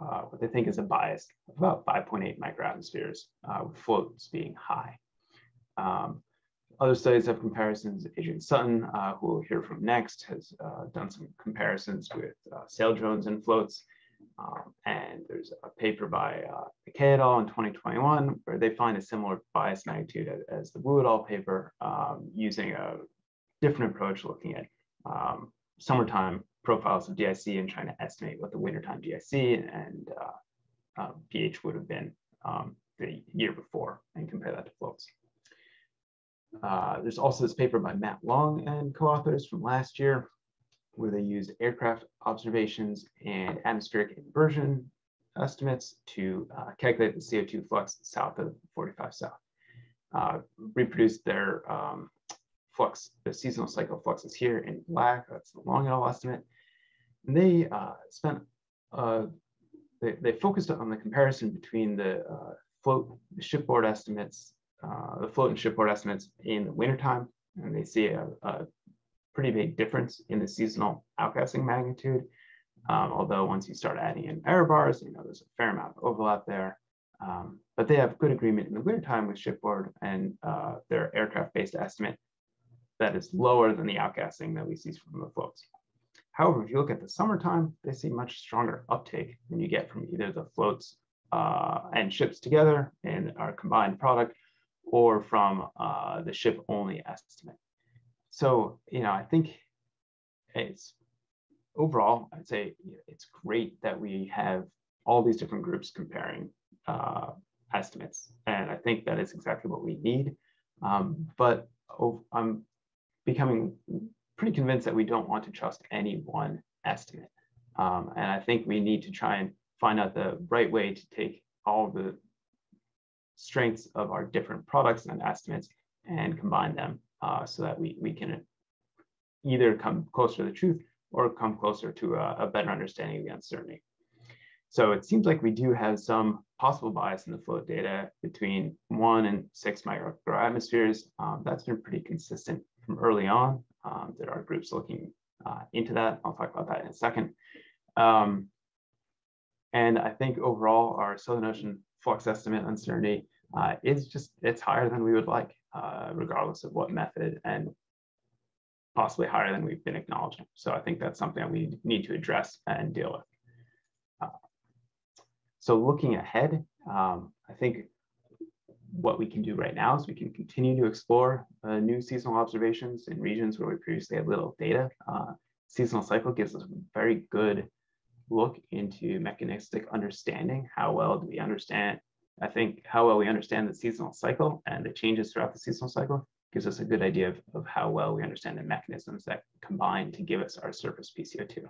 uh, what they think is a bias of about 5.8 microatmospheres, uh, with floats being high. Um, other studies have comparisons. Adrian Sutton, uh, who we'll hear from next, has uh, done some comparisons with uh, sail drones and floats. Um, and there's a paper by uh, Mackay et al. in 2021 where they find a similar bias magnitude as, as the Wu et al. paper um, using a different approach looking at um, summertime profiles of DIC and trying to estimate what the wintertime DIC and uh, uh, pH would have been um, the year before and compare that to floats. Uh, there's also this paper by Matt Long and co-authors from last year where they used aircraft observations and atmospheric inversion estimates to uh, calculate the CO2 flux south of 45 South. Uh, reproduced their um, flux, the seasonal cycle fluxes here in black, that's the long L estimate, and they uh, spent, uh, they, they focused on the comparison between the uh, float, the shipboard estimates, uh, the float and shipboard estimates in the wintertime, and they see a, a pretty big difference in the seasonal outgassing magnitude. Um, although once you start adding in error bars, you know, there's a fair amount of overlap there. Um, but they have good agreement in the wintertime with shipboard and uh, their aircraft-based estimate that is lower than the outgassing that we see from the floats. However, if you look at the summertime, they see much stronger uptake than you get from either the floats uh, and ships together in our combined product or from uh, the ship only estimate. So, you know, I think it's overall, I'd say it's great that we have all these different groups comparing uh, estimates. And I think that is exactly what we need. Um, but oh, I'm becoming pretty convinced that we don't want to trust any one estimate. Um, and I think we need to try and find out the right way to take all the strengths of our different products and estimates and combine them uh, so that we, we can either come closer to the truth or come closer to a, a, better understanding of the uncertainty. So it seems like we do have some possible bias in the float data between one and six microatmospheres. Um, that's been pretty consistent from early on. Um, there are groups looking uh, into that. I'll talk about that in a second. Um, and I think overall, our Southern Ocean flux estimate uncertainty uh, is just, it's higher than we would like, uh, regardless of what method and possibly higher than we've been acknowledging. So I think that's something that we need to address and deal with. Uh, so looking ahead, um, I think what we can do right now is we can continue to explore uh, new seasonal observations in regions where we previously had little data. Uh, seasonal cycle gives us a very good look into mechanistic understanding. How well do we understand? I think how well we understand the seasonal cycle and the changes throughout the seasonal cycle gives us a good idea of, of how well we understand the mechanisms that combine to give us our surface PCO2.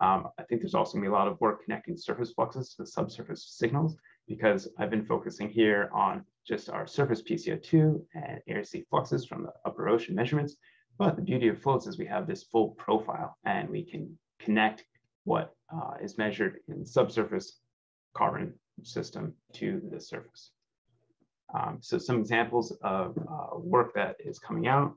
Um, I think there's also gonna be a lot of work connecting surface fluxes to the subsurface signals because I've been focusing here on just our surface PCO2 and air sea fluxes from the upper ocean measurements. But the beauty of floats is we have this full profile and we can connect what uh, is measured in subsurface carbon system to the surface. Um, so some examples of uh, work that is coming out.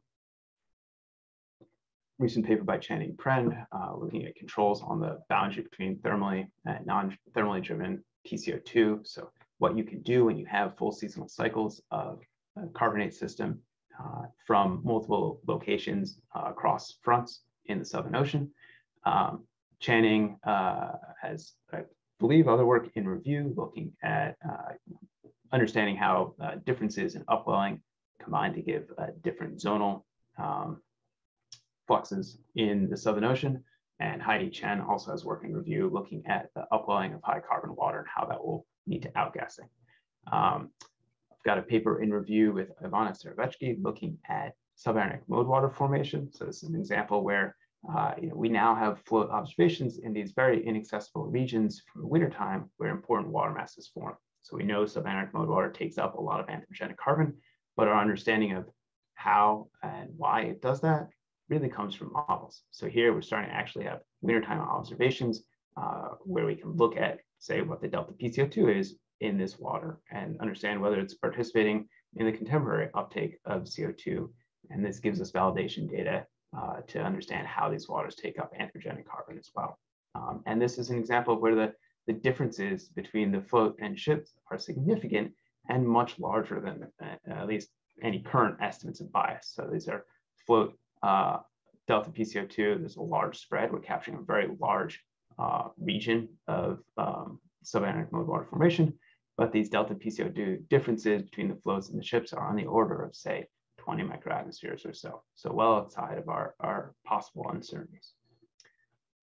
Recent paper by Channing Prend, uh, looking at controls on the boundary between thermally and non-thermally driven PCO2. So what you can do when you have full seasonal cycles of a carbonate system uh, from multiple locations uh, across fronts in the Southern Ocean. Um, Channing uh, has, I believe, other work in review looking at uh, understanding how uh, differences in upwelling combine to give different zonal um, fluxes in the Southern Ocean. And Haidi Chen also has work in review looking at the upwelling of high carbon water and how that will lead to outgassing. Um, I've got a paper in review with Ivana Cerovečki looking at subantarctic mode water formation. So this is an example where uh, you know, we now have float observations in these very inaccessible regions from the wintertime where important water masses form. So we know subantarctic mode water takes up a lot of anthropogenic carbon, but our understanding of how and why it does that really comes from models. So here we're starting to actually have wintertime observations uh, where we can look at, say, what the delta PCO2 is in this water and understand whether it's participating in the contemporary uptake of CO2. And this gives us validation data uh, to understand how these waters take up anthropogenic carbon as well. Um, and this is an example of where the, the differences between the float and ships are significant and much larger than uh, at least any current estimates of bias. So these are float uh, delta PCO2, there's a large spread. We're capturing a very large uh, region of um, subantarctic mode water formation, but these delta PCO2 differences between the floats and the ships are on the order of, say, 20 microatmospheres or so. So well outside of our, our possible uncertainties.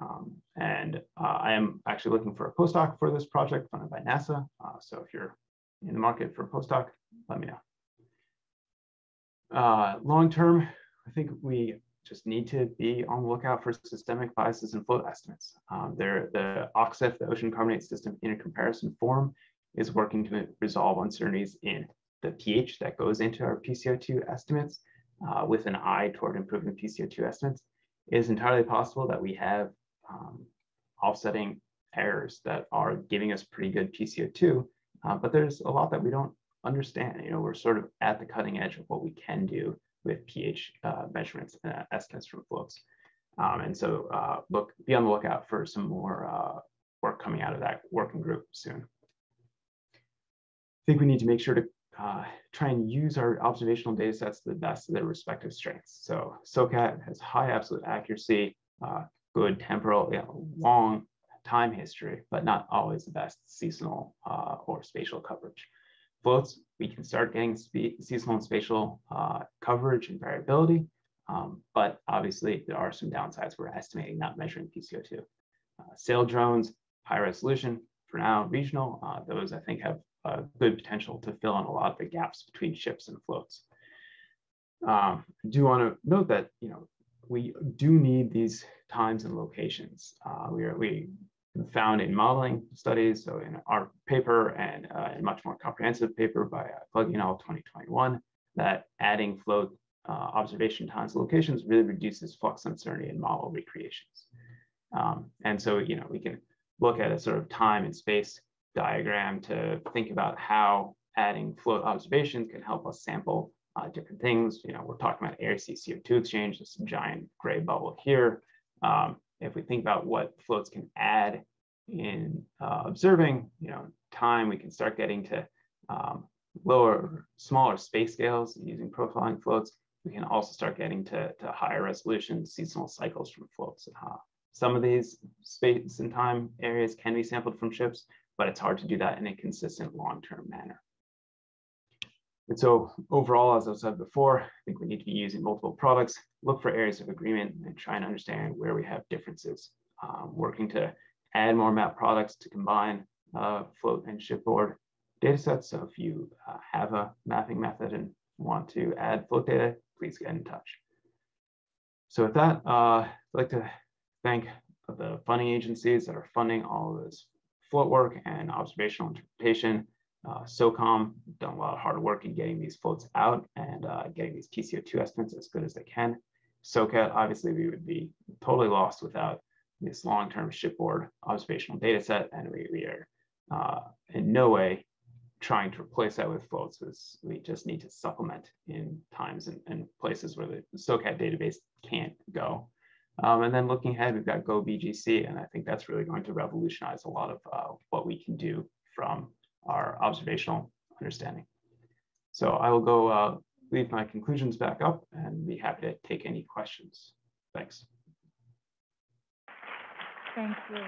Um, and uh, I am actually looking for a postdoc for this project funded by NASA. Uh, so if you're in the market for a postdoc, let me know. Uh, long term, I think we just need to be on the lookout for systemic biases in float estimates. Um, there, the OCSIF, the Ocean Carbonate System Intercomparison Forum, is working to resolve uncertainties in the pH that goes into our PCO2 estimates uh, with an eye toward improving PCO2 estimates. It is entirely possible that we have um, offsetting errors that are giving us pretty good PCO2, uh, but there's a lot that we don't understand. You know, we're sort of at the cutting edge of what we can do with pH uh, measurements and uh, estimates from floats. Um, and so uh, look, be on the lookout for some more uh, work coming out of that working group soon. I think we need to make sure to uh, try and use our observational data sets to the best of their respective strengths. So SOCAT has high absolute accuracy, uh, good temporal, you know, long time history, but not always the best seasonal or spatial coverage. Floats, we can start getting seasonal and spatial uh, coverage and variability, um, but obviously there are some downsides. We're estimating not measuring PCO2. Uh, sail drones, high resolution, for now regional, uh, those I think have good potential to fill in a lot of the gaps between ships and floats. Um, I do want to note that you know we do need these times and locations. Uh, we are we found in modeling studies, so in our paper and uh, a much more comprehensive paper by uh, Gloege et al. 2021, that adding float uh, observation times locations really reduces flux uncertainty in model recreations. Um, and so, you know, we can look at a sort of time and space diagram to think about how adding float observations can help us sample uh, different things. You know, we're talking about air sea CO2 exchange, this giant gray bubble here. Um, if we think about what floats can add in uh, observing, you know, time, we can start getting to um, lower, smaller space scales using profiling floats. We can also start getting to, to higher resolution seasonal cycles from floats. Uh, some of these space and time areas can be sampled from ships, but it's hard to do that in a consistent long-term manner. And so overall, as I've said before, I think we need to be using multiple products, look for areas of agreement and try and understand where we have differences. Um, working to add more map products to combine uh, float and shipboard data sets. So if you uh, have a mapping method and want to add float data, please get in touch. So with that, uh, I'd like to thank the funding agencies that are funding all of this float work and observational interpretation. Uh, SOCCOM done a lot of hard work in getting these floats out and uh, getting these PCO2 estimates as good as they can. SOCAT, obviously, we would be totally lost without this long-term shipboard observational data set, and we, we are uh, in no way trying to replace that with floats. We just need to supplement in times and, and places where the SOCAT database can't go. Um, and then looking ahead, we've got GO-BGC, and I think that's really going to revolutionize a lot of uh, what we can do from our observational understanding. So I will go uh, leave my conclusions back up and be happy to take any questions. Thanks. Thank you.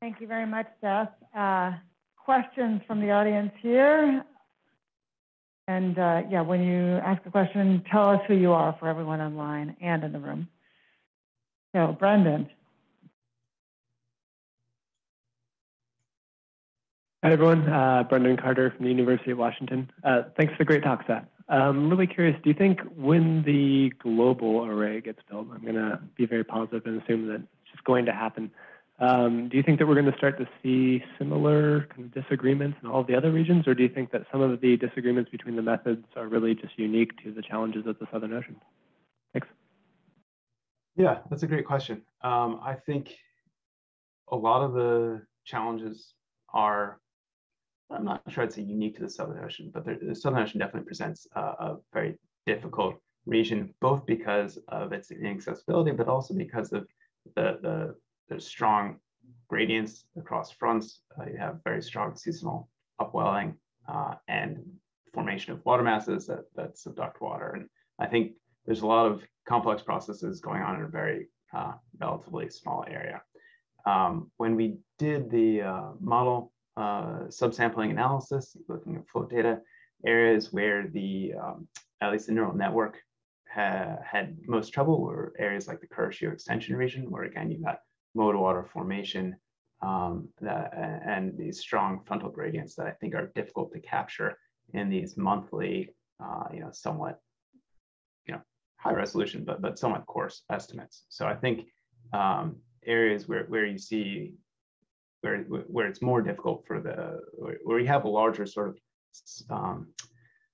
Thank you very much, Seth. Uh, questions from the audience here? And uh, yeah, when you ask a question, tell us who you are for everyone online and in the room. So, Brendan. Hi, everyone. Uh, Brendan Carter from the University of Washington. Uh, thanks for the great talk, Seth. I'm really curious, do you think when the global array gets built, I'm going to be very positive and assume that it's just going to happen, um, do you think that we're going to start to see similar kind of disagreements in all of the other regions, or do you think that some of the disagreements between the methods are really just unique to the challenges of the Southern Ocean? Thanks. Yeah, that's a great question. Um, I think a lot of the challenges are, I'm not sure I'd unique to the Southern Ocean, but the Southern Ocean definitely presents a, a very difficult region, both because of its inaccessibility, but also because of the, the there's strong gradients across fronts. Uh, you have very strong seasonal upwelling uh, and formation of water masses that, that subduct water. And I think there's a lot of complex processes going on in a very uh, relatively small area. Um, when we did the uh, model uh, subsampling analysis, looking at float data, areas where the, um, at least the neural network ha had most trouble were areas like the Kuroshio extension region, where again, you've got mode water formation um, that, and these strong frontal gradients that I think are difficult to capture in these monthly, uh, you know, somewhat, you know, high resolution, but but somewhat coarse estimates. So I think um, areas where where you see where where it's more difficult for the where you have a larger sort of um,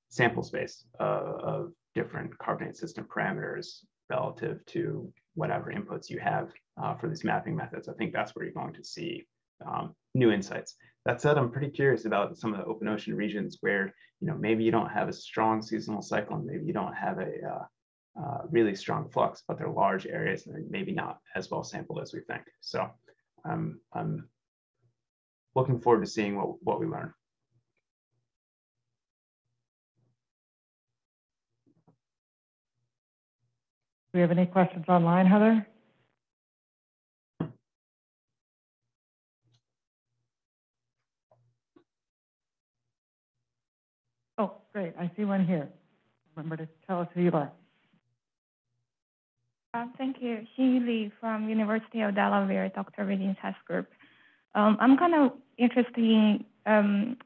sample space uh, of different carbonate system parameters relative to whatever inputs you have uh, for these mapping methods. I think that's where you're going to see um, new insights. That said, I'm pretty curious about some of the open ocean regions where you know maybe you don't have a strong seasonal cycle, and maybe you don't have a uh, uh, really strong flux, but they're large areas and they're maybe not as well sampled as we think. So um, I'm looking forward to seeing what, what we learn. Do we have any questions online, Heather? Oh, great. I see one here. Remember to tell us who you are. Uh, thank you. Hee Lee from University of Delaware, Dr. Williams Test Group. Um, I'm kind of interested in, um,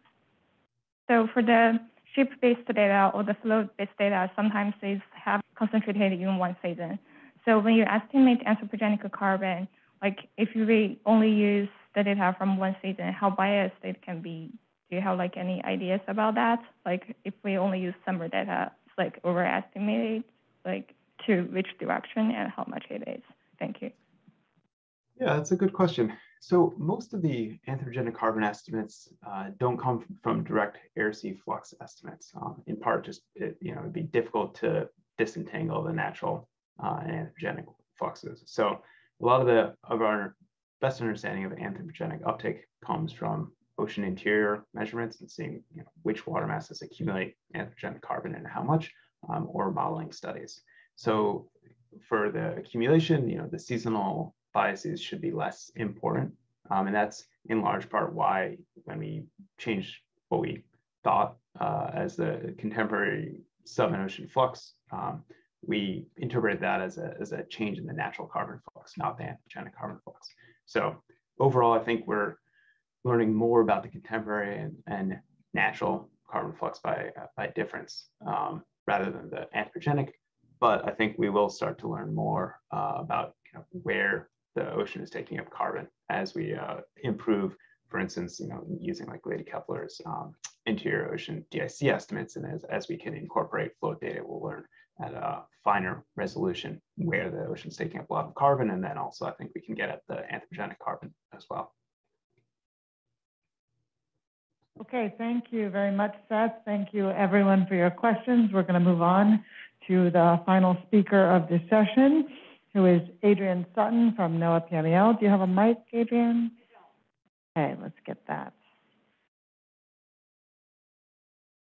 so for the ship-based data or the flow-based data, sometimes they have concentrated in one season. So when you estimate anthropogenic carbon, like if you really only use the data from one season, how biased it can be? Do you have like any ideas about that? Like if we only use summer data, it's like overestimated, like to which direction and how much it is? Thank you. Yeah, that's a good question. So most of the anthropogenic carbon estimates uh, don't come from direct air sea flux estimates. Um, in part, just it, you know, it'd be difficult to disentangle the natural uh, and anthropogenic fluxes. So a lot of the of our best understanding of anthropogenic uptake comes from ocean interior measurements and seeing you know, which water masses accumulate anthropogenic carbon and how much, um, or modeling studies. So for the accumulation, you know, the seasonal biases should be less important. Um, and that's in large part why when we changed what we thought uh, as the contemporary southern ocean flux, um, we interpreted that as a, as a change in the natural carbon flux, not the anthropogenic carbon flux. So overall, I think we're learning more about the contemporary and, and natural carbon flux by, uh, by difference um, rather than the anthropogenic. But I think we will start to learn more uh, about where the ocean is taking up carbon as we uh, improve, for instance, you know, using like Lydi Keppler's um, interior ocean DIC estimates. And as, as we can incorporate float data, we'll learn at a finer resolution where the ocean's taking up a lot of carbon. And then also I think we can get at the anthropogenic carbon as well. Okay, thank you very much, Seth. Thank you everyone for your questions. We're going to move on to the final speaker of this session, who is Adrienne Sutton from NOAA PMEL. Do you have a mic, Adrienne? Okay, let's get that.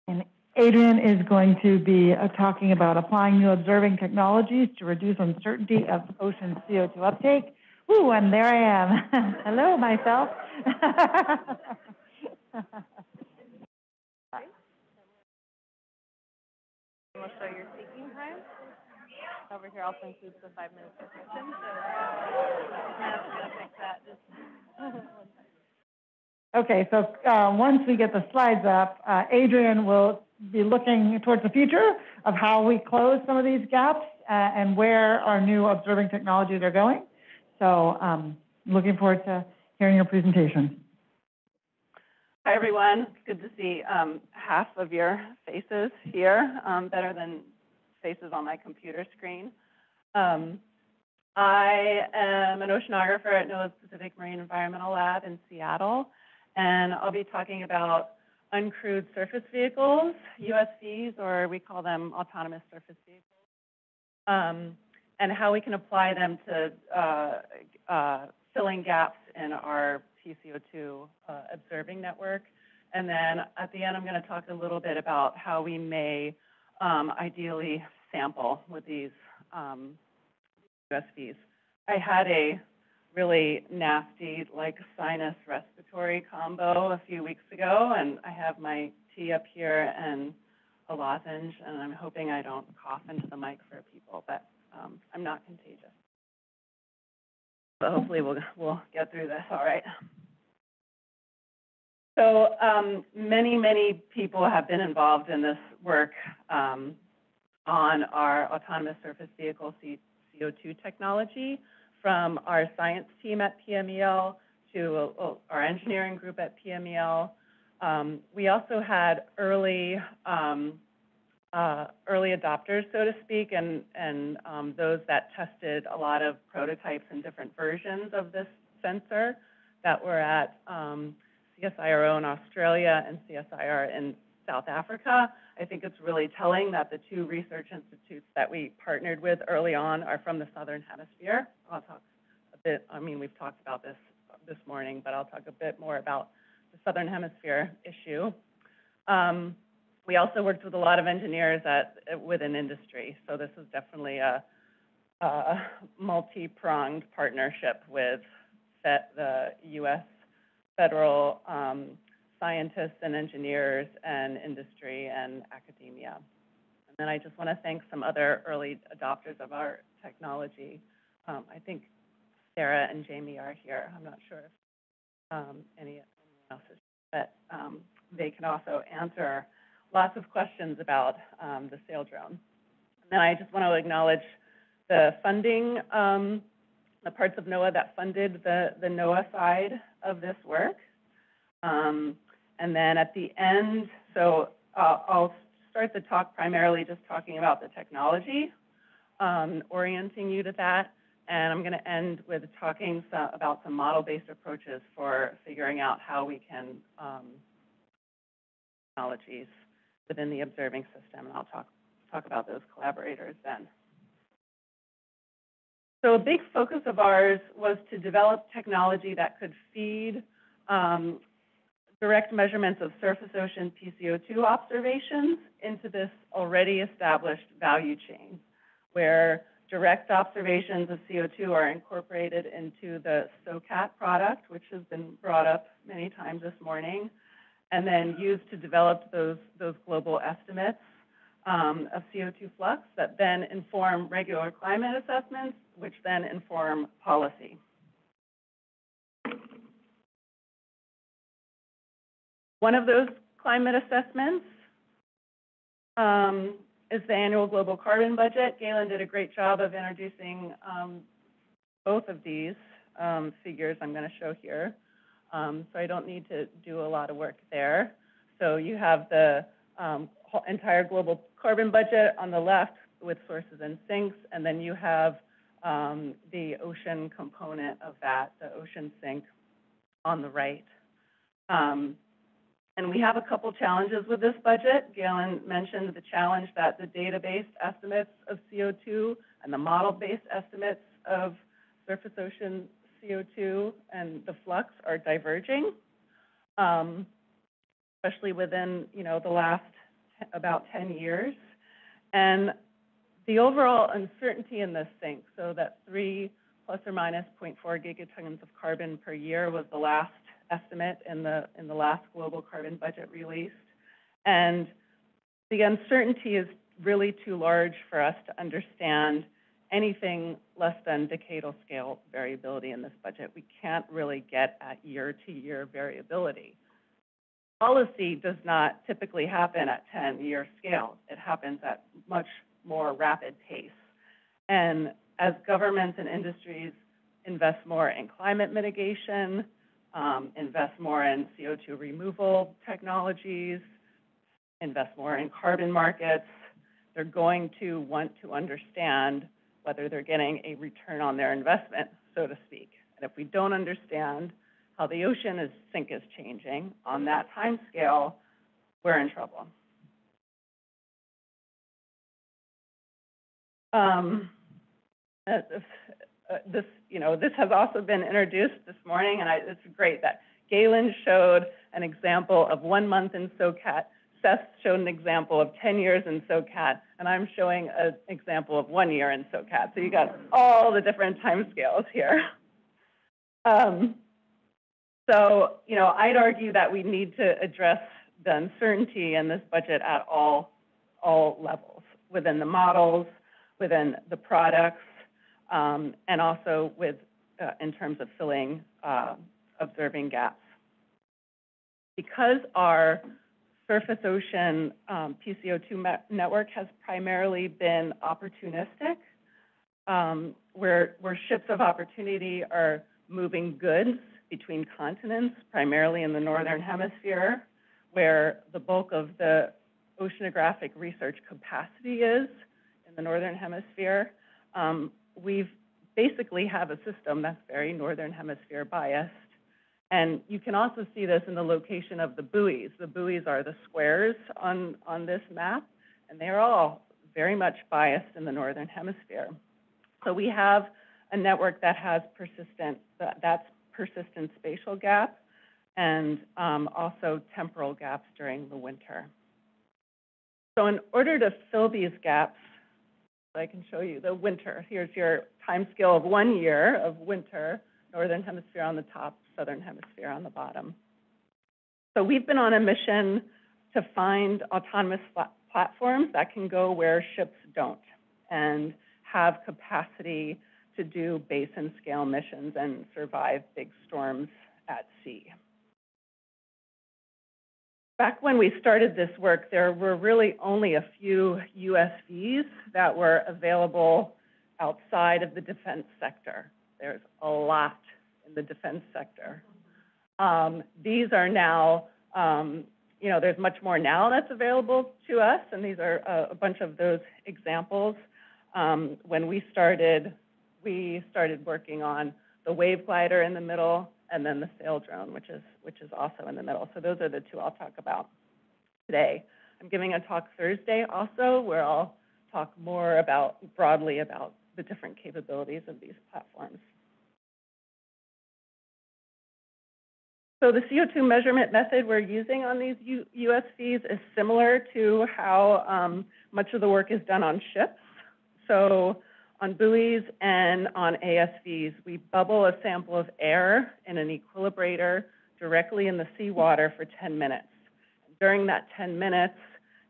And Adrienne is going to be uh, talking about applying new observing technologies to reduce uncertainty of ocean CO2 uptake. Ooh, and there I am. Hello, myself. We'll show your speaking time. Over here also includes the five minutes for questions, so I'm gonna fix that, just. Okay, so uh, once we get the slides up, uh, Adrienne will be looking towards the future of how we close some of these gaps uh, and where our new observing technologies are going. So um, looking forward to hearing your presentation. Hi, everyone. It's good to see um, half of your faces here, um, better than faces on my computer screen. Um, I am an oceanographer at NOAA's Pacific Marine Environmental Lab in Seattle, and I'll be talking about uncrewed surface vehicles, USVs, or we call them autonomous surface vehicles, um, and how we can apply them to uh, uh, filling gaps in our PCO2 uh, observing network. And then at the end, I'm going to talk a little bit about how we may um, ideally sample with these um, USVs. I had a really nasty, like sinus respiratory combo a few weeks ago, and I have my tea up here and a lozenge, and I'm hoping I don't cough into the mic for people, but um, I'm not contagious. So hopefully we'll we'll get through this all right. So um, many, many people have been involved in this work um, on our autonomous surface vehicle CO2 technology, from our science team at PMEL to uh, our engineering group at PMEL. Um, we also had early um, uh, early adopters, so to speak, and, and um, those that tested a lot of prototypes and different versions of this sensor that were at um, CSIRO in Australia and CSIR in South Africa. I think it's really telling that the two research institutes that we partnered with early on are from the Southern Hemisphere. I'll talk a bit, I mean, we've talked about this this morning, but I'll talk a bit more about the Southern Hemisphere issue. Um, we also worked with a lot of engineers at, within industry, so this is definitely a, a multi-pronged partnership with the U.S. federal um, scientists and engineers and industry and academia. And then I just want to thank some other early adopters of our technology. Um, I think Sarah and Jamie are here. I'm not sure if um, else is, but um, they can also answer lots of questions about um, the Saildrone. And then I just want to acknowledge the funding, um, the parts of NOAA that funded the, the NOAA side of this work. Um, and then at the end, so uh, I'll start the talk primarily just talking about the technology, um, orienting you to that. And I'm going to end with talking some, about some model-based approaches for figuring out how we can um, technologies within the observing system, and I'll talk, talk about those collaborators then. So a big focus of ours was to develop technology that could feed um, direct measurements of surface ocean PCO2 observations into this already established value chain, where direct observations of CO2 are incorporated into the SOCAT product, which has been brought up many times this morning, and then used to develop those, those global estimates um, of CO2 flux that then inform regular climate assessments, which then inform policy. One of those climate assessments um, is the annual global carbon budget. Galen did a great job of introducing um, both of these um, figures I'm going to show here. Um, so I don't need to do a lot of work there. So you have the um, entire global carbon budget on the left with sources and sinks, and then you have um, the ocean component of that, the ocean sink on the right. Um, and we have a couple challenges with this budget. Galen mentioned the challenge that the data-based estimates of CO2 and the model-based estimates of surface ocean CO2 and the flux are diverging, um, especially within, you know, the last about 10 years. And the overall uncertainty in this sink, so that three plus or minus 0.4 gigatons of carbon per year was the last estimate in the, in the last global carbon budget released. And the uncertainty is really too large for us to understand anything less than decadal scale variability in this budget. We can't really get at year-to-year -year variability. Policy does not typically happen at 10-year scales. It happens at much more rapid pace. And as governments and industries invest more in climate mitigation, um, invest more in CO2 removal technologies, invest more in carbon markets, they're going to want to understand whether they're getting a return on their investment, so to speak. And if we don't understand how the ocean is, sink is changing on that time scale, we're in trouble. Um, uh, this, you know, this has also been introduced this morning, and I, it's great that Galen showed an example of one month in SOCAT Seth showed an example of 10 years in SOCAT, and I'm showing an example of one year in SOCAT. So you got all the different time scales here. Um, so, you know, I'd argue that we need to address the uncertainty in this budget at all, all levels, within the models, within the products, um, and also with, uh, in terms of filling, uh, observing gaps. Because our surface ocean um, PCO2 network has primarily been opportunistic, um, where, where ships of opportunity are moving goods between continents, primarily in the northern hemisphere, where the bulk of the oceanographic research capacity is in the northern hemisphere. Um, we've basically have a system that's very northern hemisphere biased And you can also see this in the location of the buoys. The buoys are the squares on, on this map, and they're all very much biased in the northern hemisphere. So we have a network that has persistent, that, that's persistent spatial gap and um, also temporal gaps during the winter. So in order to fill these gaps, I can show you the winter. Here's your time scale of one year of winter, northern hemisphere on the top, southern hemisphere on the bottom. So we've been on a mission to find autonomous platforms that can go where ships don't and have capacity to do basin scale missions and survive big storms at sea. Back when we started this work, there were really only a few USVs that were available outside of the defense sector. There's a lot in the defense sector. Um, these are now, um, you know, there's much more now that's available to us, and these are a, a bunch of those examples. Um, when we started, we started working on the wave glider in the middle, and then the Saildrone, which is, which is also in the middle. So those are the two I'll talk about today. I'm giving a talk Thursday also, where I'll talk more about, broadly about the different capabilities of these platforms. So the CO2 measurement method we're using on these USVs is similar to how um, much of the work is done on ships. So on buoys and on ASVs, we bubble a sample of air in an equilibrator directly in the seawater for 10 minutes. During that 10 minutes,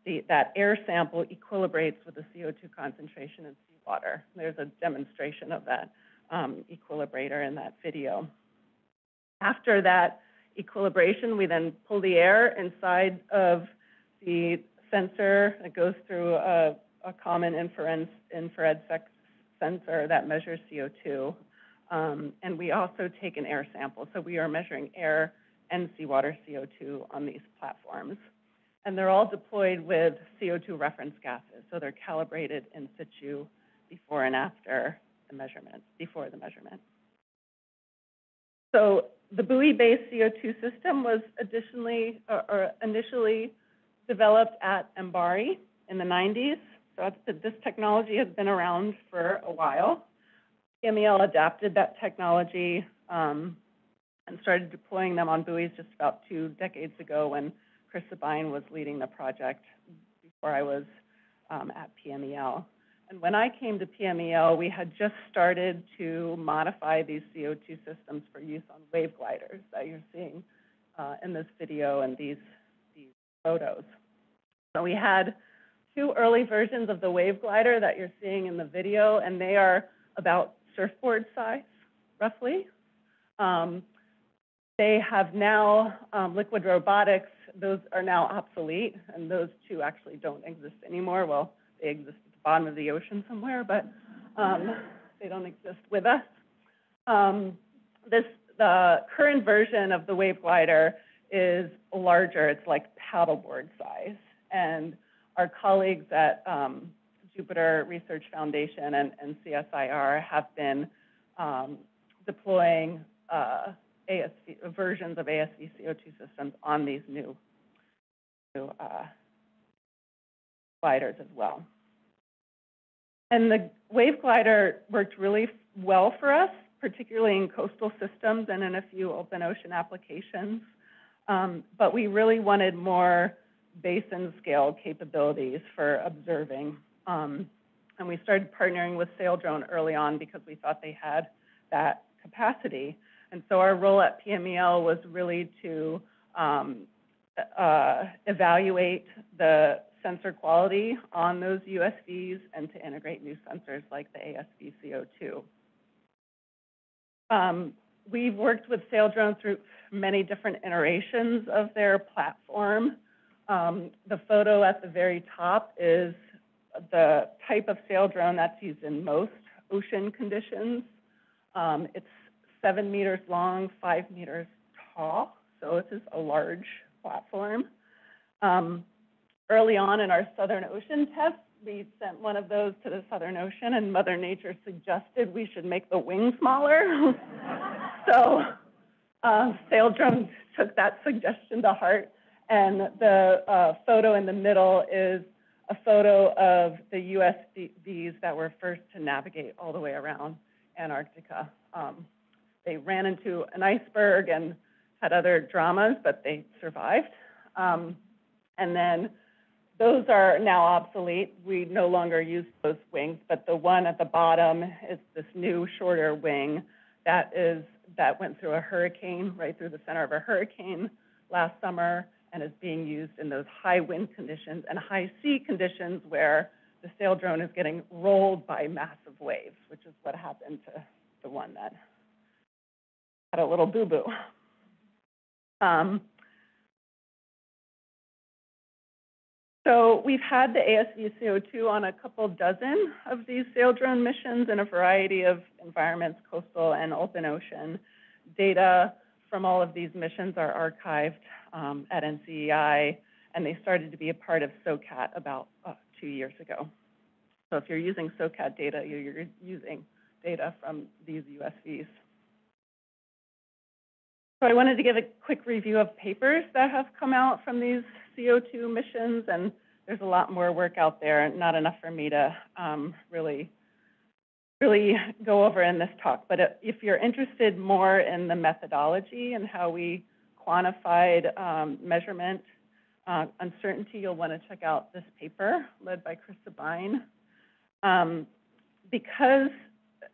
the, that air sample equilibrates with the CO2 concentration in seawater. There's a demonstration of that um, equilibrator in that video. After that equilibration, we then pull the air inside of the sensor. It goes through a, a common infrared, infrared sensor that measures CO2. Um, and we also take an air sample. So we are measuring air and seawater CO2 on these platforms. And they're all deployed with CO2 reference gases. So they're calibrated in situ before and after the measurement, before the measurement. So the buoy-based CO2 system was additionally or, or initially developed at MBARI in the 90s. So this technology has been around for a while. PMEL adapted that technology um, and started deploying them on buoys just about two decades ago when Chris Sabine was leading the project before I was um, at PMEL. And when I came to PMEL, we had just started to modify these CO2 systems for use on wave gliders that you're seeing uh, in this video and these, these photos. So we had two early versions of the wave glider that you're seeing in the video, and they are about surfboard size, roughly. Um, they have now, um, liquid robotics, those are now obsolete, and those two actually don't exist anymore. Well, they exist at the bottom of the ocean somewhere, but um, they don't exist with us. Um, this, the current version of the wave glider is larger. It's like paddleboard size. And our colleagues at um, Jupiter Research Foundation and, and CSIR have been um, deploying uh, ASV, versions of ASV CO2 systems on these new, new uh, gliders as well. And the wave glider worked really well for us, particularly in coastal systems and in a few open ocean applications. Um, but we really wanted more basin scale capabilities for observing. Um, and we started partnering with Saildrone early on because we thought they had that capacity. And so our role at PMEL was really to um, uh, evaluate the sensor quality on those USVs and to integrate new sensors like the ASV CO2. Um, we've worked with Saildrone through many different iterations of their platform. Um, the photo at the very top is the type of sail drone that's used in most ocean conditions. Um, it's seven meters long, five meters tall, so it is a large platform. Um, early on in our Southern Ocean test, we sent one of those to the Southern Ocean, and Mother Nature suggested we should make the wing smaller. so uh, Saildrone took that suggestion to heart. And the uh, photo in the middle is a photo of the USVs that were first to navigate all the way around Antarctica. Um, they ran into an iceberg and had other dramas, but they survived. Um, and then those are now obsolete. We no longer use those wings, but the one at the bottom is this new shorter wing that is that went through a hurricane, right through the center of a hurricane last summer, and is being used in those high wind conditions and high sea conditions where the sail drone is getting rolled by massive waves, which is what happened to the one that had a little boo-boo. Um, so we've had the ASV CO2 on a couple dozen of these sail drone missions in a variety of environments, coastal and open ocean. Data from all of these missions are archived um, at NCEI, and they started to be a part of SOCAT about uh, two years ago. So if you're using SOCAT data, you're using data from these USVs. So I wanted to give a quick review of papers that have come out from these CO2 missions, and there's a lot more work out there, not enough for me to um, really, really go over in this talk. But if you're interested more in the methodology and how we quantified um, measurement uh, uncertainty, you'll want to check out this paper led by Chris Sabine. Um, because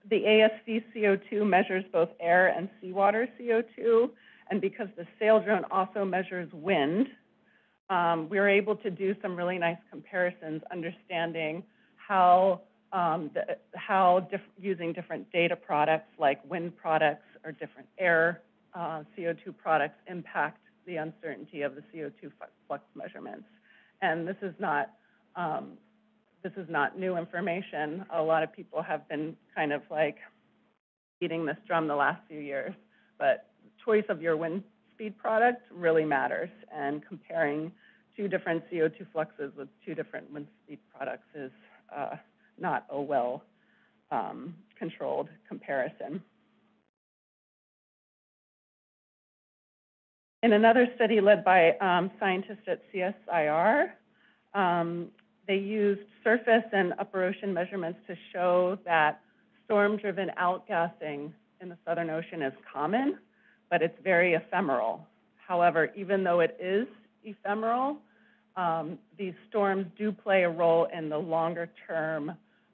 the ASV CO2 measures both air and seawater CO2, and because the Saildrone also measures wind, um, we were able to do some really nice comparisons, understanding how um, the, how diff using different data products like wind products or different air uh, CO2 products impact the uncertainty of the CO2 flux measurements. And this is not um, this is not new information. A lot of people have been kind of like beating this drum the last few years, but choice of your wind speed product really matters, and comparing two different CO2 fluxes with two different wind speed products is uh, not a well um, controlled comparison. In another study led by um, scientists at CSIR, um, they used surface and upper ocean measurements to show that storm-driven outgassing in the Southern Ocean is common, but it's very ephemeral. However, even though it is ephemeral, um, these storms do play a role in the longer-term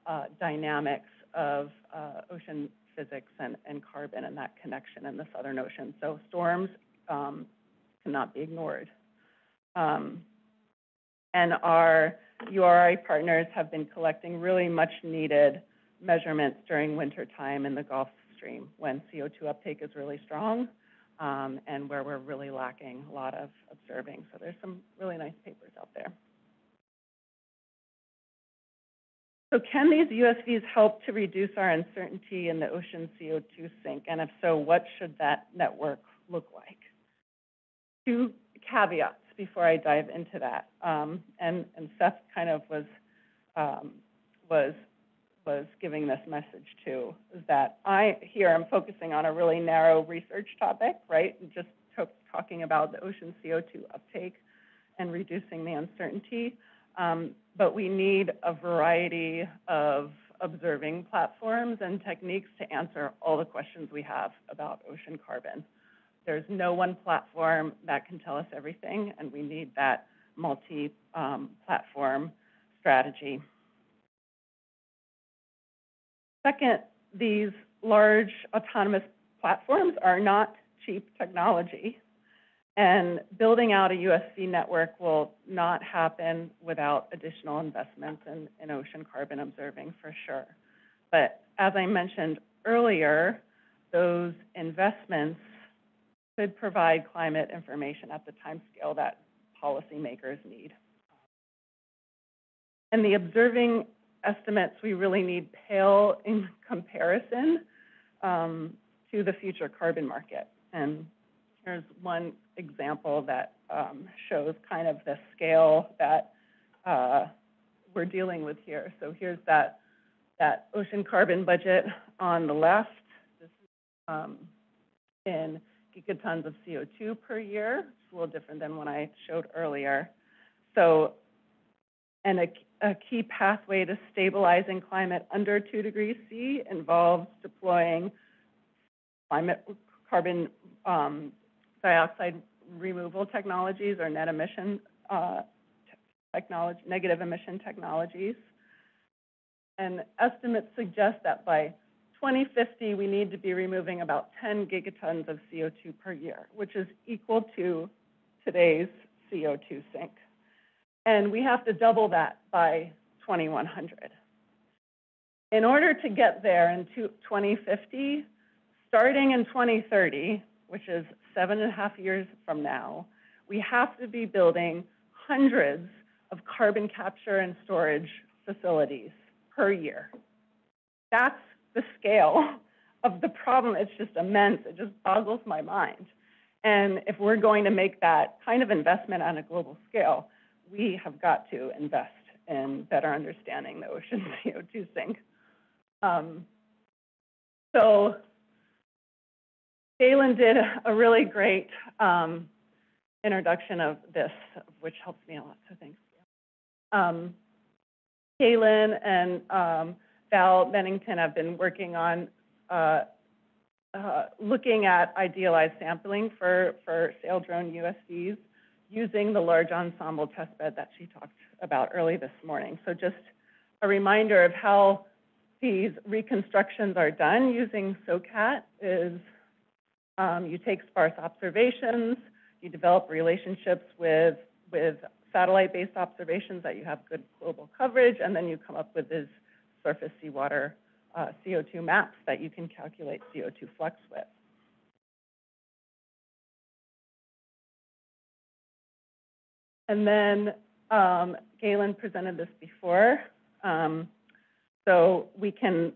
uh, dynamics of uh, ocean physics and, and, carbon and that connection in the Southern Ocean. So storms um, cannot be ignored. Um, and our URI partners have been collecting really much needed measurements during winter time in the Gulf Stream when CO2 uptake is really strong um, and where we're really lacking a lot of observing. So there's some really nice papers out there. So can these USVs help to reduce our uncertainty in the ocean CO2 sink? And if so, what should that network look like? Two caveats before I dive into that. Um, and, and Seth kind of was, um, was, was giving this message too, is that I here I'm focusing on a really narrow research topic, right? Just talking about the ocean CO2 uptake and reducing the uncertainty. Um, but we need a variety of observing platforms and techniques to answer all the questions we have about ocean carbon. There's no one platform that can tell us everything, and we need that multi-platform um, strategy. Second, these large autonomous platforms are not cheap technology, and building out a USV network will not happen without additional investments in, in ocean carbon observing for sure. But as I mentioned earlier, those investments could provide climate information at the time scale that policymakers need. And the observing estimates we really need pale in comparison um, to the future carbon market. And here's one example that um, shows kind of the scale that uh, we're dealing with here. So here's that, that ocean carbon budget on the left. This is um, in gigatons of CO2 per year. It's a little different than what I showed earlier. So, and a, a key pathway to stabilizing climate under 2 degrees C involves deploying climate carbon um, dioxide removal technologies or net emission uh, technology, negative emission technologies. And estimates suggest that by 2050, we need to be removing about 10 gigatons of CO2 per year, which is equal to today's CO2 sink. And we have to double that by 2100. In order to get there in 2050, starting in 2030, which is seven and a half years from now, we have to be building hundreds of carbon capture and storage facilities per year. That's the scale of the problem. It's just immense. It just boggles my mind. And if we're going to make that kind of investment on a global scale, we have got to invest in better understanding the ocean CO2 sink. Um, so Galen did a really great um, introduction of this, which helps me a lot, so thanks. Um, Galen and um, Val Bennington have been working on uh, uh, looking at idealized sampling for, for Saildrone USVs using the large ensemble testbed that she talked about early this morning. So just a reminder of how these reconstructions are done using SOCAT is um, you take sparse observations, you develop relationships with, with satellite-based observations that you have good global coverage, and then you come up with these surface seawater uh, CO2 maps that you can calculate CO2 flux with. And then um, Galen presented this before. Um, so we can,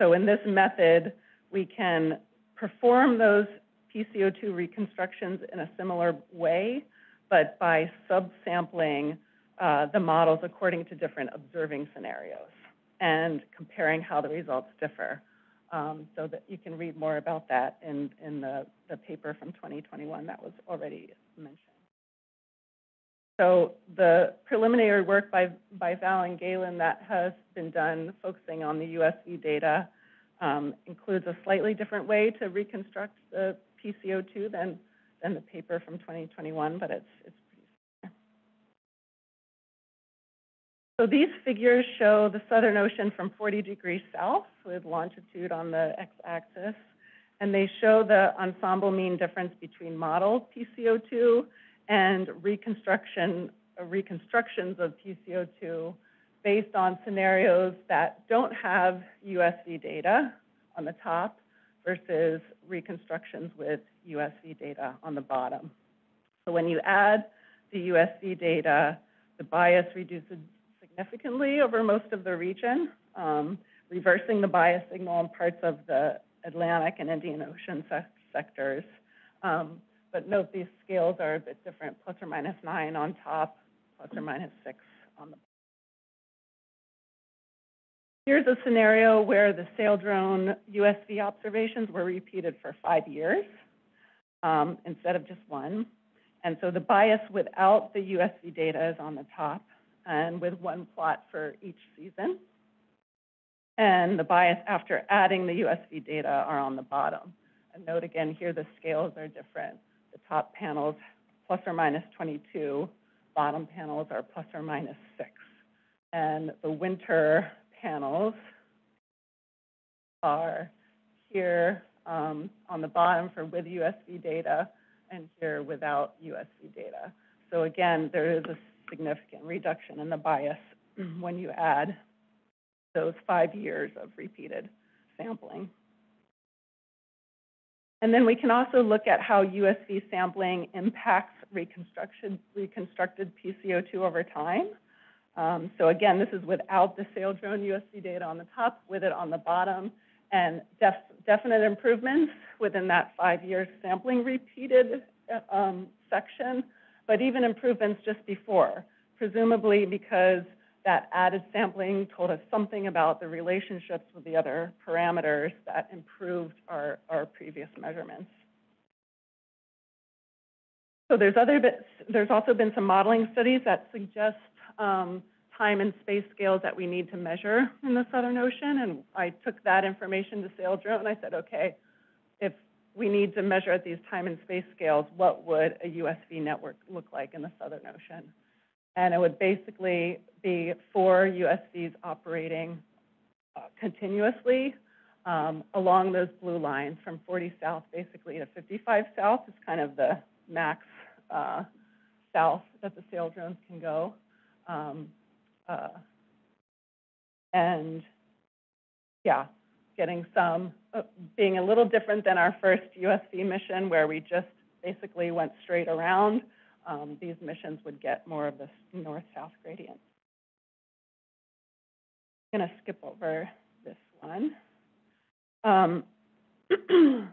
so in this method, we can perform those PCO2 reconstructions in a similar way, but by subsampling uh, the models according to different observing scenarios and comparing how the results differ. Um, so that you can read more about that in, in the, the paper from 2021 that was already mentioned. So the preliminary work by, by Val and Galen that has been done focusing on the USV data um, includes a slightly different way to reconstruct the PCO2 than, than the paper from 2021, but it's, it's pretty similar. So these figures show the Southern Ocean from 40 degrees south with longitude on the x-axis, and they show the ensemble mean difference between model PCO2 and reconstruction, uh, reconstructions of PCO2 based on scenarios that don't have USV data on the top versus reconstructions with USV data on the bottom. So when you add the USV data, the bias reduces significantly over most of the region, um, reversing the bias signal in parts of the Atlantic and Indian Ocean se sectors. Um, but note these scales are a bit different, plus or minus nine on top, plus or minus six on the Here's a scenario where the Saildrone USV observations were repeated for five years um, instead of just one. And so the bias without the USV data is on the top and with one plot for each season. And the bias after adding the USV data are on the bottom. And note again, here the scales are different. The top panels plus or minus 22, bottom panels are plus or minus 6. And the winter panels are here um, on the bottom for with USV data and here without USV data. So again, there is a significant reduction in the bias when you add those five years of repeated sampling. And then we can also look at how USV sampling impacts reconstruction, reconstructed PCO2 over time. Um, so again, this is without the Saildrone USV data on the top, with it on the bottom, and def definite improvements within that five-year sampling repeated uh, um, section, but even improvements just before, presumably because that added sampling told us something about the relationships with the other parameters that improved our, our previous measurements. so there's other bits, there's also been some modeling studies that suggest um, time and space scales that we need to measure in the Southern Ocean. And I took that information to Saildrone and I said, okay, if we need to measure at these time and space scales, what would a USV network look like in the Southern Ocean? And it would basically be four USVs operating uh, continuously um, along those blue lines from 40 south basically to 55 south is kind of the max uh, south that the sail drones can go. Um, uh, and yeah, getting some, uh, being a little different than our first USV mission where we just basically went straight around. Um, these missions would get more of this north-south gradient. I'm going to skip over this one. Um,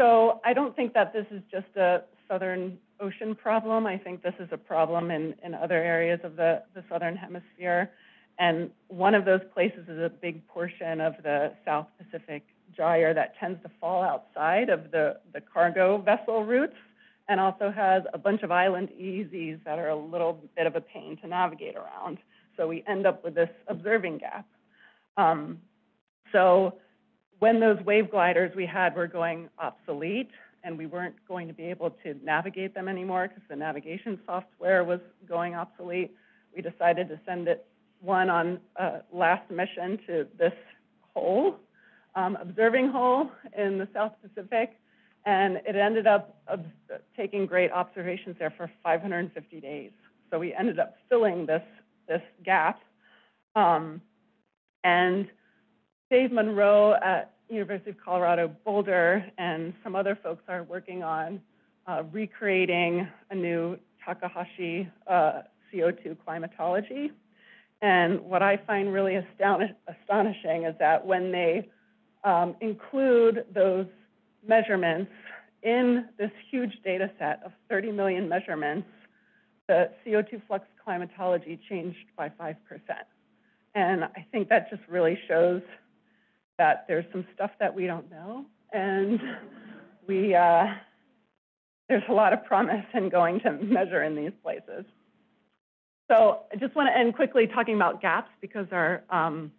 so I don't think that this is just a Southern Ocean problem. I think this is a problem in, in other areas of the, the Southern Hemisphere. And one of those places is a big portion of the South Pacific gyre that tends to fall outside of the, the cargo vessel routes and also has a bunch of island EEZs that are a little bit of a pain to navigate around. So we end up with this observing gap. Um, so when those wave gliders we had were going obsolete, and we weren't going to be able to navigate them anymore because the navigation software was going obsolete. We decided to send it one on uh, last mission to this hole, um, observing hole in the South Pacific, and it ended up uh, taking great observations there for 550 days. So we ended up filling this this gap, um, and Dave Munro at University of Colorado Boulder and some other folks are working on uh, recreating a new Takahashi uh, CO2 climatology. And what I find really astonish astonishing is that when they um, include those measurements in this huge data set of 30 million measurements, the CO2 flux climatology changed by 5%. And I think that just really shows that there's some stuff that we don't know, and we uh, there's a lot of promise in going to measure in these places. So I just want to end quickly talking about gaps because our um,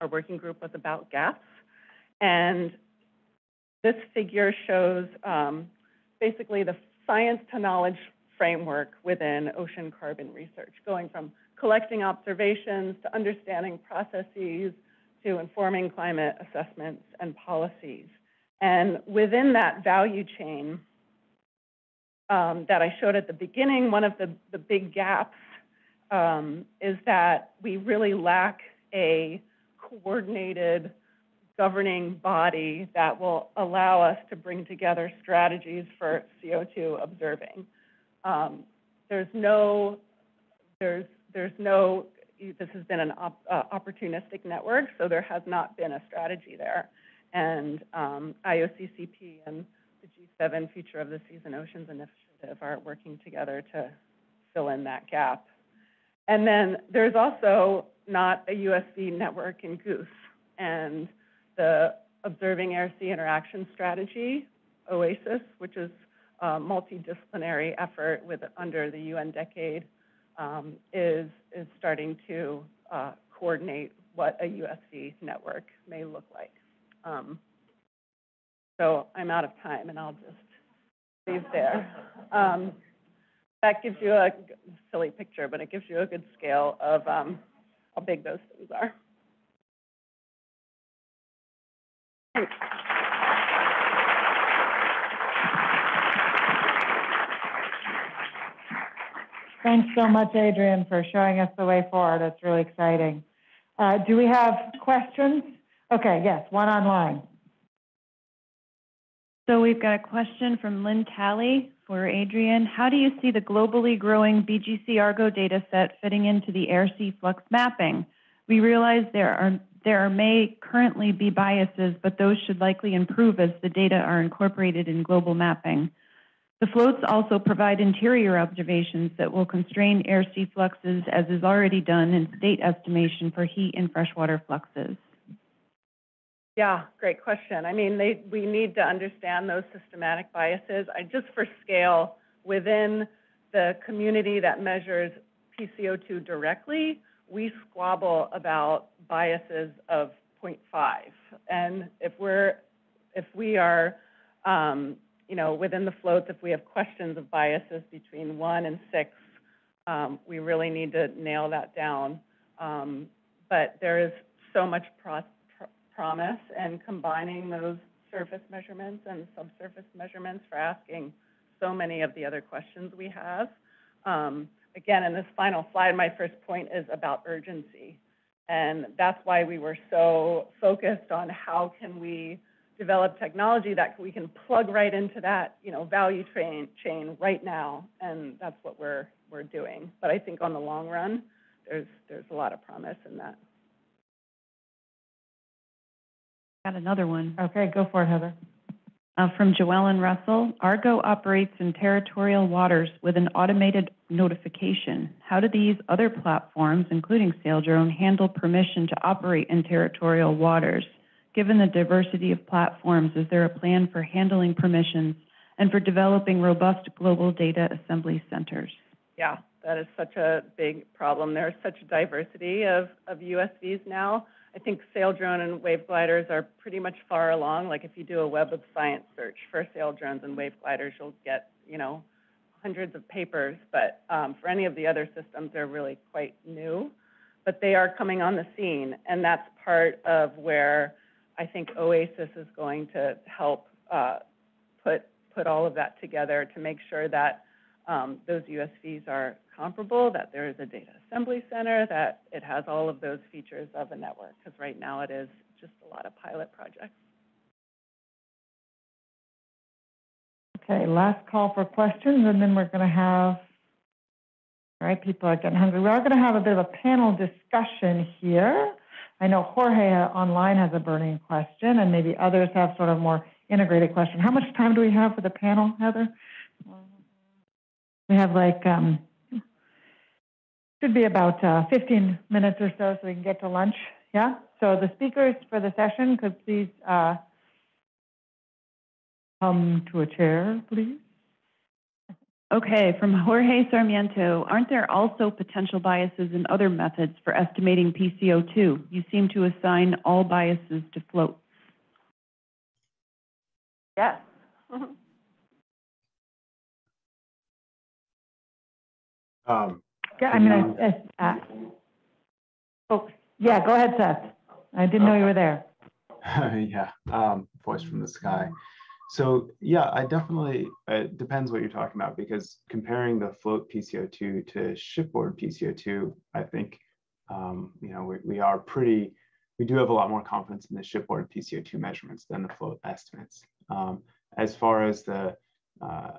our working group was about gaps, and this figure shows um, basically the science to knowledge framework within ocean carbon research, going from collecting observations to understanding processes to informing climate assessments and policies. And within that value chain um, that I showed at the beginning, one of the, the big gaps um, is that we really lack a coordinated governing body that will allow us to bring together strategies for CO2 observing. Um, there's no, there's, there's no this has been an op, uh, opportunistic network, so there has not been a strategy there. And um, IOCCP and the G7 Future of the Seas and Oceans Initiative are working together to fill in that gap. And then there's also not a USV network in GOOS. And the Observing Air Sea Interaction Strategy, OASIS, which is a multidisciplinary effort with under the UN Decade um, is, is starting to uh, coordinate what a USV network may look like. Um, so I'm out of time, and I'll just leave there. Um, that gives you a silly picture, but it gives you a good scale of um, how big those things are. Thanks. Thanks so much, Adrienne, for showing us the way forward. It's really exciting. Uh, do we have questions? Okay, yes, one online. So we've got a question from Lynn Talley for Adrienne. How do you see the globally growing BGC Argo data set fitting into the air-sea flux mapping? We realize there are there may currently be biases, but those should likely improve as the data are incorporated in global mapping. The floats also provide interior observations that will constrain air-sea fluxes as is already done in state estimation for heat and freshwater fluxes. Yeah, great question. I mean, they, we need to understand those systematic biases. I just for scale, within the community that measures PCO2 directly, we squabble about biases of 0.5. And if we're, if we are, um, you know, within the floats, if we have questions of biases between one and six, um, we really need to nail that down. Um, but there is so much pro pr promise in combining those surface measurements and subsurface measurements for asking so many of the other questions we have. Um, again, in this final slide, my first point is about urgency. And that's why we were so focused on how can we develop technology that we can plug right into that, you know, value train, chain right now. And that's what we're, we're doing. But I think on the long run, there's, there's a lot of promise in that. Got another one. Okay, go for it, Heather. Uh, from Joellen Russell, Argo operates in territorial waters with an automated notification. How do these other platforms, including Saildrone, handle permission to operate in territorial waters? Given the diversity of platforms, is there a plan for handling permissions and for developing robust global data assembly centers? Yeah, that is such a big problem. There's such a diversity of, of USVs now. I think Saildrone and wave gliders are pretty much far along. Like if you do a Web of Science search for sail drones and wave gliders, you'll get, you know, hundreds of papers. But um, for any of the other systems, they're really quite new. But they are coming on the scene, and that's part of where I think OASIS is going to help uh, put put all of that together to make sure that um, those USVs are comparable, that there is a data assembly center, that it has all of those features of a network, because right now it is just a lot of pilot projects. Okay, last call for questions, and then we're going to have, all right, people are getting hungry. We are going to have a bit of a panel discussion here. I know Jorge online has a burning question, and maybe others have sort of more integrated question. How much time do we have for the panel, Heather? We have like um, should be about uh, 15 minutes or so so we can get to lunch. Yeah? So the speakers for the session could please uh, come to a chair, please. Okay, from Jorge Sarmiento, aren't there also potential biases in other methods for estimating PCO2? You seem to assign all biases to floats. Yes. um, yeah, I mean, I, I, uh, oh, yeah, go ahead, Seth. I didn't know you were there. yeah, um, voice from the sky. So yeah, I definitely, it depends what you're talking about because comparing the float PCO2 to shipboard PCO2, I think, um, you know, we, we are pretty, we do have a lot more confidence in the shipboard PCO2 measurements than the float estimates. Um, as far as the uh,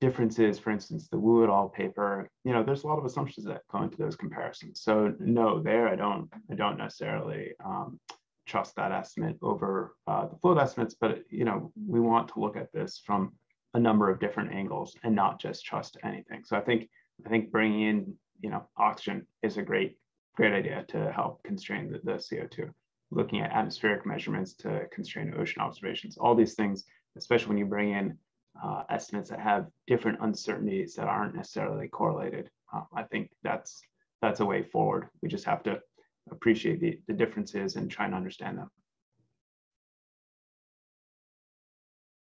differences, for instance, the Wu et al. paper, you know, there's a lot of assumptions that go into those comparisons. So no, there I don't, I don't necessarily um, trust that estimate over uh, the float estimates, but you know, we want to look at this from a number of different angles and not just trust anything. So I think, I think bringing in, you know, oxygen is a great, great idea to help constrain the, the CO2. Looking at atmospheric measurements to constrain ocean observations, all these things, especially when you bring in uh, estimates that have different uncertainties that aren't necessarily correlated. Uh, I think that's that's a way forward. We just have to appreciate the, the differences and try and understand them.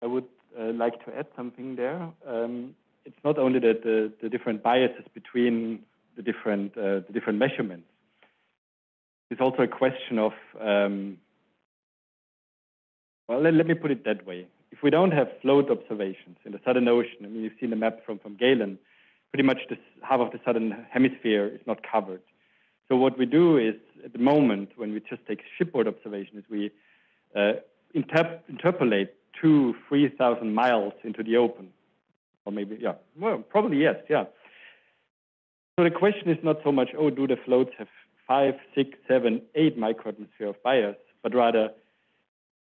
I would uh, like to add something there. Um, it's not only the, the, the, different biases between the different uh, the different measurements. It's also a question of um, well, let, let me put it that way if we don't have float observations in the Southern Ocean, I mean, you've seen the map from, from Galen, pretty much this, half of the Southern Hemisphere is not covered. So what we do is, at the moment, when we just take shipboard observations, we uh, interp interpolate two, 3,000 miles into the open. Or maybe, yeah, well, probably yes, yeah. So the question is not so much, oh, do the floats have five, six, seven, eight microatmosphere of bias, but rather,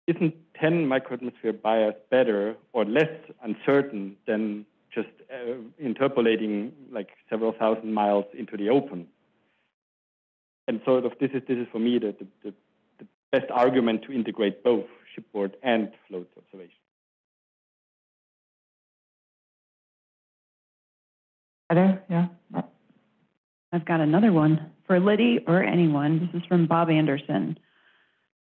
isn't 10 microatmosphere bias better or less uncertain than just uh, interpolating like several thousand miles into the open? And sort of this is this is for me the the, the, best argument to integrate both shipboard and float observation. Heather, yeah? I've got another one for Lydi or anyone. This is from Bob Anderson.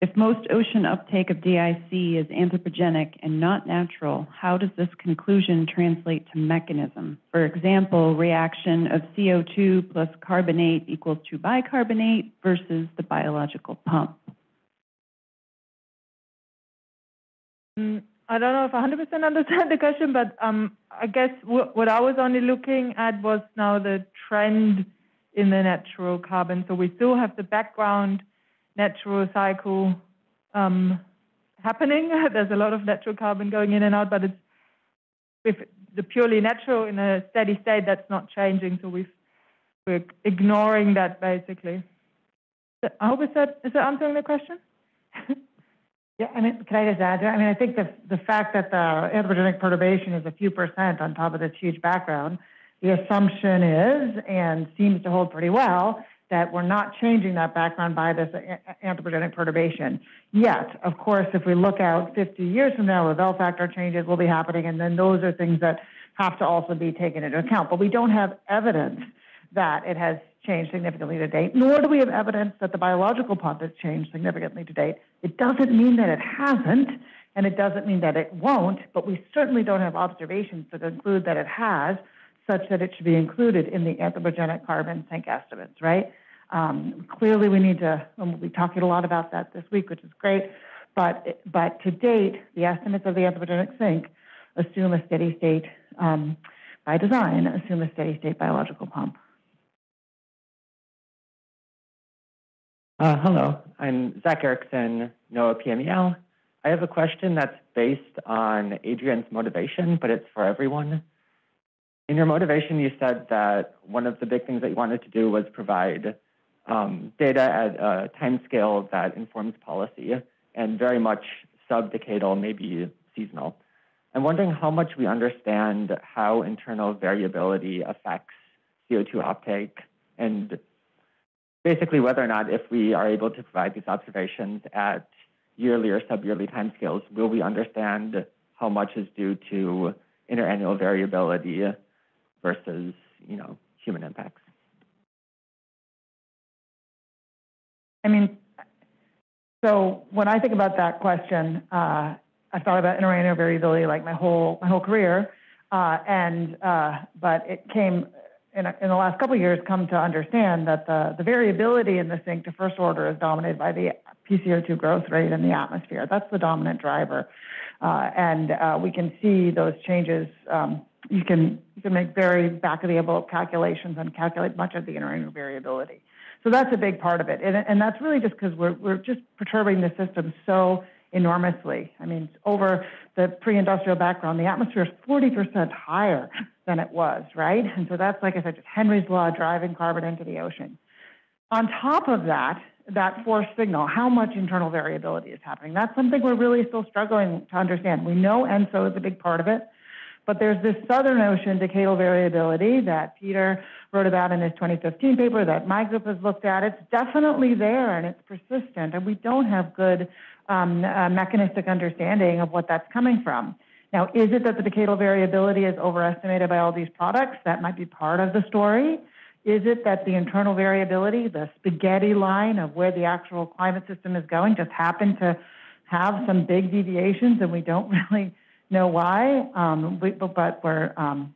If most ocean uptake of DIC is anthropogenic and not natural, how does this conclusion translate to mechanism? For example, reaction of CO2 plus carbonate equals to bicarbonate versus the biological pump. Mm, I don't know if I 100% understand the question, but um, I guess what, what I was only looking at was now the trend in the natural carbon. So we still have the background natural cycle um, happening. There's a lot of natural carbon going in and out, but it's if the purely natural in a steady state, that's not changing. So we've, we're ignoring that basically. So I hope is that is that answering the question? Yeah, I mean, can I just add? I mean, I think the the fact that the anthropogenic perturbation is a few percent on top of this huge background, the assumption is and seems to hold pretty well that we're not changing that background by this anthropogenic perturbation. Yet, of course, if we look out 50 years from now, Revelle factor changes will be happening, and then those are things that have to also be taken into account. But we don't have evidence that it has changed significantly to date, nor do we have evidence that the biological pump has changed significantly to date. It doesn't mean that it hasn't, and it doesn't mean that it won't, but we certainly don't have observations to conclude that it has, such that it should be included in the anthropogenic carbon sink estimates, right? Um, clearly, we need to, and we'll be talking a lot about that this week, which is great. But, but to date, the estimates of the anthropogenic sink assume a steady state, um, by design, assume a steady state biological pump. Uh, hello, I'm Zach Erickson, NOAA PMEL. I have a question that's based on Adrienne's motivation, but it's for everyone. In your motivation, you said that one of the big things that you wanted to do was provide um, data at a time scale that informs policy and very much subdecadal, maybe seasonal. I'm wondering how much we understand how internal variability affects CO2 uptake and basically whether or not if we are able to provide these observations at yearly or sub-yearly timescales, will we understand how much is due to interannual variability versus, you know, human impacts? I mean, so when I think about that question, uh, I thought about interannual variability like my whole my whole career, uh, and uh, but it came in, a, in the last couple of years come to understand that the the variability in the sink to first order is dominated by the PCO2 growth rate in the atmosphere. That's the dominant driver, uh, and uh, we can see those changes. Um, you can you can make very back of the envelope calculations and calculate much of the interannual variability. So that's a big part of it. And, and that's really just because we're, we're just perturbing the system so enormously. I mean, over the pre-industrial background, the atmosphere is 40% higher than it was, right? And so that's, like I said, just Henry's Law driving carbon into the ocean. On top of that, that force signal, how much internal variability is happening? That's something we're really still struggling to understand. We know ENSO is a big part of it. But there's this Southern Ocean decadal variability that Peter wrote about in his 2015 paper that my group has looked at. It's definitely there and it's persistent, and we don't have good um, uh, mechanistic understanding of what that's coming from. Now, is it that the decadal variability is overestimated by all these products? That might be part of the story. Is it that the internal variability, the spaghetti line of where the actual climate system is going, just happened to have some big deviations and we don't really know why, um, we, but, we're, um,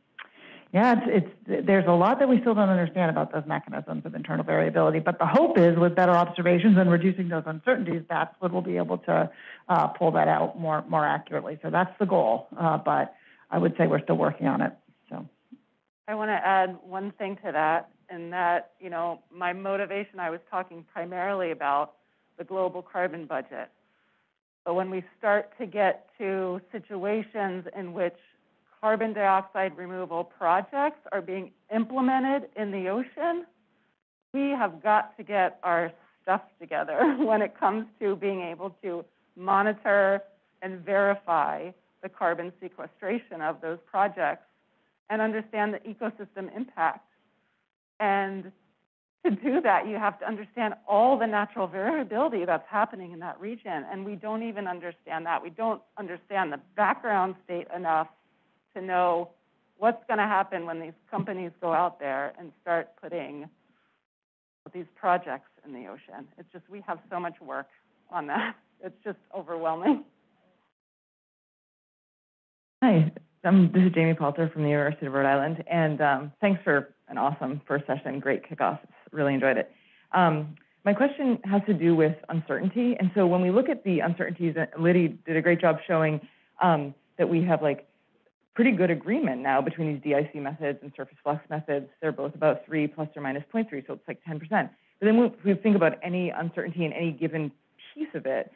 yeah, it's, it's, there's a lot that we still don't understand about those mechanisms of internal variability. But the hope is with better observations and reducing those uncertainties, that's what we'll be able to uh, pull that out more, more accurately. So that's the goal. Uh, but I would say we're still working on it. So I want to add one thing to that, and that, you know, my motivation, I was talking primarily about the global carbon budget. But when we start to get to situations in which carbon dioxide removal projects are being implemented in the ocean, we have got to get our stuff together when it comes to being able to monitor and verify the carbon sequestration of those projects and understand the ecosystem impact. And to do that, you have to understand all the natural variability that's happening in that region. And we don't even understand that. We don't understand the background state enough to know what's going to happen when these companies go out there and start putting these projects in the ocean. It's just, we have so much work on that. It's just overwhelming. Hi, um, this is Jamie Palter from the University of Rhode Island, and um, thanks for an awesome first session, great kickoff. Really enjoyed it. Um, my question has to do with uncertainty, and so when we look at the uncertainties, uh, Lydi did a great job showing um, that we have like pretty good agreement now between these DIC methods and surface flux methods. They're both about 3 plus or minus 0.3, so it's like 10%. But then we think about any uncertainty in any given piece of it,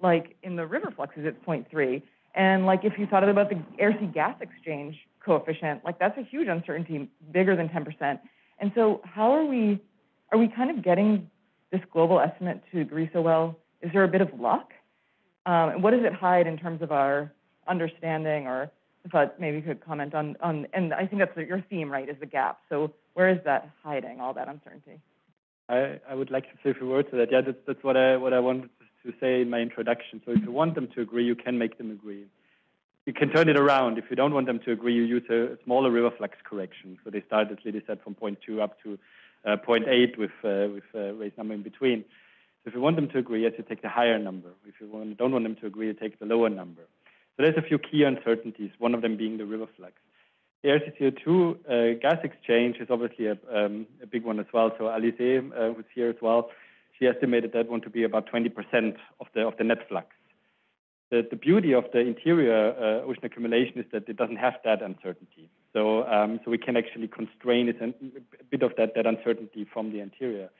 like in the river fluxes, it's 0.3, and like if you thought about the air-sea gas exchange coefficient, like that's a huge uncertainty, bigger than 10%. And so how are we, are we kind of getting this global estimate to agree so well? Is there a bit of luck? Um, and what does it hide in terms of our understanding or but maybe you could comment on, on, and I think that's your theme, right, is the gap. So where is that hiding, all that uncertainty? I, I would like to say a few words to that. Yeah, that's, that's what I, what I wanted to say in my introduction. So if you want them to agree, you can make them agree. You can turn it around. If you don't want them to agree, you use a smaller river flux correction. So they start, as Lydi said, from 0.2 up to 0.8 with, uh, with a uh, raised number in between. So if you want them to agree, you have to take the higher number. If you want, don't want them to agree, you take the lower number. So there's a few key uncertainties, one of them being the river flux. The air-sea CO2 uh, gas exchange is obviously a, um, a, big one as well. So Alizée, uh, who's here as well, she estimated that one to be about 20% of the of the net flux. The, the beauty of the interior uh, ocean accumulation is that it doesn't have that uncertainty. So um, so we can actually constrain it and a bit of that that uncertainty from the interior.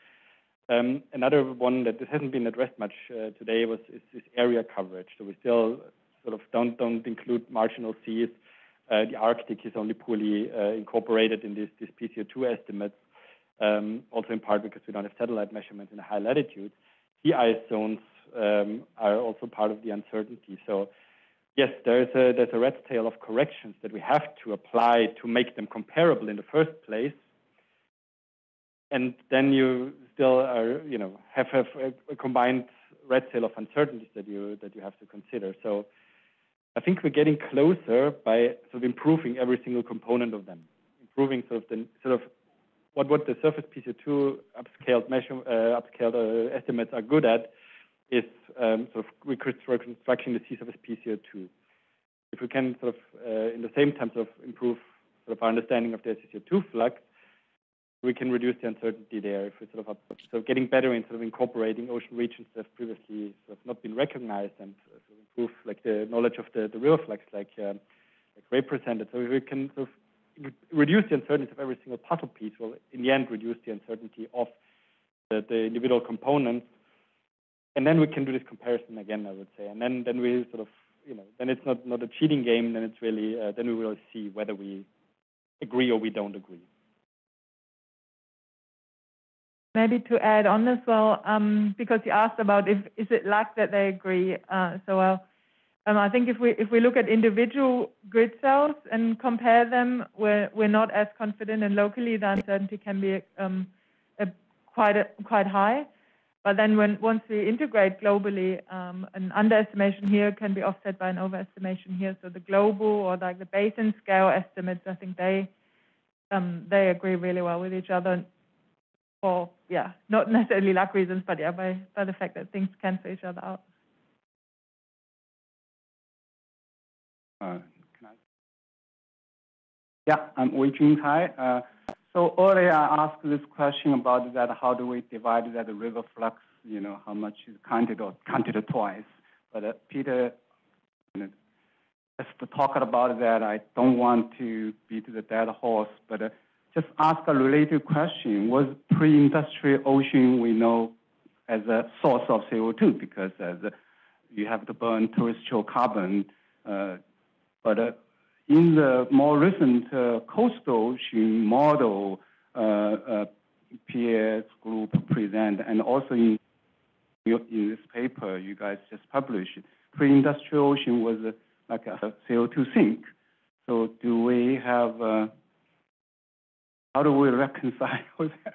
Um, another one that hasn't been addressed much uh, today was is, is, area coverage. So we still sort of don't don't include marginal seas. Uh, the Arctic is only poorly uh, incorporated in this, this PCO2 estimates um, also in part because we don't have satellite measurements in high latitudes. Sea ice zones um, are also part of the uncertainty. So yes, there's a, there's a red tail of corrections that we have to apply to make them comparable in the first place. And then you still are, you know, have, have a, a combined red tail of uncertainties that you that you have to consider. So I think we're getting closer by sort of improving every single component of them, improving sort of the sort of what what the surface PCO2 upscaled measure uh, upscaled uh, estimates are good at is um, sort of reconstructing the sea surface PCO2. If we can sort of uh, in the same time sort of improve sort of our understanding of the SCO2 flux, we can reduce the uncertainty there. If we sort of are, sort of getting better in sort of incorporating ocean regions that have previously sort of not been recognized and sort of improve like the knowledge of the, the river flux, like um, like Ray presented. So if we can sort of reduce the uncertainty of every single puzzle piece will, in the end, reduce the uncertainty of the, the individual components. And then we can do this comparison again, I would say. And then, then we sort of, you know, then it's not, not a cheating game. Then it's really, uh, then we will see whether we agree or we don't agree. Maybe to add on as well, um, because you asked about if is it luck that they agree. Uh, so uh, um, I think if we if we look at individual grid cells and compare them, we're we're not as confident, and locally the uncertainty can be um, a, quite a, quite high. But then when once we integrate globally, um, an underestimation here can be offset by an overestimation here. So the global or like the basin scale estimates, I think they um, they agree really well with each other. For yeah, not necessarily luck reasons, but yeah, by by the fact that things cancel each other out. Uh, yeah, I'm Wei Jun Cai. Uh, so earlier I asked this question about that, how do we divide that river flux, you know, how much is counted or counted twice. But uh, Peter, just to talk about that, I don't want to beat the dead horse, but uh, just ask a related question. Was pre-industrial ocean we know as a source of CO2 because as you have to burn terrestrial carbon, uh, but uh, in the more recent uh, coastal ocean model, uh, PS group present, and also in in this paper you guys just published, pre-industrial ocean was like a CO2 sink. So do we have, uh, how do we reconcile that?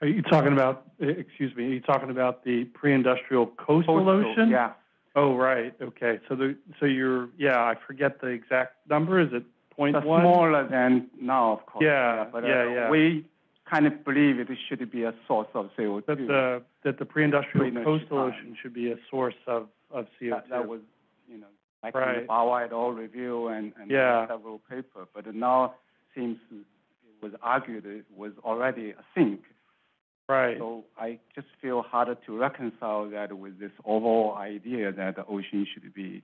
Are you talking about, excuse me, are you talking about the pre-industrial coastal Coastal, ocean? Yeah. Oh, right, okay, so the, so you're, yeah, I forget the exact number, is it point one? smaller than now, of course. Yeah, But uh, yeah, yeah. we kind of believe it should be a source of CO2. That the, that the pre-industrial Pre-industrial coastal time. ocean should be a source of, of CO2. That, that was, you know, in Right. the Bauer et al. review and, and Yeah. several papers. But now seems it was argued it was already a sink. Right. So I just feel harder to reconcile that with this overall idea that the ocean should be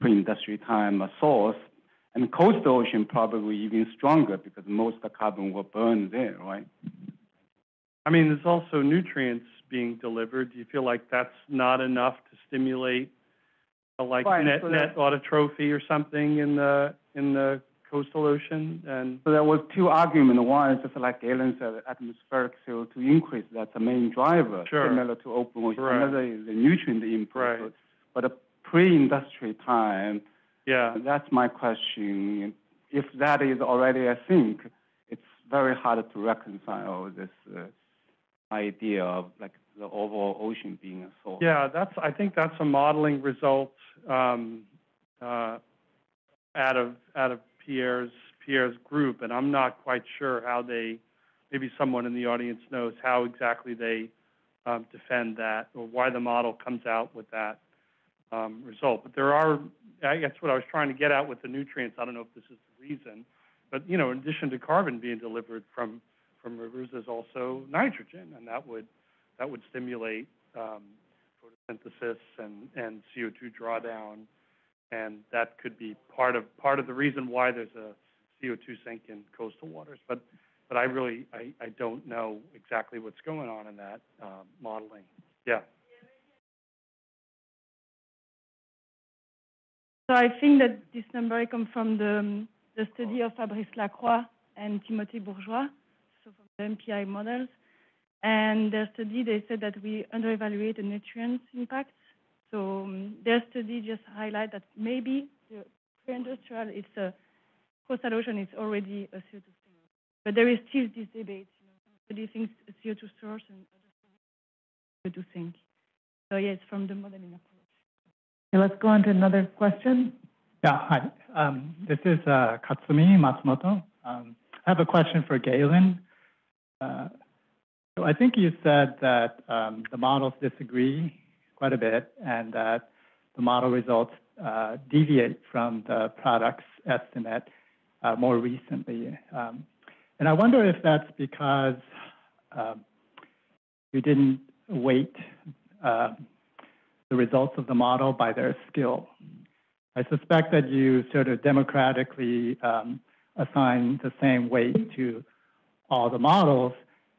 pre-industrial time a source. And coastal ocean probably even stronger because most of the carbon will burn there, right? I mean, there's also nutrients being delivered. Do you feel like that's not enough to stimulate a like Right, net, so net autotrophy or something in the, in the coastal ocean? And, So there was two arguments. One is just like Galen said, atmospheric CO2 increase, that's the main driver, Sure. similar to open ocean. Right. Another is the nutrient input. Right. But a pre-industrial time, yeah, that's my question. If that is already a sink, it's very hard to reconcile this uh, idea of like the overall ocean being a source. yeah, that's, I think that's a modeling result, um, uh, out of, out of Pierre's, Pierre's group, and I'm not quite sure how they, maybe someone in the audience knows how exactly they, um, defend that, or why the model comes out with that, um, result. But there are, guess what I was trying to get at with the nutrients, I don't know if this is the reason, but, you know, in addition to carbon being delivered from, from rivers, there's also nitrogen, and that would, that would stimulate, um, photosynthesis and, and CO2 drawdown. And that could be part of, part of the reason why there's a CO2 sink in coastal waters. But, but I really, I, I don't know exactly what's going on in that, um, modeling. Yeah. So I think that this number comes from the, the study of Fabrice Lacroix and Timothée Bourgeois, so from the MPI models. And their study, they said that we underevaluate the nutrients impacts. So um, their study just highlight that maybe the pre-industrial, it's a coastal ocean is already a CO2 sink. But there is still this debate, you know, somebody thinks a CO2 source and other CO2 sink. So yeah, from the modeling approach. Okay, let's go on to another question. Yeah, hi. Um, this is uh, Katsumi Matsumoto. Um, I have a question for Galen. Uh, so I think you said that um, the models disagree quite a bit and that the model results uh, deviate from the product's estimate uh, more recently. Um, and I wonder if that's because um, you didn't weight uh, the results of the model by their skill. I suspect that you sort of democratically um, assign the same weight to all the models,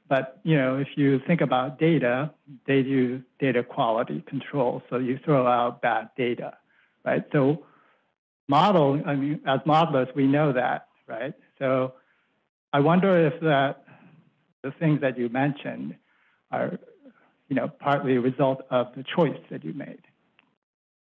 but you know, if you think about data, they do data quality control, so you throw out bad data, right? So model, I mean, as modelers, we know that, right? So I wonder if that the things that you mentioned are, you know, partly a result of the choice that you made.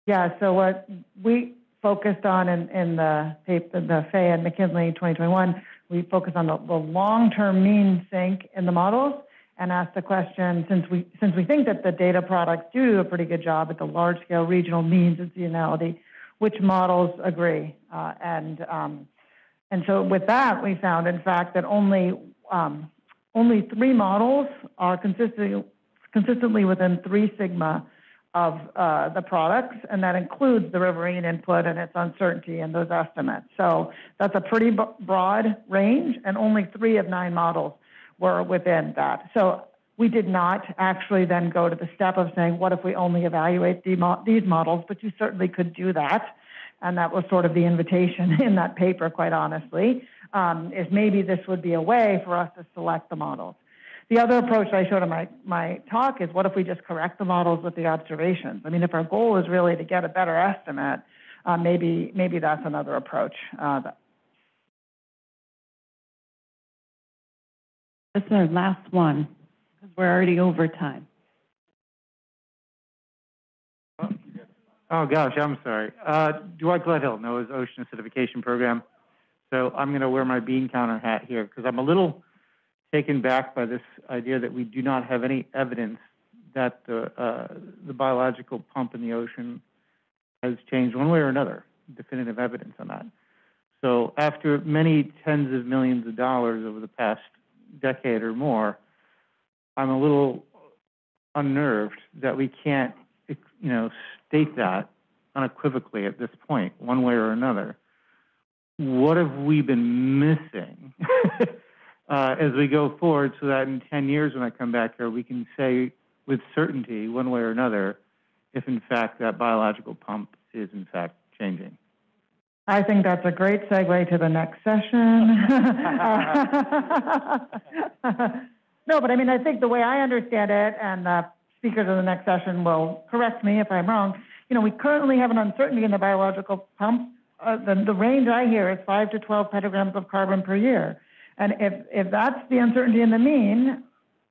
Yeah, so what we focused on in, in the paper, the Fay and McKinley 2021, we focus on the, the long-term mean sink in the models and ask the question, since we, since we think that the data products do a pretty good job at the large-scale regional means and seasonality, which models agree? Uh, and, um, and so with that, we found, in fact, that only, um, only three models are consistently, consistently within three sigma of uh, the products, and that includes the riverine input and its uncertainty in those estimates. So that's a pretty broad range, and only three of nine models were within that. So we did not actually then go to the step of saying, what if we only evaluate these models? But you certainly could do that. And that was sort of the invitation in that paper, quite honestly, um, is maybe this would be a way for us to select the models. The other approach I showed in my, my talk is what if we just correct the models with the observations? I mean, if our goal is really to get a better estimate, uh, maybe, maybe that's another approach. Uh, that- This is our last one, because we're already over time. Oh, gosh, I'm sorry. Uh, Dwight Gledhill, NOAA's Ocean Acidification Program. So I'm going to wear my bean counter hat here because I'm a little taken back by this idea that we do not have any evidence that the, uh, the biological pump in the ocean has changed one way or another, definitive evidence on that. So after many tens of millions of dollars over the past decade or more, I'm a little unnerved that we can't, you know, state that unequivocally at this point, one way or another. What have we been missing uh, as we go forward so that in 10 years when I come back here, we can say with certainty, one way or another, if in fact that biological pump is in fact changing? I think that's a great segue to the next session. no, but I mean, I think the way I understand it, and the speakers of the next session will correct me if I'm wrong, you know, we currently have an uncertainty in the biological pump. Uh, the, the range I hear is 5 to 12 petagrams of carbon per year. And if, if that's the uncertainty in the mean,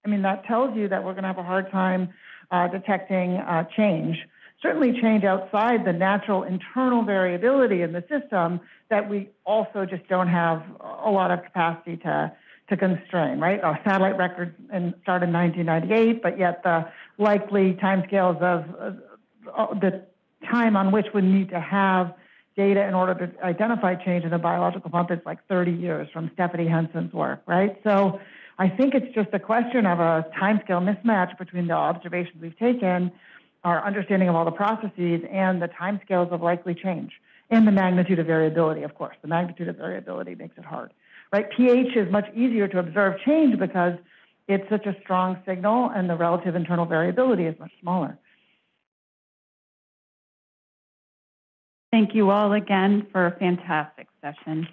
I mean, that tells you that we're going to have a hard time uh, detecting uh, change. Certainly change outside the natural internal variability in the system that we also just don't have a lot of capacity to, to constrain, right? Our satellite records started in 1998, but yet the likely timescales of uh, the time on which we need to have data in order to identify change in the biological pump is like 30 years from Stephanie Henson's work, right? So I think it's just a question of a timescale mismatch between the observations we've taken, our understanding of all the processes, and the timescales of likely change, and the magnitude of variability, of course. The magnitude of variability makes it hard, right? pH is much easier to observe change because it's such a strong signal, and the relative internal variability is much smaller. Thank you all again for a fantastic session.